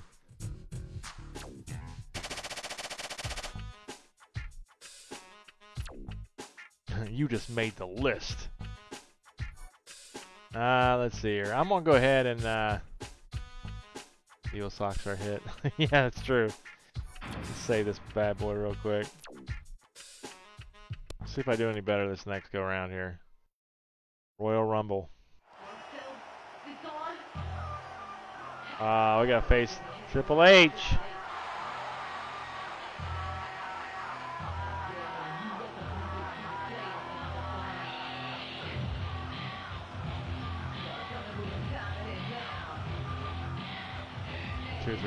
You just made the list. Uh, let's see here. I'm gonna go ahead and uh, Steel socks are hit. yeah, that's true. Let's save this bad boy real quick. See if I do any better this next go around here. Royal Rumble. Uh, we gotta face Triple H.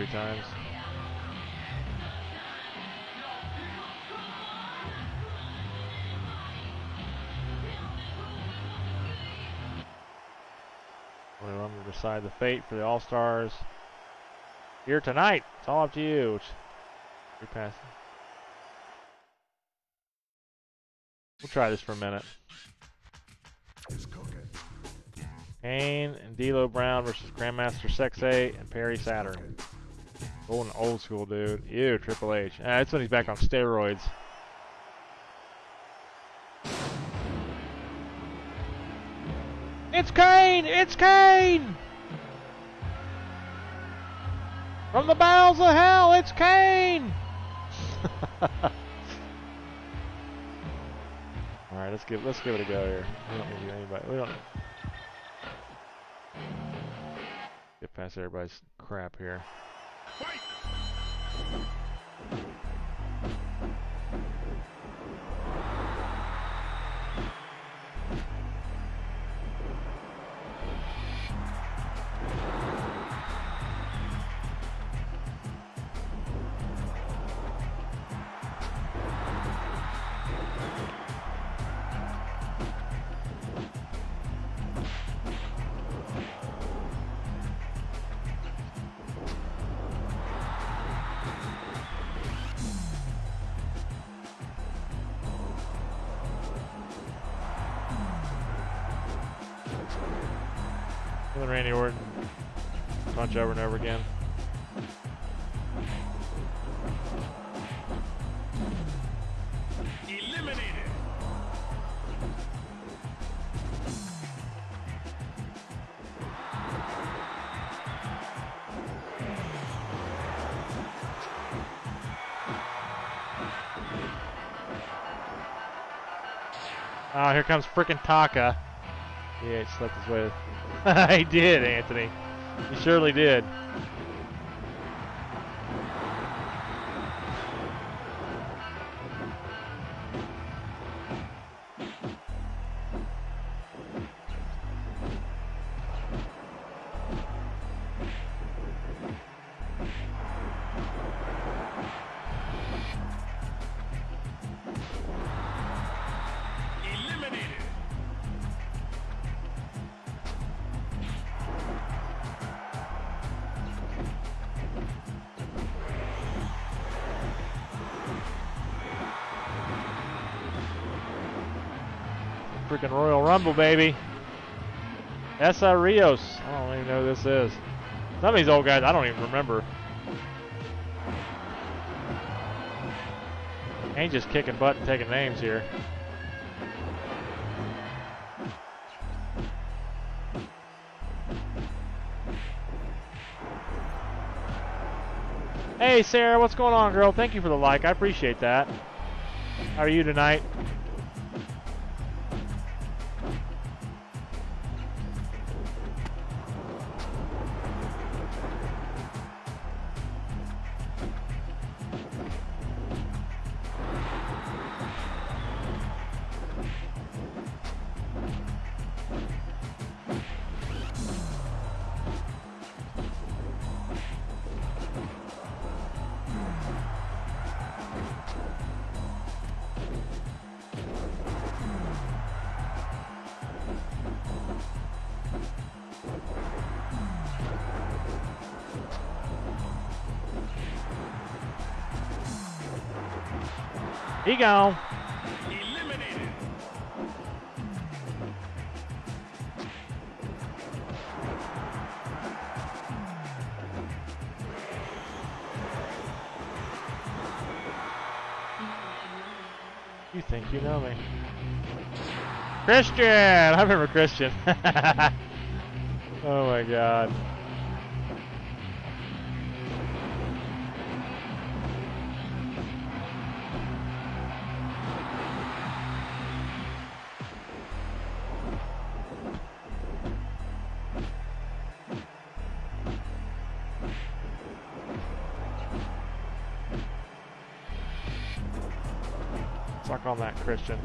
three times. Royal Rumble decide the fate for the All Stars here tonight. It's all up to you. You're passing. We'll try this for a minute. Kane and D'Lo Brown versus Grandmaster Sexay and Perry Saturn. Going old school, dude. Ew, Triple H. Ah, that's when he's back on steroids. It's Kane! It's Kane! From the bowels of hell, it's Kane! All right, let's give let's give it a go here. We don't need anybody. We don't get past everybody's crap here. Killing here comes frickin' Taka. Yeah, he slipped his way. he did, Anthony. He surely did. Freaking Royal Rumble, baby. Essa Rios. I don't even know who this is. Some of these old guys, I don't even remember. Ain't just kicking butt and taking names here. Hey Sarah, what's going on, girl? Thank you for the like. I appreciate that. How are you tonight? You think you know me. Christian! I remember Christian. oh my god. Christian.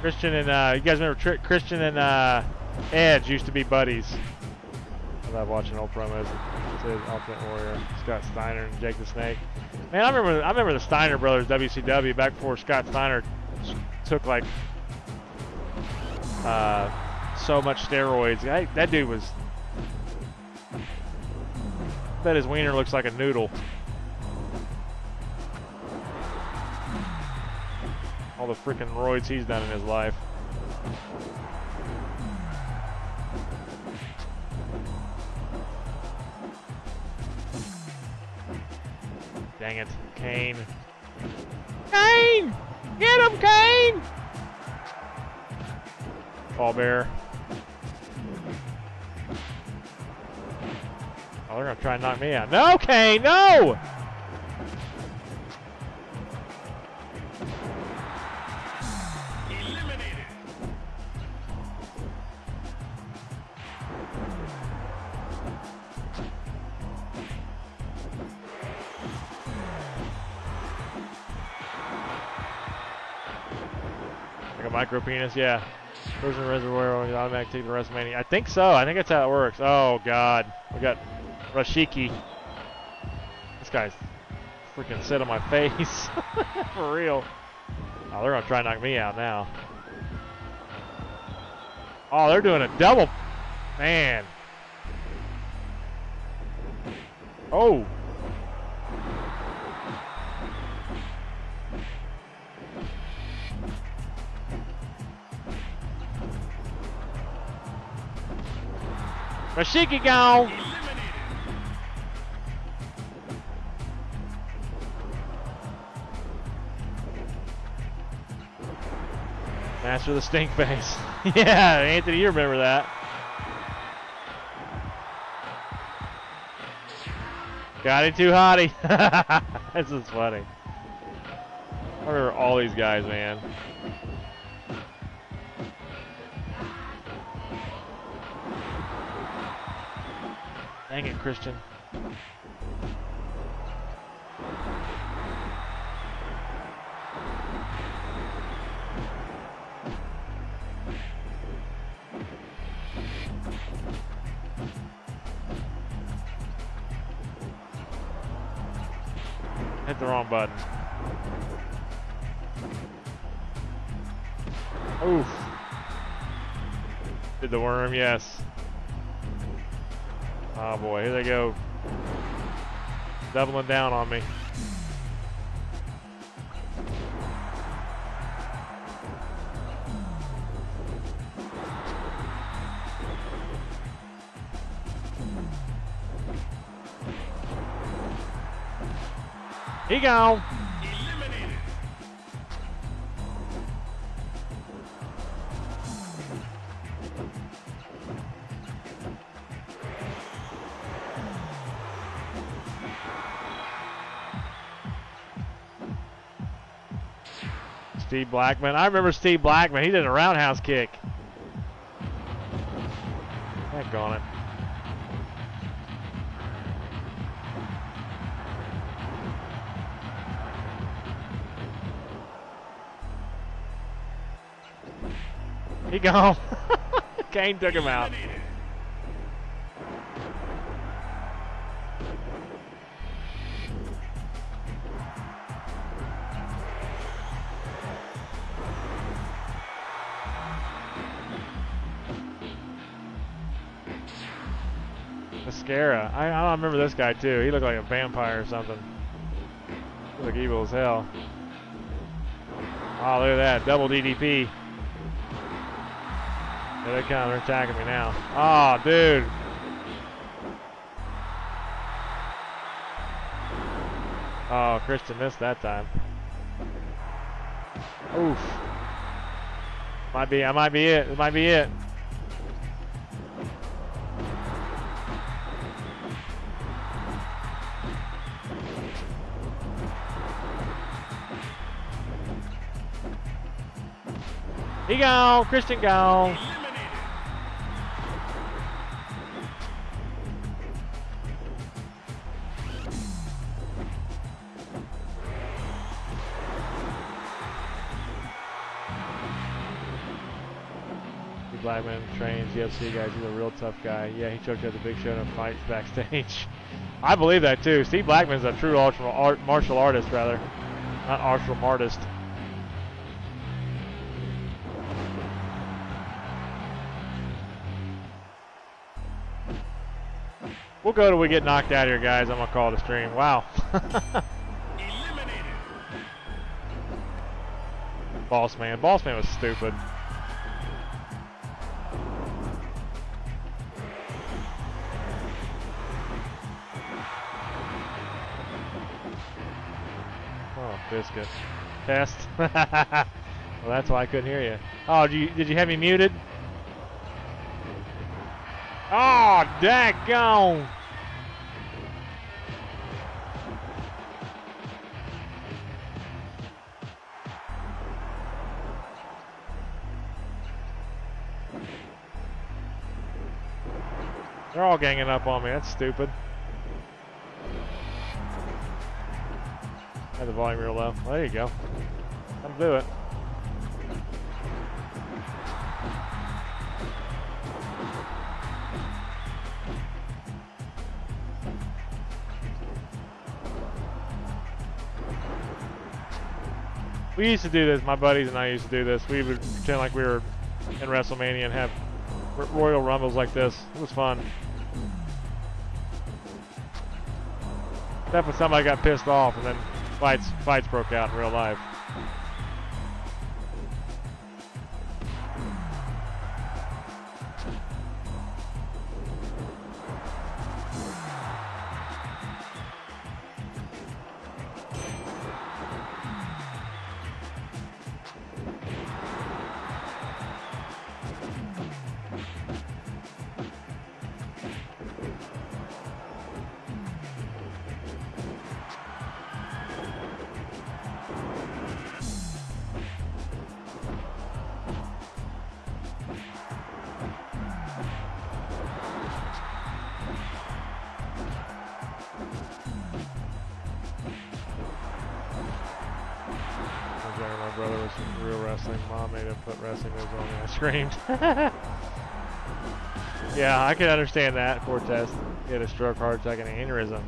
Christian and uh, you guys remember Tri- Christian and uh, Edge used to be buddies. I love watching old promos. Sid, Ultimate Warrior, Scott Steiner, and Jake the Snake. Man, I remember I remember the Steiner brothers WCW back before Scott Steiner took like uh, so much steroids. I, that dude was. I Bet his wiener looks like a noodle. Freaking roids he's done in his life. Dang it, Kane. Kane! Get him, Kane! Paul Bearer. Oh, they're gonna try and knock me out. No, Kane, no! Micro penis, yeah. Frozen reservoir the automatic ticket to WrestleMania. I think so. I think that's how it works. Oh God, we got Rikishi. This guy's freaking sit on my face for real. Oh, they're gonna try and knock me out now. Oh, they're doing a double. Man. Gone. Master the Stink Face. yeah, Anthony, you remember that. Got it too hottie. this is funny. I remember all these guys, man. Dang it, Christian. Hit the wrong button. Oof. Did the worm, yes. Boy, here they go. Doubling down on me. He gone. Steve Blackman. I remember Steve Blackman. He did a roundhouse kick. Heck on it. He gone. Kane took him out. I, remember this guy too. He looked like a vampire or something. He looked evil as hell. Oh, look at that. Double DDP. Here they come. They're attacking me now. Oh, dude. Oh, Christian missed that time. Oof. Might be. I might be it. It might be it. Gone. Christian. Steve Blackman trains UFC guys. He's a real tough guy. Yeah, he choked out the Big Show in a fight backstage. I believe that too. Steve Blackman's a true martial artist, rather, not martial artist. We'll go till we get knocked out here, guys. I'm gonna call the stream. Wow. Boss man. Boss man was stupid. Oh, biscuit. Test. well, that's why I couldn't hear you. Oh, did you, did you have me muted? Oh, daggone. Ganging up on me. That's stupid. Had the volume real low. Well, there you go. That'll do it. We used to do this, my buddies and I used to do this. We would pretend like we were in WrestleMania and have Royal Rumbles like this. It was fun. Except when somebody got pissed off and then fights fights broke out in real life. Screamed. yeah, I can understand that. Cortez he had a stroke, heart attack, and an aneurysm.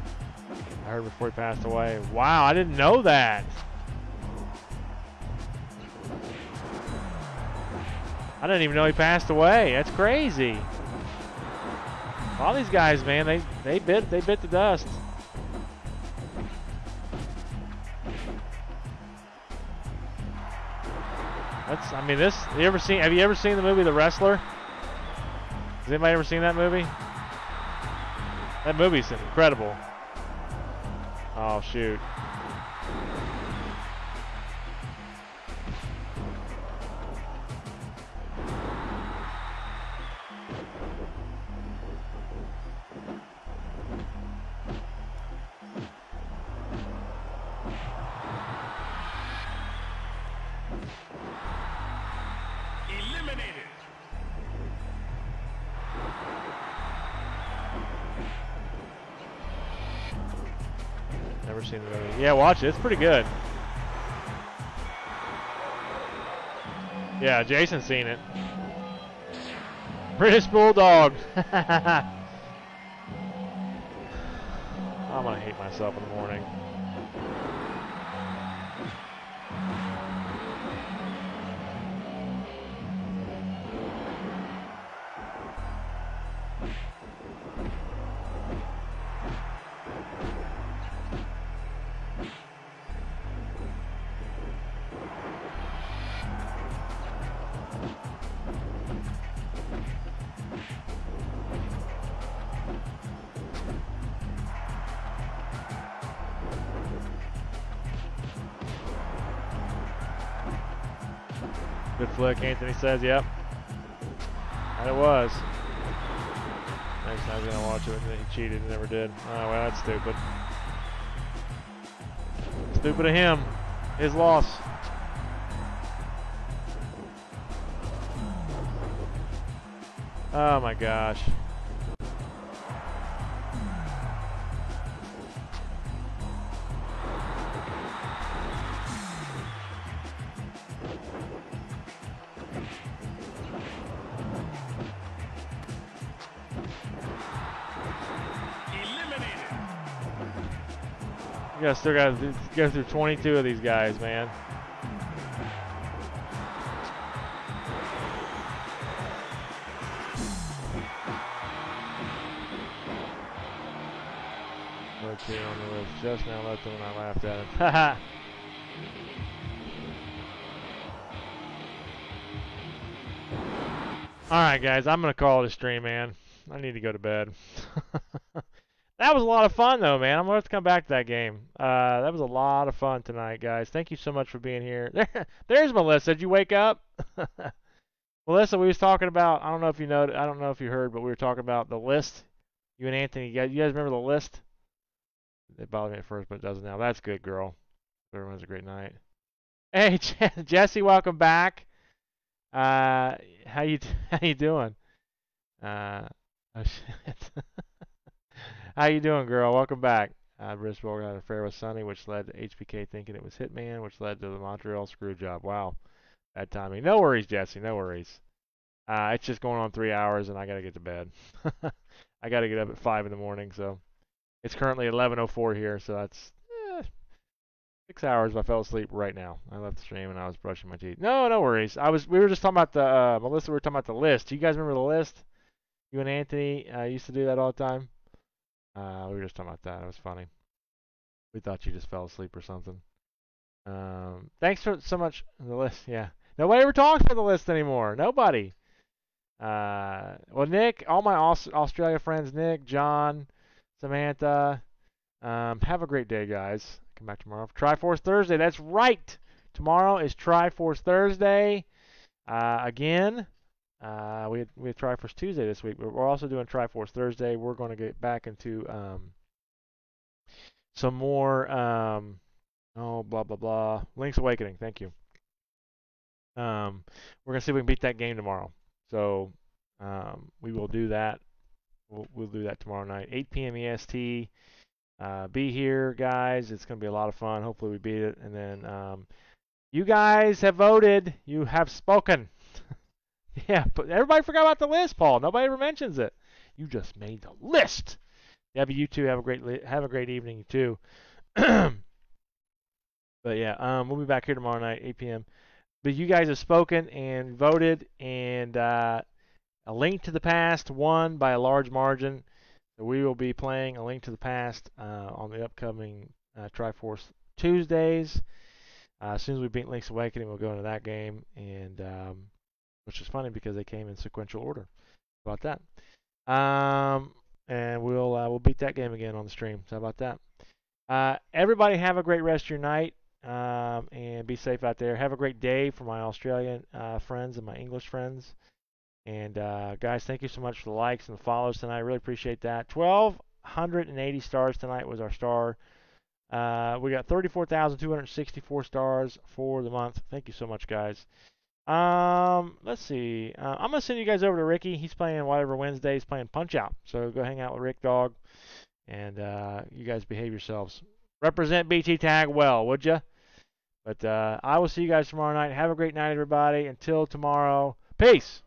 I heard before he passed away. Wow, I didn't know that. I didn't even know he passed away. That's crazy. All these guys, man, they they bit they bit the dust. I mean this you ever seen have you ever seen the movie The Wrestler? Has anybody ever seen that movie? That movie's incredible. Oh shoot. Watch it. It's pretty good. Yeah, Jason's seen it. British Bulldog. I'm gonna hate myself in the morning. Flick, Anthony says, yep. And it was. Next time he's gonna watch it, and he cheated and never did. Oh, well, that's stupid. Stupid of him. His loss. Oh my gosh. Still gotta go through 22 of these guys, man. Look here on the list. Just now left him when I laughed at him. Haha. Alright guys, I'm gonna call it a stream, man. I need to go to bed. That was a lot of fun though, man. I'm gonna have to come back to that game. Uh, that was a lot of fun tonight, guys. Thank you so much for being here. There, there's Melissa. Did you wake up? Melissa, we was talking about. I don't know if you know. I don't know if you heard, but we were talking about the list. You and Anthony. You guys, you guys remember the list? It bothered me at first, but it doesn't now. That's good, girl. Everyone's a great night. Hey, Jesse, welcome back. Uh, how you how you doing? Uh, oh shit. How you doing, girl? Welcome back. Uh, Brisbane had an affair with Sunny, which led to HBK thinking it was Hitman, which led to the Montreal screw job. Wow, bad timing. No worries, Jesse. No worries. Uh, it's just going on three hours, and I gotta get to bed. I gotta get up at five in the morning, so it's currently 11:04 here, so that's eh, six hours. I fell asleep right now. I left the stream and I was brushing my teeth. No, no worries. I was. We were just talking about the uh, Melissa. We were talking about the list. Do you guys remember the list? You and Anthony uh, used to do that all the time. Uh, we were just talking about that. It was funny. We thought you just fell asleep or something. Um, thanks for so much. The list, yeah. Nobody ever talks about the list anymore. Nobody. Uh, well, Nick, all my Aus- Australia friends, Nick, John, Samantha. Um, have a great day, guys. Come back tomorrow. Triforce Thursday. That's right. Tomorrow is Triforce Thursday. Uh, again, uh, we had, we had Triforce Tuesday this week, but we're also doing Triforce Thursday. We're going to get back into um, some more. Um, oh, blah blah blah. Link's Awakening. Thank you. Um, we're gonna see if we can beat that game tomorrow. So um, we will do that. We'll, we'll do that tomorrow night, 8 p.m. EST. Uh, be here, guys. It's going to be a lot of fun. Hopefully, we beat it. And then, um, you guys have voted. You have spoken. yeah, but everybody forgot about the list, Paul. Nobody ever mentions it. You just made the list. But you too have a great li- have a great evening too. but yeah, um, we'll be back here tomorrow night, 8 p.m. But you guys have spoken and voted, and uh, a Link to the Past won by a large margin. We will be playing A Link to the Past uh, on the upcoming uh, Triforce Tuesdays. Uh, as soon as we beat Link's Awakening, we'll go into that game, and um, which is funny because they came in sequential order. How about that? Um, and we'll uh, we'll beat that game again on the stream. So how about that? Uh, everybody have a great rest of your night. Um, and be safe out there. Have a great day for my Australian uh, friends and my English friends. And uh, guys, thank you so much for the likes and the follows tonight. I really appreciate that. 1,280 stars tonight was our star. Uh, we got 34,264 stars for the month. Thank you so much, guys. Um, let's see. Uh, I'm gonna send you guys over to Ricky. He's playing whatever Wednesday. He's playing Punch Out. So go hang out with Rick Dog, and uh, you guys behave yourselves. Represent BT Tag well, would you? But uh, I will see you guys tomorrow night. Have a great night, everybody. Until tomorrow, peace.